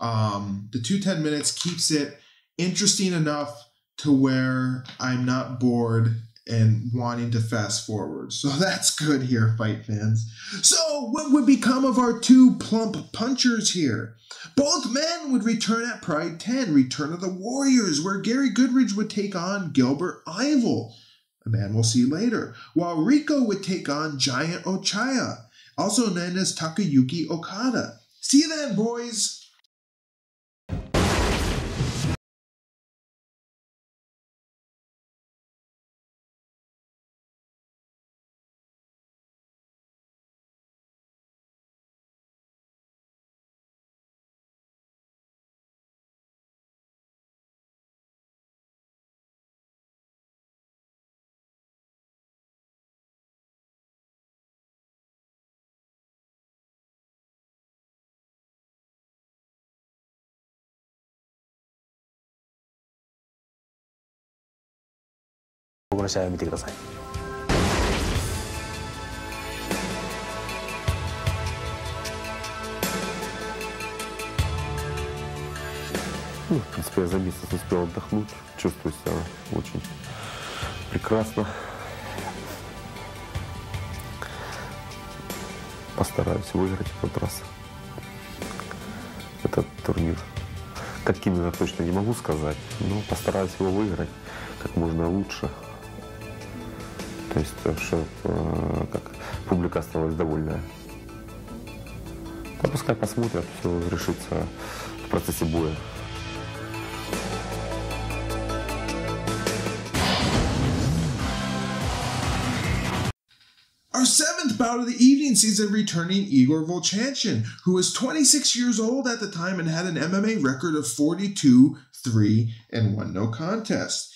um the two ten minutes keeps it interesting enough to where I'm not bored and wanting to fast forward. So *laughs* that's good here, fight fans. So, what would become of our two plump punchers here? Both men would return at Pride 10, Return of the Warriors, where Gary Goodridge would take on Gilbert Yvel, a man we'll see later, while Rico would take on Giant Ochiai, also known as Takayuki Okada. See you then, boys! の試合を見てください Ну, в принципе, я за месяц успел отдохнуть. Чувствую себя очень прекрасно. Постараюсь выиграть в этот раз. Этот турнир. Как именно точно не могу сказать, но постараюсь его выиграть как можно лучше. То есть, э, как, публика осталась. А пускай посмотрят, все решится в процессе боя. Our seventh bout of the evening sees a returning Igor Vovchanchyn, who was 26 years old at the time and had an MMA record of 42, 3, and 1 no contest.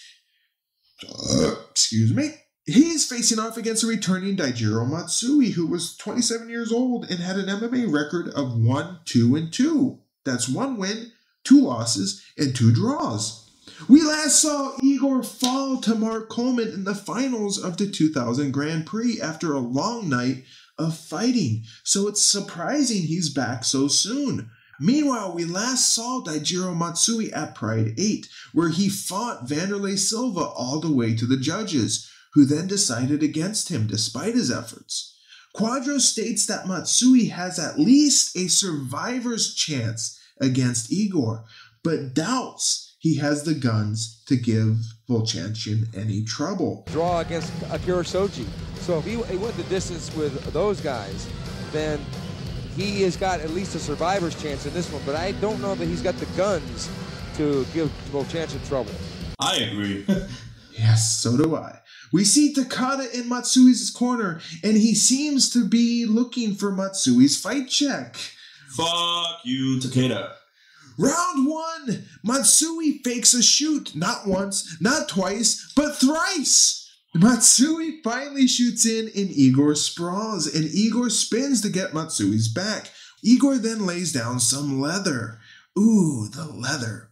Uh, excuse me. He's facing off against a returning Daijiro Matsui, who was 27 years old and had an MMA record of 1, 2, and 2. That's one win, two losses, and two draws. We last saw Igor fall to Mark Coleman in the finals of the 2000 Grand Prix after a long night of fighting, so it's surprising he's back so soon. Meanwhile, we last saw Daijiro Matsui at Pride 8, where he fought Vanderlei Silva all the way to the judges, who then decided against him despite his efforts. Quadro states that Matsui has at least a survivor's chance against Igor, but doubts he has the guns to give Vovchanchyn any trouble. Draw against Akira Shoji. So if he, he went the distance with those guys, then he has got at least a survivor's chance in this one. But I don't know that he's got the guns to give Vovchanchyn trouble. I agree. *laughs* Yes, so do I. We see Takada in Matsui's corner, and he seems to be looking for Matsui's fight check. Fuck you, Takada. Round one, Matsui fakes a shoot, not once, not twice, but thrice. Matsui finally shoots in, and Igor sprawls, and Igor spins to get Matsui's back. Igor then lays down some leather. Ooh, the leather.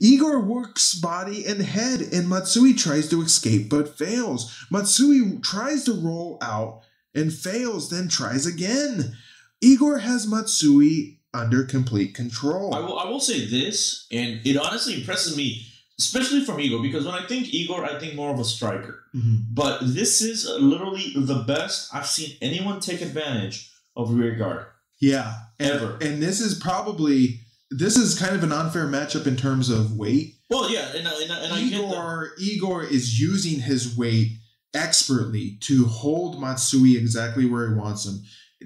Igor works body and head, and Matsui tries to escape but fails. Matsui tries to roll out and fails, then tries again. Igor has Matsui under complete control. I will, I will say this, and it honestly impresses me, especially from Igor, because when I think Igor, I think more of a striker. Mm-hmm. But this is literally the best I've seen anyone take advantage of rear guard. Yeah, and, Ever. And this is probably this is kind of an unfair matchup in terms of weight. Well, yeah, and, I- and, I- and I get that. Igor Igor is using his weight expertly to hold Matsui exactly where he wants him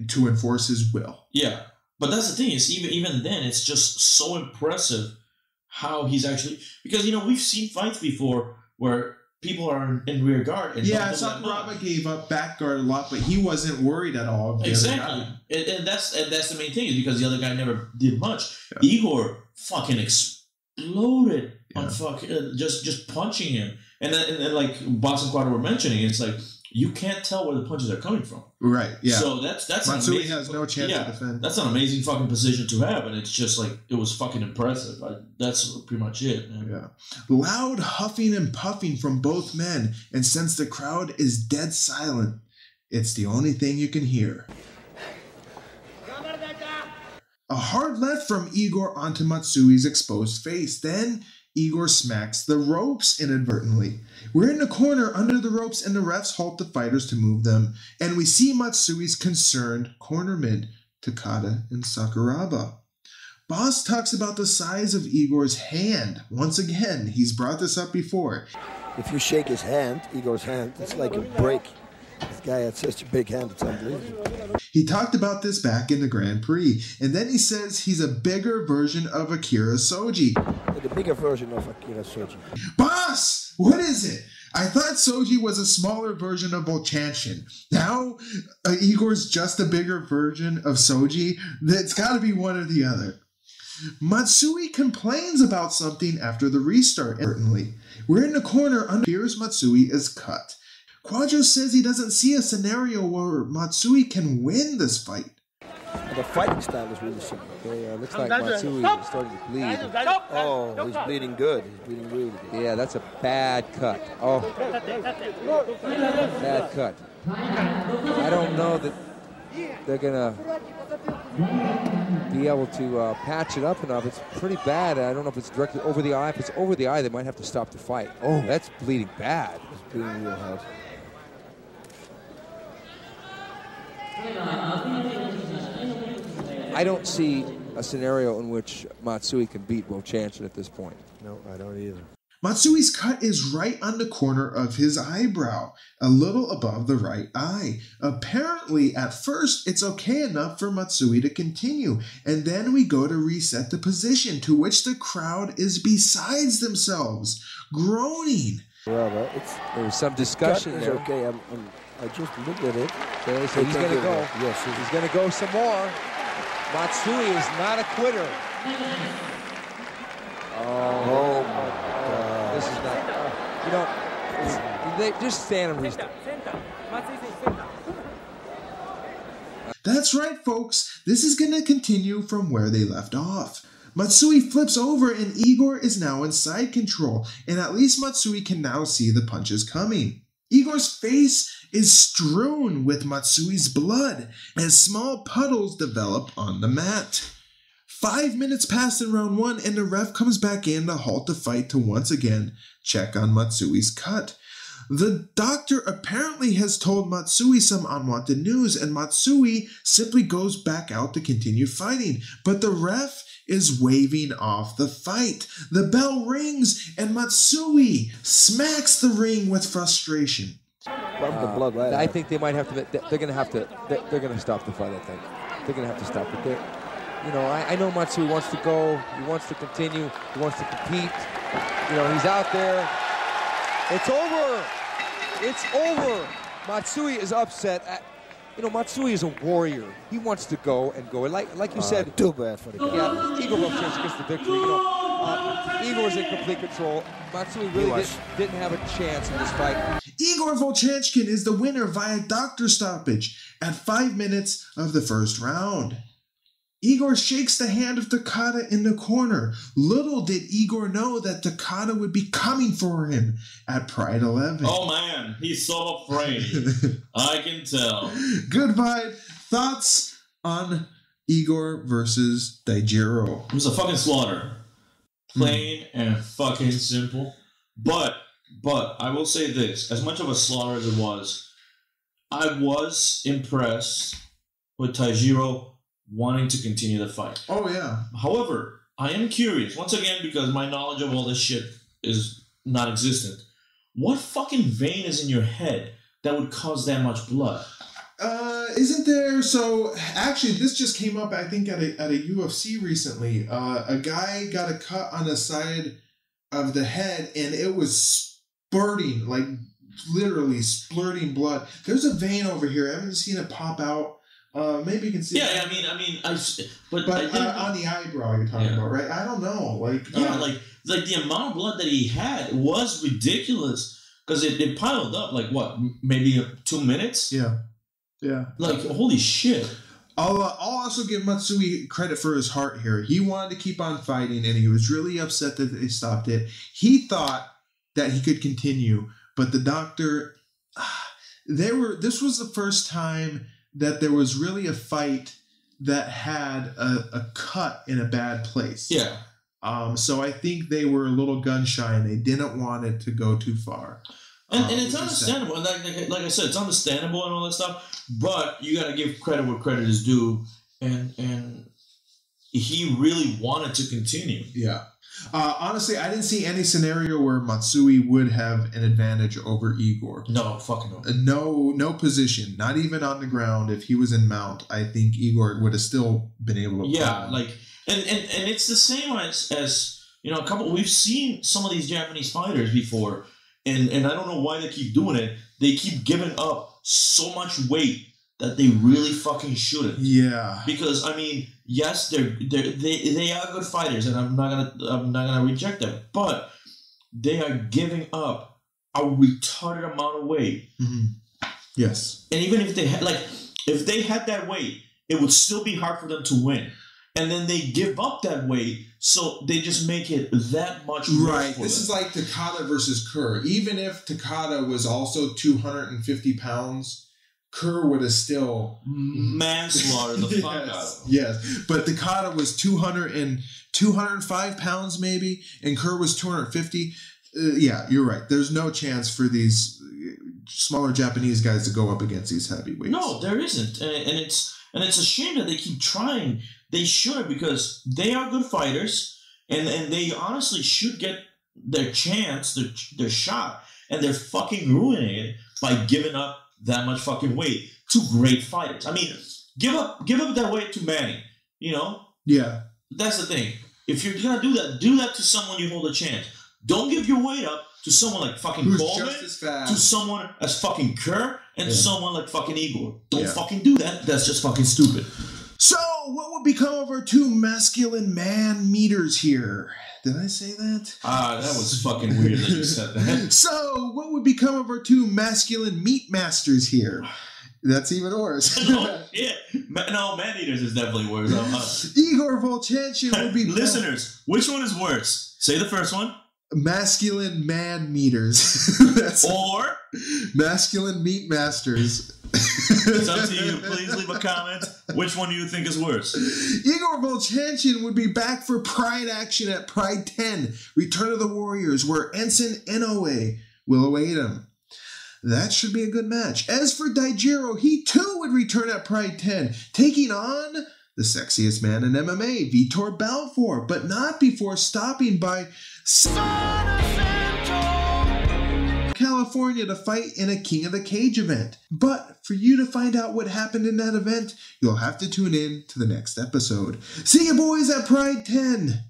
to enforce his will. Yeah, but that's the thing is even even then it's just so impressive how he's actually because you know we've seen fights before where people are in rear guard and Yeah. Sakuraba gave up back guard a lot, but he wasn't worried at all. of the other Exactly, and, and that's and that's the main thing is because the other guy never did much. Igor fucking exploded on fuck uh, just just punching him, and then and then like Bas and Quad were mentioning, it's like you can't tell where the punches are coming from. Right. Yeah. So that's that's an Matsui amazing- has no chance yeah, to defend. That's an amazing fucking position to have, and it's just like it was fucking impressive. I, that's pretty much it. Man. Yeah. Loud huffing and puffing from both men, and since the crowd is dead silent, it's the only thing you can hear. A hard left from Igor onto Matsui's exposed face. Then Igor smacks the ropes inadvertently. We're in the corner under the ropes, and the refs halt the fighters to move them. And we see Matsui's concerned cornermen, Takada and Sakuraba. Bas talks about the size of Igor's hand. Once again, he's brought this up before. If you shake his hand, Igor's hand, it's like a break. This guy had such a big hand, it's unbelievable. He talked about this back in the Grand Prix, and then he says he's a bigger version of Akira Shoji. The bigger version of Akira Shoji. Bas, what is it? I thought Shoji was a smaller version of Vovchanchyn. Now, uh, Igor's just a bigger version of Shoji. It's got to be one or the other. Matsui complains about something after the restart. Certainly, we're in the corner. Under here's Matsui is cut. Quadro says he doesn't see a scenario where Matsui can win this fight. The fighting style is really similar. Okay, uh, looks like Matsui is starting to bleed. Oh, he's bleeding good. He's bleeding really good. Yeah, that's a bad cut. Oh, bad cut. I don't know that they're gonna be able to uh, patch it up enough. It's pretty bad. I don't know if it's directly over the eye. If it's over the eye, they might have to stop the fight. Oh, that's bleeding bad. It's bleeding real hard. I don't see a scenario in which Matsui can beat Vovchanchyn at this point. No, I don't either. Matsui's cut is right on the corner of his eyebrow, a little above the right eye. Apparently, at first, it's okay enough for Matsui to continue, and then we go to reset the position, to which the crowd is besides themselves, groaning. Well, well, it's There was some discussion cut is there. okay. I'm, I'm, I just looked at it. Okay, so They he's going to go. Yes, he's- he's going to go some more. Matsui is not a quitter. Oh, oh my oh, God. This is not. You know, it's- they just stand and restart. That's right, folks. This is going to continue from where they left off. Matsui flips over and Igor is now in side control, and at least Matsui can now see the punches coming. Igor's face is strewn with Matsui's blood as small puddles develop on the mat. Five minutes pass in round one, and the ref comes back in to halt the fight to once again check on Matsui's cut. The doctor apparently has told Matsui some unwanted news, and Matsui simply goes back out to continue fighting. But the ref is waving off the fight. The bell rings, and Matsui smacks the ring with frustration. Rub the blood right I out. think they might have to. they- They're going to have to. They're, they're going to stop the fight. I think they're going to have to stop it. They're, you know, I, I know Matsui wants to go. He wants to continue. He wants to compete. You know, he's out there. It's over. It's over. Matsui is upset. At, you know, Matsui is a warrior. He wants to go and go. Like, like you Uh, said, too bad for the guy. Yeah, Igor Vovchanchyn gets the victory. You know, uh, Igor was in complete control. Matsui really didn't, didn't have a chance in this fight. Igor Vovchanchyn is the winner via doctor stoppage at five minutes of the first round. Igor shakes the hand of Takada in the corner. Little did Igor know that Takada would be coming for him at Pride 11. Oh man, he's so afraid. *laughs* I can tell. Goodbye. Thoughts on Igor versus Daijiro? It was a fucking slaughter. Hmm. Plain and fucking simple. But, but, I will say this. As much of a slaughter as it was, I was impressed with Daijiro wanting to continue the fight. Oh, yeah. However, I am curious, once again, because my knowledge of all this shit is non existent. What fucking vein is in your head that would cause that much blood? Uh, isn't there? So actually, this just came up. I think at a at a UFC recently. Uh, a guy got a cut on the side of the head, and it was spurting, like literally splurting blood. There's a vein over here. I haven't seen it pop out. Uh, maybe you can see. Yeah. I mean, I mean, I, but, but I think, uh, on the eyebrow you're talking Yeah. about, right? I don't know. Like yeah, uh, like like the amount of blood that he had was ridiculous because it, it piled up like what maybe two minutes. Yeah, yeah. Like holy shit. I'll, uh, I'll also give Matsui credit for his heart here. He wanted to keep on fighting, and he was really upset that they stopped it. He thought that he could continue, but the doctor, *sighs* they were. This was the first time that there was really a fight that had a, a cut in a bad place. Yeah. Um. So I think they were a little gun shy, and they didn't want it to go too far. And, Um, and it's understandable. Like, like, like I said, it's understandable and all that stuff. But you got to give credit where credit is due. And and he really wanted to continue. Yeah. Uh, honestly, I didn't see any scenario where Matsui would have an advantage over Igor. No, fucking no. Uh, No, no position, not even on the ground. If he was in mount, I think Igor would have still been able to. Yeah, like and, and and it's the same as as you know a couple. We've seen some of these Japanese fighters before, and and I don't know why they keep doing it. They keep giving up so much weight that they really fucking shouldn't. Yeah. Because I mean, yes, they're, they're they they are good fighters, and I'm not gonna I'm not gonna reject them, but they are giving up a retarded amount of weight. Mm-hmm. Yes. And even if they had like if they had that weight, it would still be hard for them to win. And then they give up that weight, so they just make it that much worse Right. This them. is like Takada versus Kerr. Even if Takada was also 250 pounds, Kerr would have still manslaughter the fuck out of yes, yes. But Takada was 200 and 205 pounds maybe, and Kerr was 250. Uh, yeah, you're right. There's no chance for these uh, smaller Japanese guys to go up against these heavyweights. No, there isn't, and, and it's and it's a shame that they keep trying. They should because they are good fighters, and and they honestly should get their chance, their their shot, and they're fucking ruining it by giving up that much fucking weight to great fighters. I mean, give up give up that weight to Manny. You know, Yeah. that's the thing. If you're gonna do that, do that to someone you hold a chance. Don't give your weight up to someone like fucking Who's Coleman, just as fast. to someone as fucking Kerr, and to someone like fucking Igor. Don't Yeah. fucking do that. That's just fucking stupid. So, what would become of our two masculine man meters here? Did I say that? Ah, that was fucking weird that you said that. *laughs* So, what would become of our two masculine meat masters here? That's even worse. *laughs* no, yeah, no, man eaters is definitely worse. Uh, *laughs* Igor Vovchanchyn would be listeners, which one is worse? Say the first one, masculine man meters. Or masculine meat masters. It's up to you. Please leave a comment. Which one do you think is worse? Igor Vovchanchyn would be back for Pride action at Pride 10, Return of the Warriors, where Enson Inoue will await him. That should be a good match. As for Daijiro, he too would return at Pride 10, taking on the sexiest man in MMA, Vitor Belfort, but not before stopping by California to fight in a King of the Cage event. But for you to find out what happened in that event, you'll have to tune in to the next episode. See you boys at Pride 10.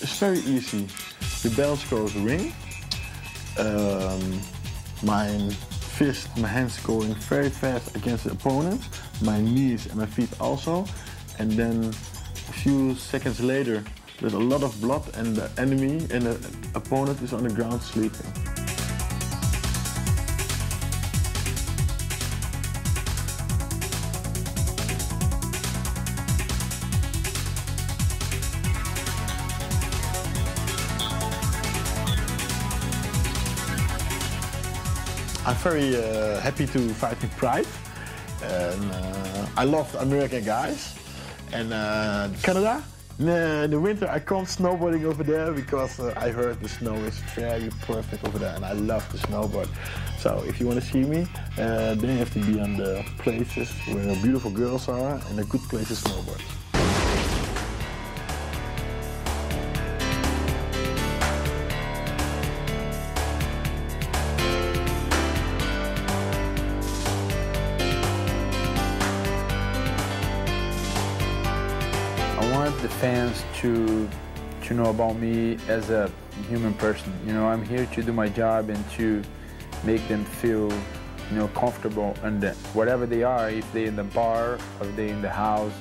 It's very easy. The bell goes ring. Um, my fist, my hands going very fast against the opponent. My knees and my feet also. And then a few seconds later, there's a lot of blood and the enemy and the opponent is on the ground sleeping. I'm very uh, happy to fight in Pride. And, uh, I love American guys. And uh, Canada, in the winter I come snowboarding over there because uh, I heard the snow is very perfect over there and I love to snowboard. So if you want to see me, uh, then you have to be on the places where beautiful girls are and a good place to snowboard. To to know about me as a human person. You know, I'm here to do my job and to make them feel, you know, comfortable and whatever they are, if they in the bar or they in the house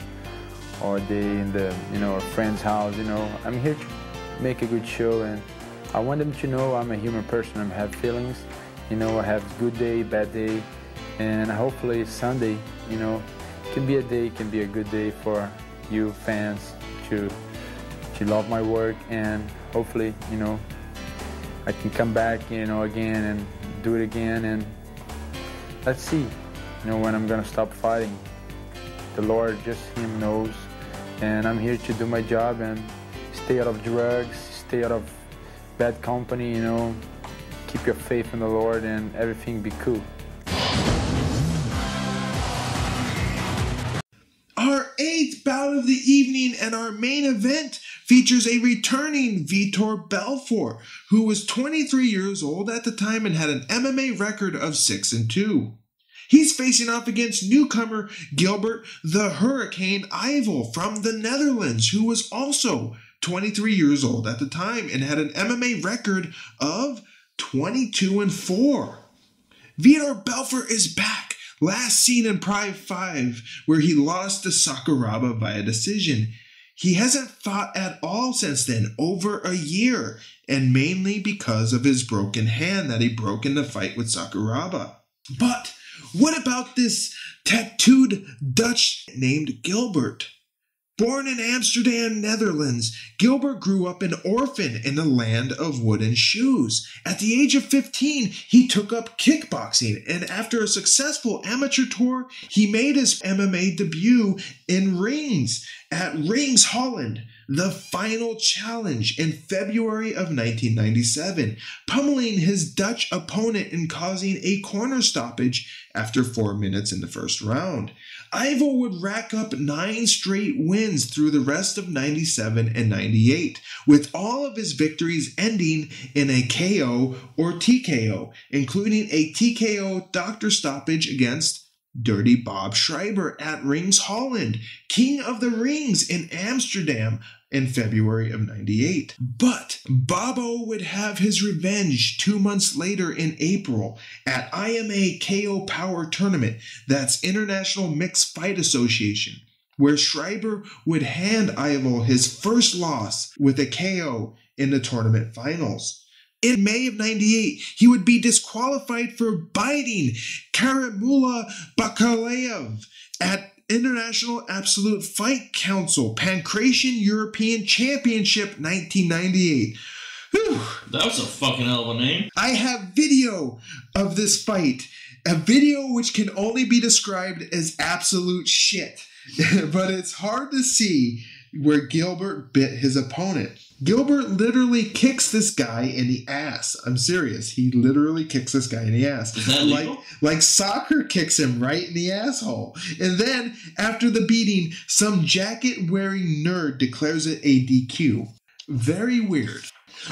or they in the, you know, a friend's house, you know, I'm here to make a good show and I want them to know I'm a human person. I have feelings, you know, I have good day, bad day, and hopefully Sunday, you know, can be a day, can be a good day for you fans to to love my work and hopefully you know I can come back you know again and do it again and let's see you know when I'm gonna stop fighting. The Lord just him knows and I'm here to do my job and stay out of drugs stay out of bad company you know keep your faith in the Lord and everything be cool. Our eighth bout of the evening and our main event features a returning Vitor Belfort, who was 23 years old at the time and had an MMA record of 6 and 2. He's facing off against newcomer Gilbert the Hurricane Yvel from the Netherlands, who was also 23 years old at the time and had an MMA record of 22 and 4. Vitor Belfort is back last seen in Pride 5, where he lost to Sakuraba via decision. He hasn't fought at all since then, over a year, and mainly because of his broken hand that he broke in the fight with Sakuraba. But what about this tattooed Dutch named Gilbert? Born in Amsterdam, Netherlands, Gilbert grew up an orphan in the land of wooden shoes. At the age of 15, he took up kickboxing, and after a successful amateur tour, he made his MMA debut in rings at Rings Holland, the final challenge in February of 1997, pummeling his Dutch opponent and causing a corner stoppage after four minutes in the first round. Ivo would rack up nine straight wins through the rest of 97 and 98, with all of his victories ending in a KO or TKO, including a TKO doctor stoppage against Dirty Bob Schrijber at Rings Holland, King of the Rings in Amsterdam in February of 98. But Bobo would have his revenge two months later in April at IMA KO Power Tournament, that's International Mixed Fight Association, where Schreiber would hand Ivo his first loss with a KO in the tournament finals. In May of 98, he would be disqualified for biting Karamula Bakalev at International Absolute Fight Council Pancration European Championship 1998. Whew. That was a fucking hell of a name. I have video of this fight, a video which can only be described as absolute shit, *laughs* but it's hard to see where Gilbert bit his opponent. Gilbert literally kicks this guy in the ass. I'm serious. He literally kicks this guy in the ass. Is that like like soccer kicks him right in the asshole. And then after the beating, some jacket wearing nerd declares it a DQ. Very weird.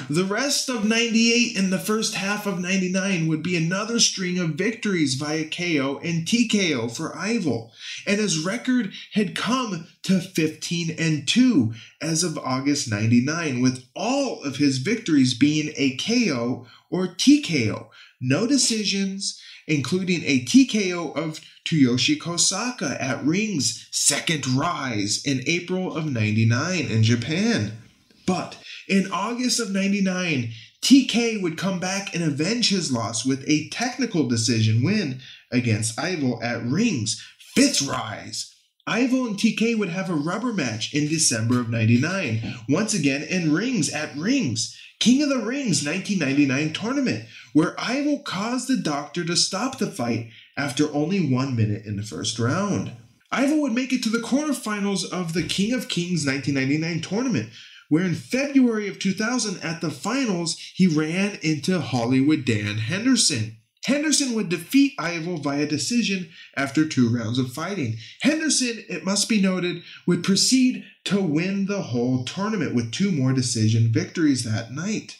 The rest of 98 and the first half of 99 would be another string of victories via KO and TKO for Yvel, and his record had come to 15 and 2 as of August 99, with all of his victories being a KO or TKO. No decisions, including a TKO of Tsuyoshi Kosaka at Ring's second rise in April of 99 in Japan. But in August of 99, TK would come back and avenge his loss with a technical decision win against Ivo at Ring's fifth rise. Ivo and TK would have a rubber match in December of 99, once again in Rings at Rings, King of the Rings 1999 tournament, where Ivo caused the doctor to stop the fight after only one minute in the first round. Ivo would make it to the quarterfinals of the King of Kings 1999 tournament, where in February of 2000 at the finals, he ran into Hollywood Dan Henderson. Henderson would defeat Ivo via decision after two rounds of fighting. Henderson, it must be noted, would proceed to win the whole tournament with two more decision victories that night.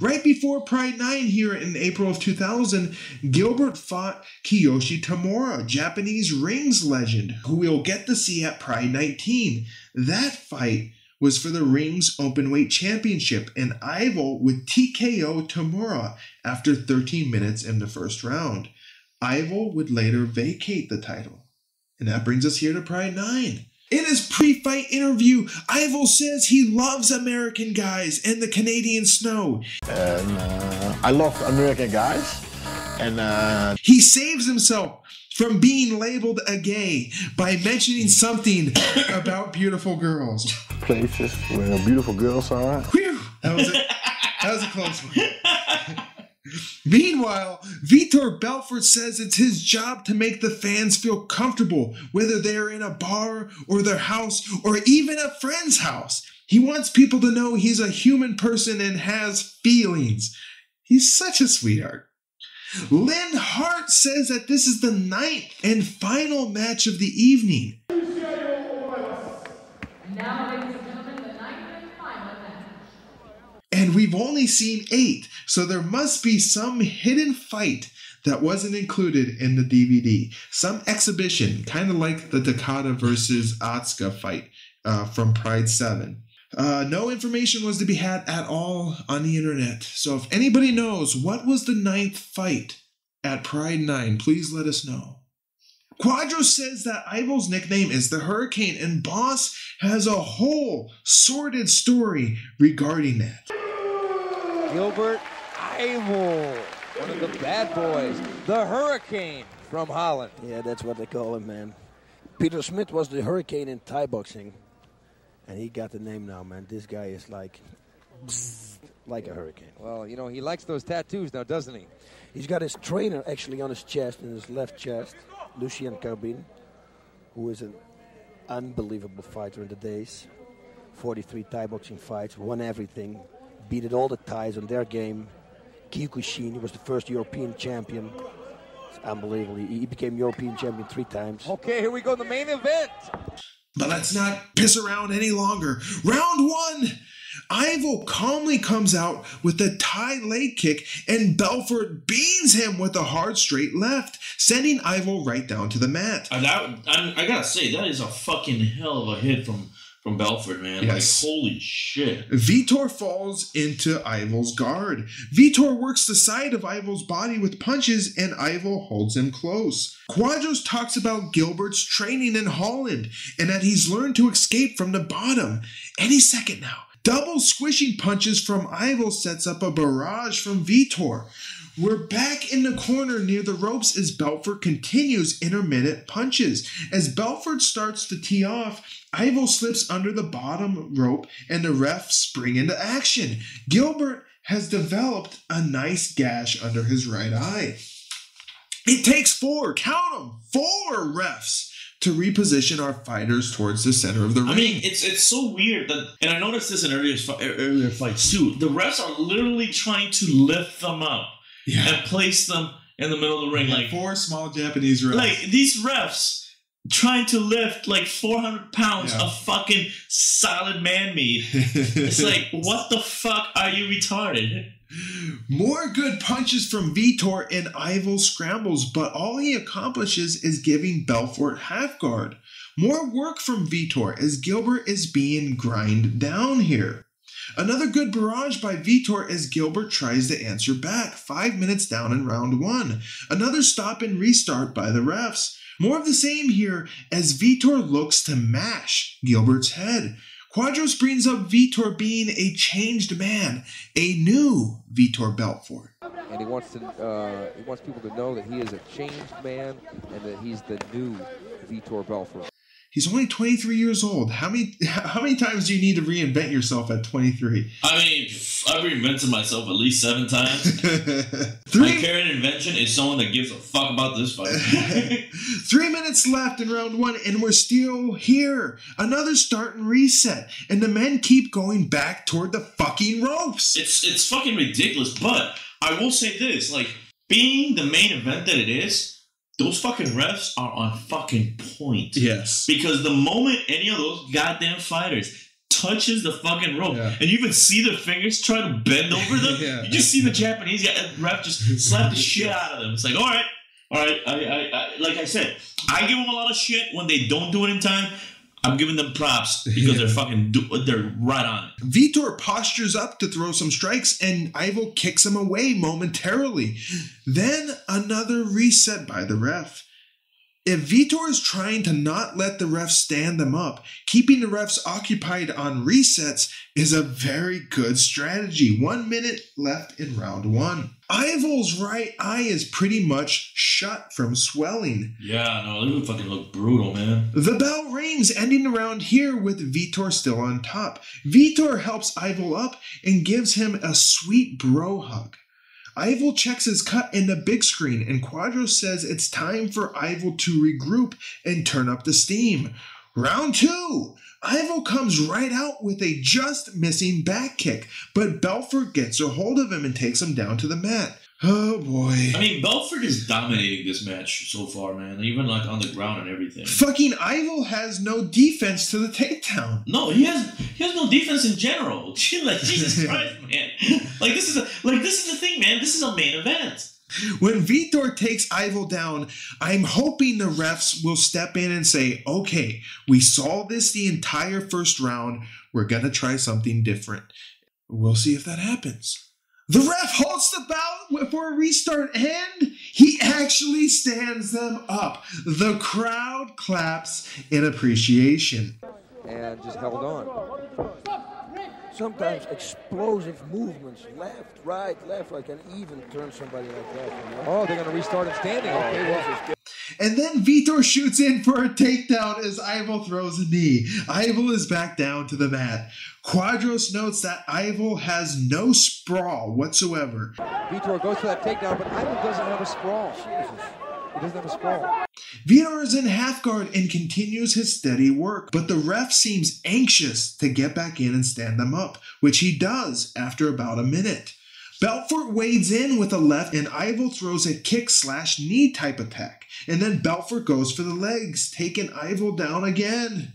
Right before Pride 9 here in April of 2000, Gilbert fought Kiyoshi Tamura, Japanese rings legend, who we'll get to see at Pride 19. That fight was for the Rings Openweight Championship, and Ivo would TKO Tamura after 13 minutes in the first round. Ivo would later vacate the title. And that brings us here to Pride 9. In his pre fight interview, Ivo says he loves American guys and the Canadian snow. And uh, I love American guys. And uh, He saves himself from being labeled a gay by mentioning something about beautiful girls. Places where beautiful girls are. Whew, that was that was a close one. *laughs* Meanwhile, Vitor Belfort says it's his job to make the fans feel comfortable, whether they're in a bar or their house or even a friend's house. He wants people to know he's a human person and has feelings. He's such a sweetheart. Lenne Hardt says that this is the ninth and final match of the evening. Now, ladies and gentlemen, the ninth and final match. And we've only seen eight, so there must be some hidden fight that wasn't included in the DVD. Some exhibition, kind of like the Takada versus Atsuka fight uh, from Pride 7. Uh, no information was to be had at all on the internet. So if anybody knows what was the ninth fight at Pride 9, please let us know. Quadro says that Ivo's nickname is the Hurricane, and Bas has a whole sordid story regarding that. Gilbert Ivo, one of the bad boys, the Hurricane from Holland. Yeah, that's what they call him, man. Peter Smith was the hurricane in Thai boxing, and he got the name now, man. This guy is like, bzzz, *sniffs* like a hurricane. Well, you know, he likes those tattoos now, doesn't he? He's got his trainer actually on his chest, in his left chest, Lucien Carbin, who is an unbelievable fighter in the days. 43 Thai boxing fights, won everything, beat it all the ties on their game. Kyokushin, he was the first European champion. It's unbelievable. He he became European champion three times. Okay, here we go, the main event. But let's not piss around any longer. Round one! Ivo calmly comes out with a Thai leg kick, and Belfort beans him with a hard straight left, sending Ivo right down to the mat. Uh, that I, I gotta say that is a fucking hell of a hit from from Belfort, man. Yes. Like holy shit. Vitor falls into Ivo's guard. Vitor works the side of Ivo's body with punches, and Ivo holds him close. Quadros talks about Gilbert's training in Holland and that he's learned to escape from the bottom any second now. Double squishing punches from Ivo sets up a barrage from Vitor. We're back in the corner near the ropes as Belfort continues intermittent punches. As Belfort starts to tee off, Ivo slips under the bottom rope and the refs spring into action. Gilbert has developed a nice gash under his right eye. It takes four, count them, four refs to reposition our fighters towards the center of the ring. I mean, it's it's so weird that, and I noticed this in earlier earlier fights too. The refs are literally trying to lift them up and place them in the middle of the ring, like four small Japanese refs. like these refs trying to lift like 400 pounds Yeah. of fucking solid man meat. it's like, *laughs* what the fuck are you retarded? More good punches from Vitor and Ivo scrambles, but all he accomplishes is giving Belfort half guard. More work from Vitor as Gilbert is being grind down here. Another good barrage by Vitor as Gilbert tries to answer back, five minutes down in round one. Another stop and restart by the refs. More of the same here as Vitor looks to mash Gilbert's head. Quadros brings up Vitor being a changed man, a new Vitor Belfort. And he wants to uh, he wants people to know that he is a changed man and that he's the new Vitor Belfort. He's only 23 years old. How many *laughs* how many times do you need to reinvent yourself at 23? I mean, I've reinvented myself at least seven times. *laughs* My current invention is someone that gives a fuck about this fight. *laughs* Three minutes left in round one, and we're still here. Another start and reset, and the men keep going back toward the fucking ropes. It's it's fucking ridiculous. But I will say this: like being the main event that it is, those fucking refs are on fucking point. Yes. Because the moment any of those goddamn fighters touches the fucking rope, and you even see their fingers try to bend over them, *laughs* Yeah. you just see the Japanese ref just slap the shit *laughs* out of them. It's like, all right, all right. I, I, I, like I said, I give them a lot of shit when they don't do it in time. I'm giving them props because they're fucking do, they're right on it. Vitor postures up to throw some strikes, and Ivo kicks him away momentarily. Then another reset by the ref. If Vitor is trying to not let the refs stand them up, keeping the refs occupied on resets is a very good strategy. One minute left in round one. Ivo's right eye is pretty much shut from swelling. Yeah, no, they would fucking look brutal, man. The bell rings, ending the round here with Vitor still on top. Vitor helps Ivo up and gives him a sweet bro hug. Ivo checks his cut in the big screen, and Quadro says it's time for Ivo to regroup and turn up the steam. Round two! Ivo comes right out with a just missing back kick, but Belfort gets a hold of him and takes him down to the mat. Oh boy. I mean, Belfort is dominating this match so far, man. Even like on the ground and everything. Fucking Ivo has no defense to the takedown. No, he has he has no defense in general. *laughs* like Jesus *laughs* Christ, man. Like this is a like this is the thing, man. This is a main event. When Vitor takes Ivo down, I'm hoping the refs will step in and say, okay, we saw this the entire first round. We're going to try something different. We'll see if that happens. The ref halts the bout for a restart and he actually stands them up. The crowd claps in appreciation. and just held on. Sometimes explosive movements, left, right, left, like can even turn somebody like that. You know? Oh, they're going to restart him standing. Okay, oh, well, And then Vitor shoots in for a takedown as Ivo throws a knee. Ivo is back down to the mat. Quadros notes that Ivo has no sprawl whatsoever. Vitor goes for that takedown, but Ivan doesn't have a sprawl. Jesus. He doesn't have a sprawl. Vitor is in half guard and continues his steady work, but the ref seems anxious to get back in and stand them up, which he does after about a minute. Belfort wades in with a left and Yvel throws a kick slash knee type attack. And then Belfort goes for the legs, taking Yvel down again.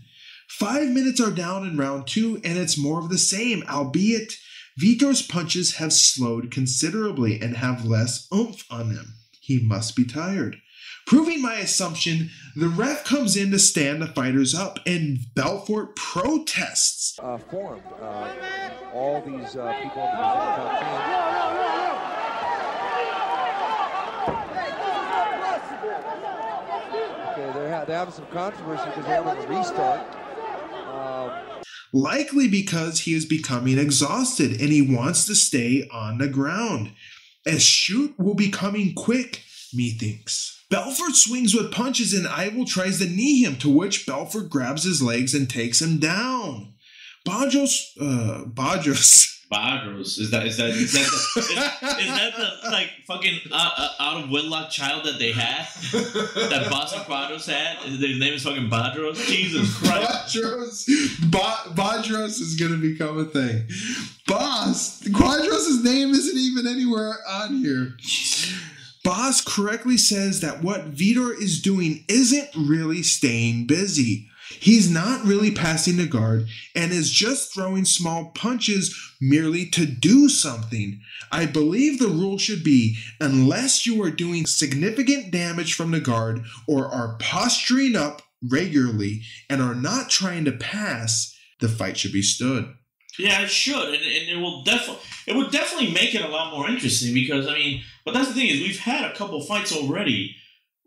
Five minutes are down in round two, and it's more of the same, albeit Vitor's punches have slowed considerably and have less oomph on them. He must be tired. Proving my assumption, the ref comes in to stand the fighters up, and Belfort protests. Uh, formed. Uh, all these uh, people on the Brazilian top team. They're, having some controversy because they're a restart. Um, likely because he is becoming exhausted and he wants to stay on the ground. As shoot will be coming quick, methinks. Belfort swings with punches and Ivo tries to knee him, to which Belfort grabs his legs and takes him down. Bajos, uh, Bajos. *laughs* Badros is that is that is that the, *laughs* is, is that the like fucking uh, uh, out of wedlock child that they had that Bas and Quadros had? His name is fucking Badros. Jesus *laughs* Christ! Badros, ba- Badros is going to become a thing. Bas, Quadros' name isn't even anywhere on here. Bas correctly says that what Vitor is doing isn't really staying busy. He's not really passing the guard and is just throwing small punches merely to do something. I believe the rule should be unless you are doing significant damage from the guard or are posturing up regularly and are not trying to pass, the fight should be stood. Yeah, it should, and, and it will definitely it would definitely make it a lot more interesting because I mean, but that's the thing is we've had a couple fights already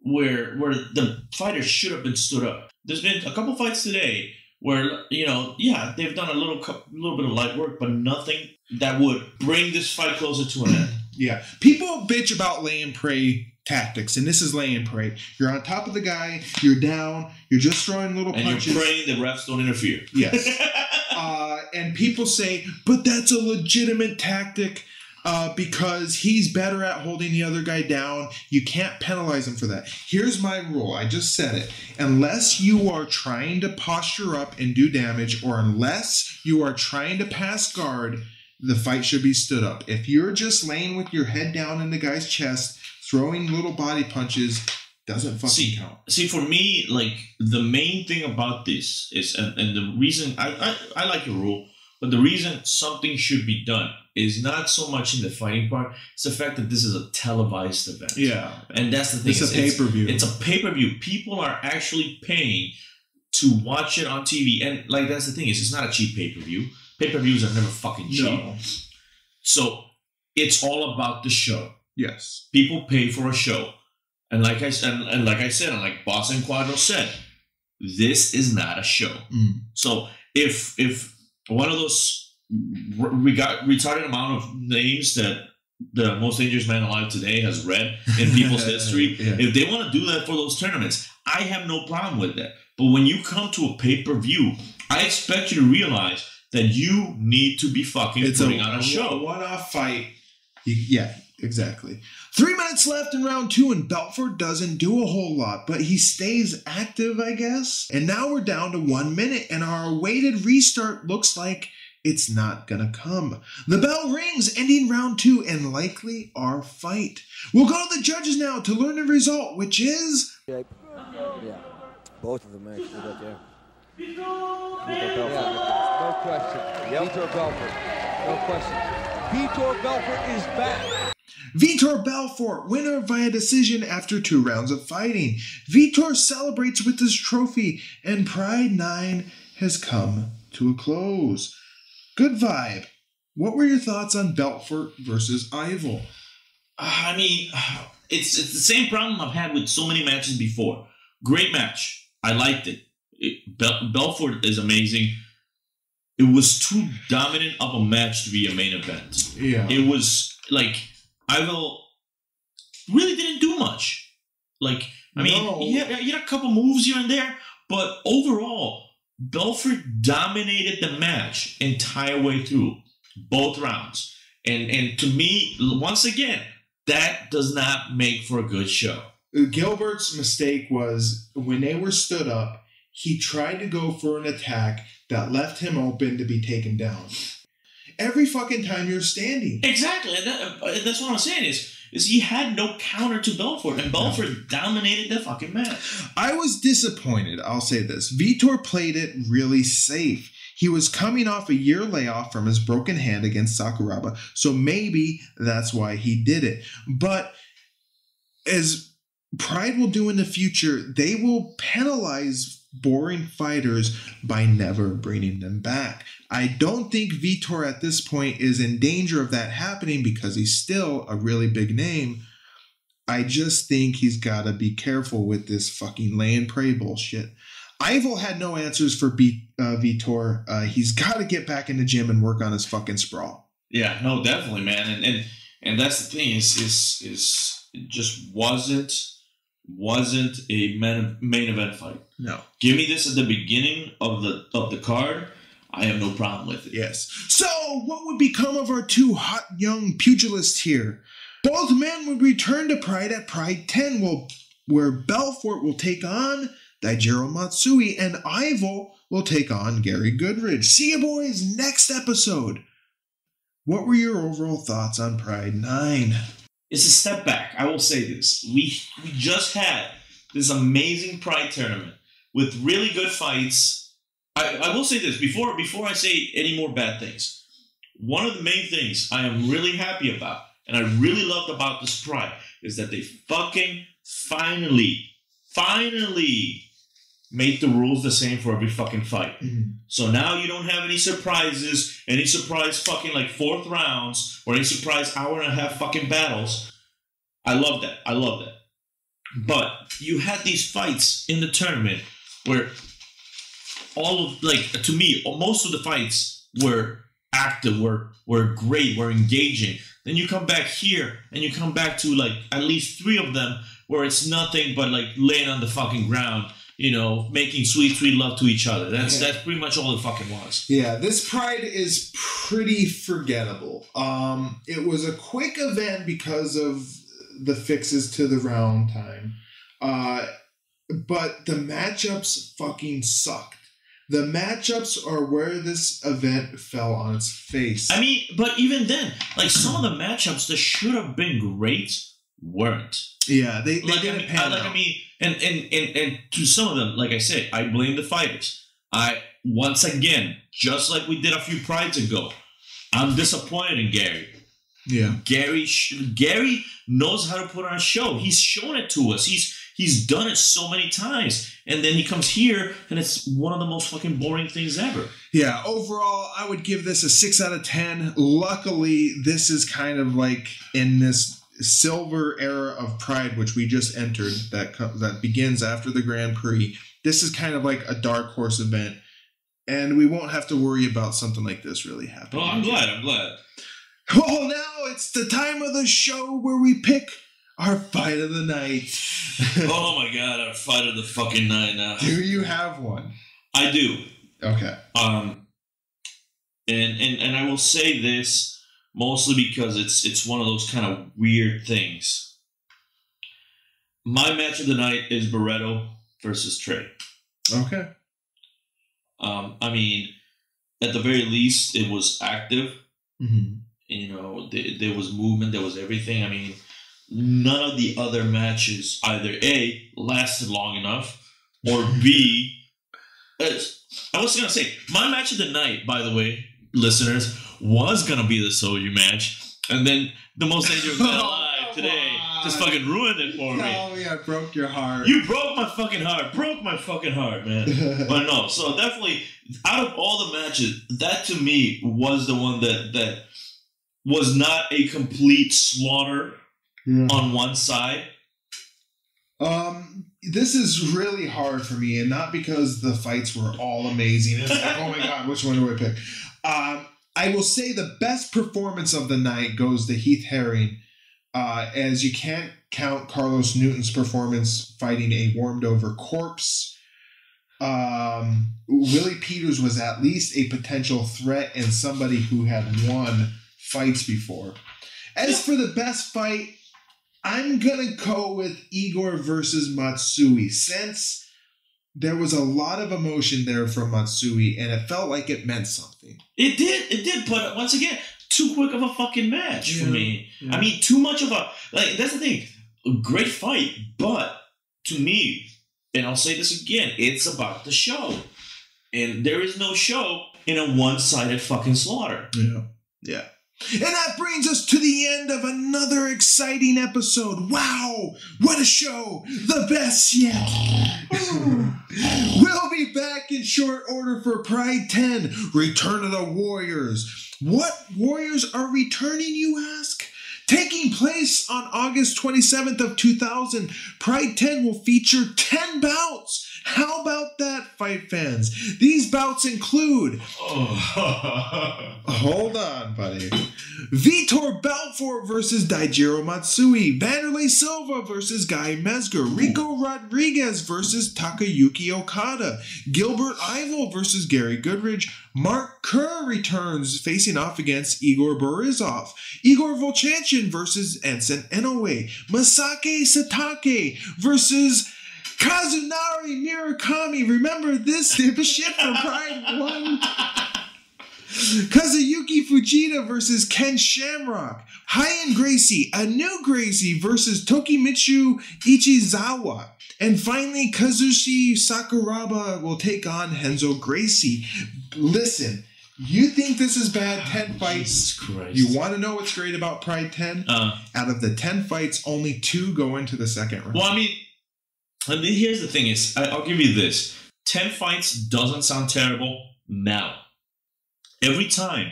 where where the fighters should have been stood up. There's been a couple fights today where you know, yeah, they've done a little little bit of light work, but nothing that would bring this fight closer to an end. *clears throat* Yeah. People bitch about laying prey tactics, and this is laying parade. You're on top of the guy, you're down, you're just throwing little And punches. you're praying the refs don't interfere. Yes. *laughs* uh, and people say, but that's a legitimate tactic uh, because he's better at holding the other guy down. You can't penalize him for that. Here's my rule I just said it. Unless you are trying to posture up and do damage, or unless you are trying to pass guard, the fight should be stood up. If you're just laying with your head down in the guy's chest, throwing little body punches, doesn't fucking see, count. See, for me, like the main thing about this is, and, and the reason I, I I like your rule, but the reason something should be done is not so much in the fighting part. It's the fact that this is a televised event. Yeah. and that's the thing. It's a pay-per-view. It's a pay per view. People are actually paying to watch it on TV, and like that's the thing is, it's not a cheap pay per view. Pay per views are never fucking cheap. No. So it's all about the show. Yes. People pay for a show. And like I said, and, and like I said, and like Bas and Quadro said, this is not a show. Mm. So if if one of those we got retarded amount of names that the most dangerous man alive today has read in people's *laughs* history, Yeah. if they want to do that for those tournaments, I have no problem with that. But when you come to a pay per view, I expect you to realize that you need to be fucking It's putting a, on a show. one-off fight. You- yeah, exactly. Three minutes left in round two, and Belfort doesn't do a whole lot, but he stays active, I guess. And now we're down to one minute, and our awaited restart looks like it's not gonna come. The bell rings, ending round two, and likely our fight. We'll go to the judges now to learn the result, which is. Yeah, yeah. both of them actually, but yeah. Yeah, no question. Vitor Belfort, no question. Vitor Belfort is back. Vitor Belfort, winner via decision after two rounds of fighting. Vitor celebrates with his trophy, and Pride 9 has come to a close. Good vibe. What were your thoughts on Belfort versus Yvel? Uh, I mean, it's it's the same problem I've had with so many matches before. Great match. I liked it. it Bel- Belfort is amazing. It was too dominant of a match to be a main event. Yeah. It was like Yvel really didn't do much. Like I mean, No. he, had, he had a couple moves here and there, but overall, Belfort dominated the match entire way through both rounds. And and to me, once again, that does not make for a good show. Gilbert's mistake was when they were stood up, he tried to go for an attack that left him open to be taken down. Every fucking time you're standing. Exactly, that, that's what I'm saying is is he had no counter to Belfort, and Belfort dominated the fucking match. I was disappointed, I'll say this. Vitor played it really safe. He was coming off a year layoff from his broken hand against Sakuraba, so maybe that's why he did it. But as Pride will do in the future, they will penalize boring fighters by never bringing them back. I don't think Vitor at this point is in danger of that happening because he's still a really big name. I just think he's got to be careful with this fucking lay and pray bullshit. Yvel had no answers for B- uh, Vitor. Uh, he's got to get back in the gym and work on his fucking sprawl. Yeah, no, definitely, man, and and and that's the thing is is is it just wasn't wasn't a main main event fight. No. Give me this at the beginning of the of the card. I have no problem with it. Yes. So, what would become of our two hot young pugilists here? Both men would return to Pride at Pride 10, will, where Belfort will take on Daijiro Matsui and Yvel will take on Gary Goodridge. See you boys next episode. What were your overall thoughts on Pride 9? It's a step back. I will say this: we we just had this amazing Pride tournament with really good fights. I, I will say this before before I say any more bad things. One of the main things I am really happy about, and I really loved about this Pride, is that they fucking finally, finally made the rules the same for every fucking fight. Mm-hmm. So now you don't have any surprises, any surprise fucking like fourth rounds, or any surprise hour and a half fucking battles. I love that. I love that. But you had these fights in the tournament where all of like to me, most of the fights were active, we're we're great, we're engaging. Then you come back here and you come back to like at least three of them where it's nothing but like laying on the fucking ground, you know, making sweet, sweet love to each other. That's Yeah. that's pretty much all it fucking was. Yeah, this Pride is pretty forgettable. Um, it was a quick event because of the fixes to the round time. Uh, but the matchups fucking sucked. The matchups are where this event fell on its face. I mean, but even then, like some of the matchups that should have been great weren't. Yeah, they, they like, didn't I mean, pan I, like out. I mean, and, and and and to some of them, like I said, I blame the fighters. I once again, just like we did a few prides ago, I'm disappointed in Gary. Yeah. Gary Gary knows how to put on a show. He's shown it to us. He's he's done it so many times, and then he comes here, and it's one of the most fucking boring things ever. Yeah, overall, I would give this a 6 out of 10. Luckily, this is kind of like in this silver era of Pride, which we just entered, that co- that begins after the Grand Prix. This is kind of like a dark horse event, and we won't have to worry about something like this really happening. Well, I'm glad. I'm glad. Well, now it's the time of the show where we pick our fight of the night. *laughs* oh my god, our fight of the fucking night now. Do you have one? I do. Okay. Um, and and and I will say this mostly because it's it's one of those kind of weird things. My match of the night is Barreto versus Trey. Okay. Um, I mean, at the very least, it was active. Mm-hmm. You know, there, there was movement, there was everything. I mean, none of the other matches either A lasted long enough or B. *laughs* I was gonna say my match of the night, by the way, listeners, was gonna be the Shoji match, and then the most *laughs* dangerous oh, man alive today just fucking ruined it for me. Oh, yeah, broke your heart. You broke my fucking heart. Broke my fucking heart, man. *laughs* but no, so definitely out of all the matches, that to me was the one that that was not a complete slaughter on one side. Um, this is really hard for me, and not because the fights were all amazing. It's like, oh my god, which one do I pick? Um, I will say the best performance of the night goes to Heath Herring, uh, as you can't count Carlos Newton's performance fighting a warmed over corpse. Um, Willie Peeters was at least a potential threat and somebody who had won fights before. As for the best fight, I'm gonna go with Igor versus Matsui since there was a lot of emotion there from Matsui and it felt like it meant something. It did, it did, but once again, too quick of a fucking match for me. yeah. I mean, too much of a like. That's the thing. A great fight, but to me, and I'll say this again, it's about the show, and there is no show in a one-sided fucking slaughter. Yeah, yeah. And that brings us to the end of another exciting episode. Wow, what a show! The best yet. *laughs* we'll be back in short order for Pride 10 Return of the Warriors. What Warriors are returning, you ask? Taking place on August 27th of 2000, Pride 10 will feature 10 bouts. How about that, fight fans? These bouts include *laughs* Hold on, buddy. Vitor Belfort versus Daijiro Matsui. Vanderlei Silva versus Guy Mezger. Ricco Rodriguez versus Takayuki Okada. Gilbert Yvel versus Gary Goodridge. Mark Kerr returns facing off against Igor Borisov. Igor Vovchanchyn versus Enson Inoue. Masaaki Satake versus Kazunari Murakami. Remember this *laughs* the shit from Pride 1? Kazuyuki Fujita versus Ken Shamrock. Ryan Gracie, a new Gracie versus Tokimitsu Ishikawa. And finally, Kazushi Sakuraba will take on Renzo Gracie. Listen, you think this is bad 10 fights? You want to know what's great about Pride 10? Uh, Out of the 10 fights, only two go into the second round. Well, I mean, Mean, here's the thing: is I, I'll give you this: ten fights doesn't sound terrible now. Every time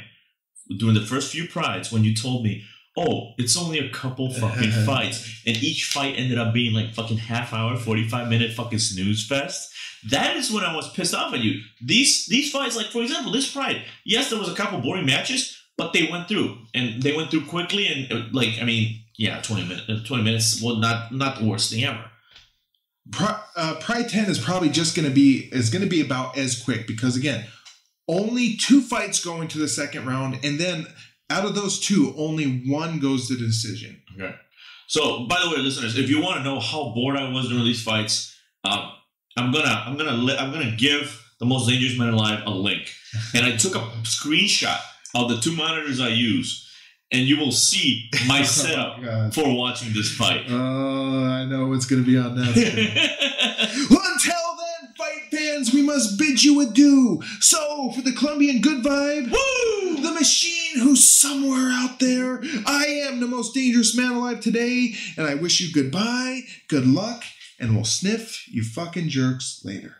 during the first few prides, when you told me, oh, it's only a couple *laughs* fucking fights, and each fight ended up being like fucking half hour, forty five minute fucking snooze fest. That is when I was pissed off at you. These these fights, like for example, this Pride. Yes, there was a couple boring matches, but they went through and they went through quickly and uh, like I mean, yeah, twenty minutes. Twenty minutes. Well, not not the worst thing ever. Uh, Pride 10 is probably just going to be is going to be about as quick because again, only two fights go into the second round, and then out of those two, only one goes to decision. Okay. So, by the way, listeners, if you want to know how bored I was during these fights, um, I'm gonna I'm gonna li- I'm gonna give the most dangerous man alive a link, and I took a screenshot of the two monitors I use, and you will see my *laughs* Oh, for watching this fight. Oh, I know what's going to be on that. *laughs* Until then, fight fans, we must bid you adieu. So, for the Colombian good vibe, woo, the machine who's somewhere out there, I am the most dangerous man alive today, and I wish you goodbye, good luck, and we'll sniff you fucking jerks later.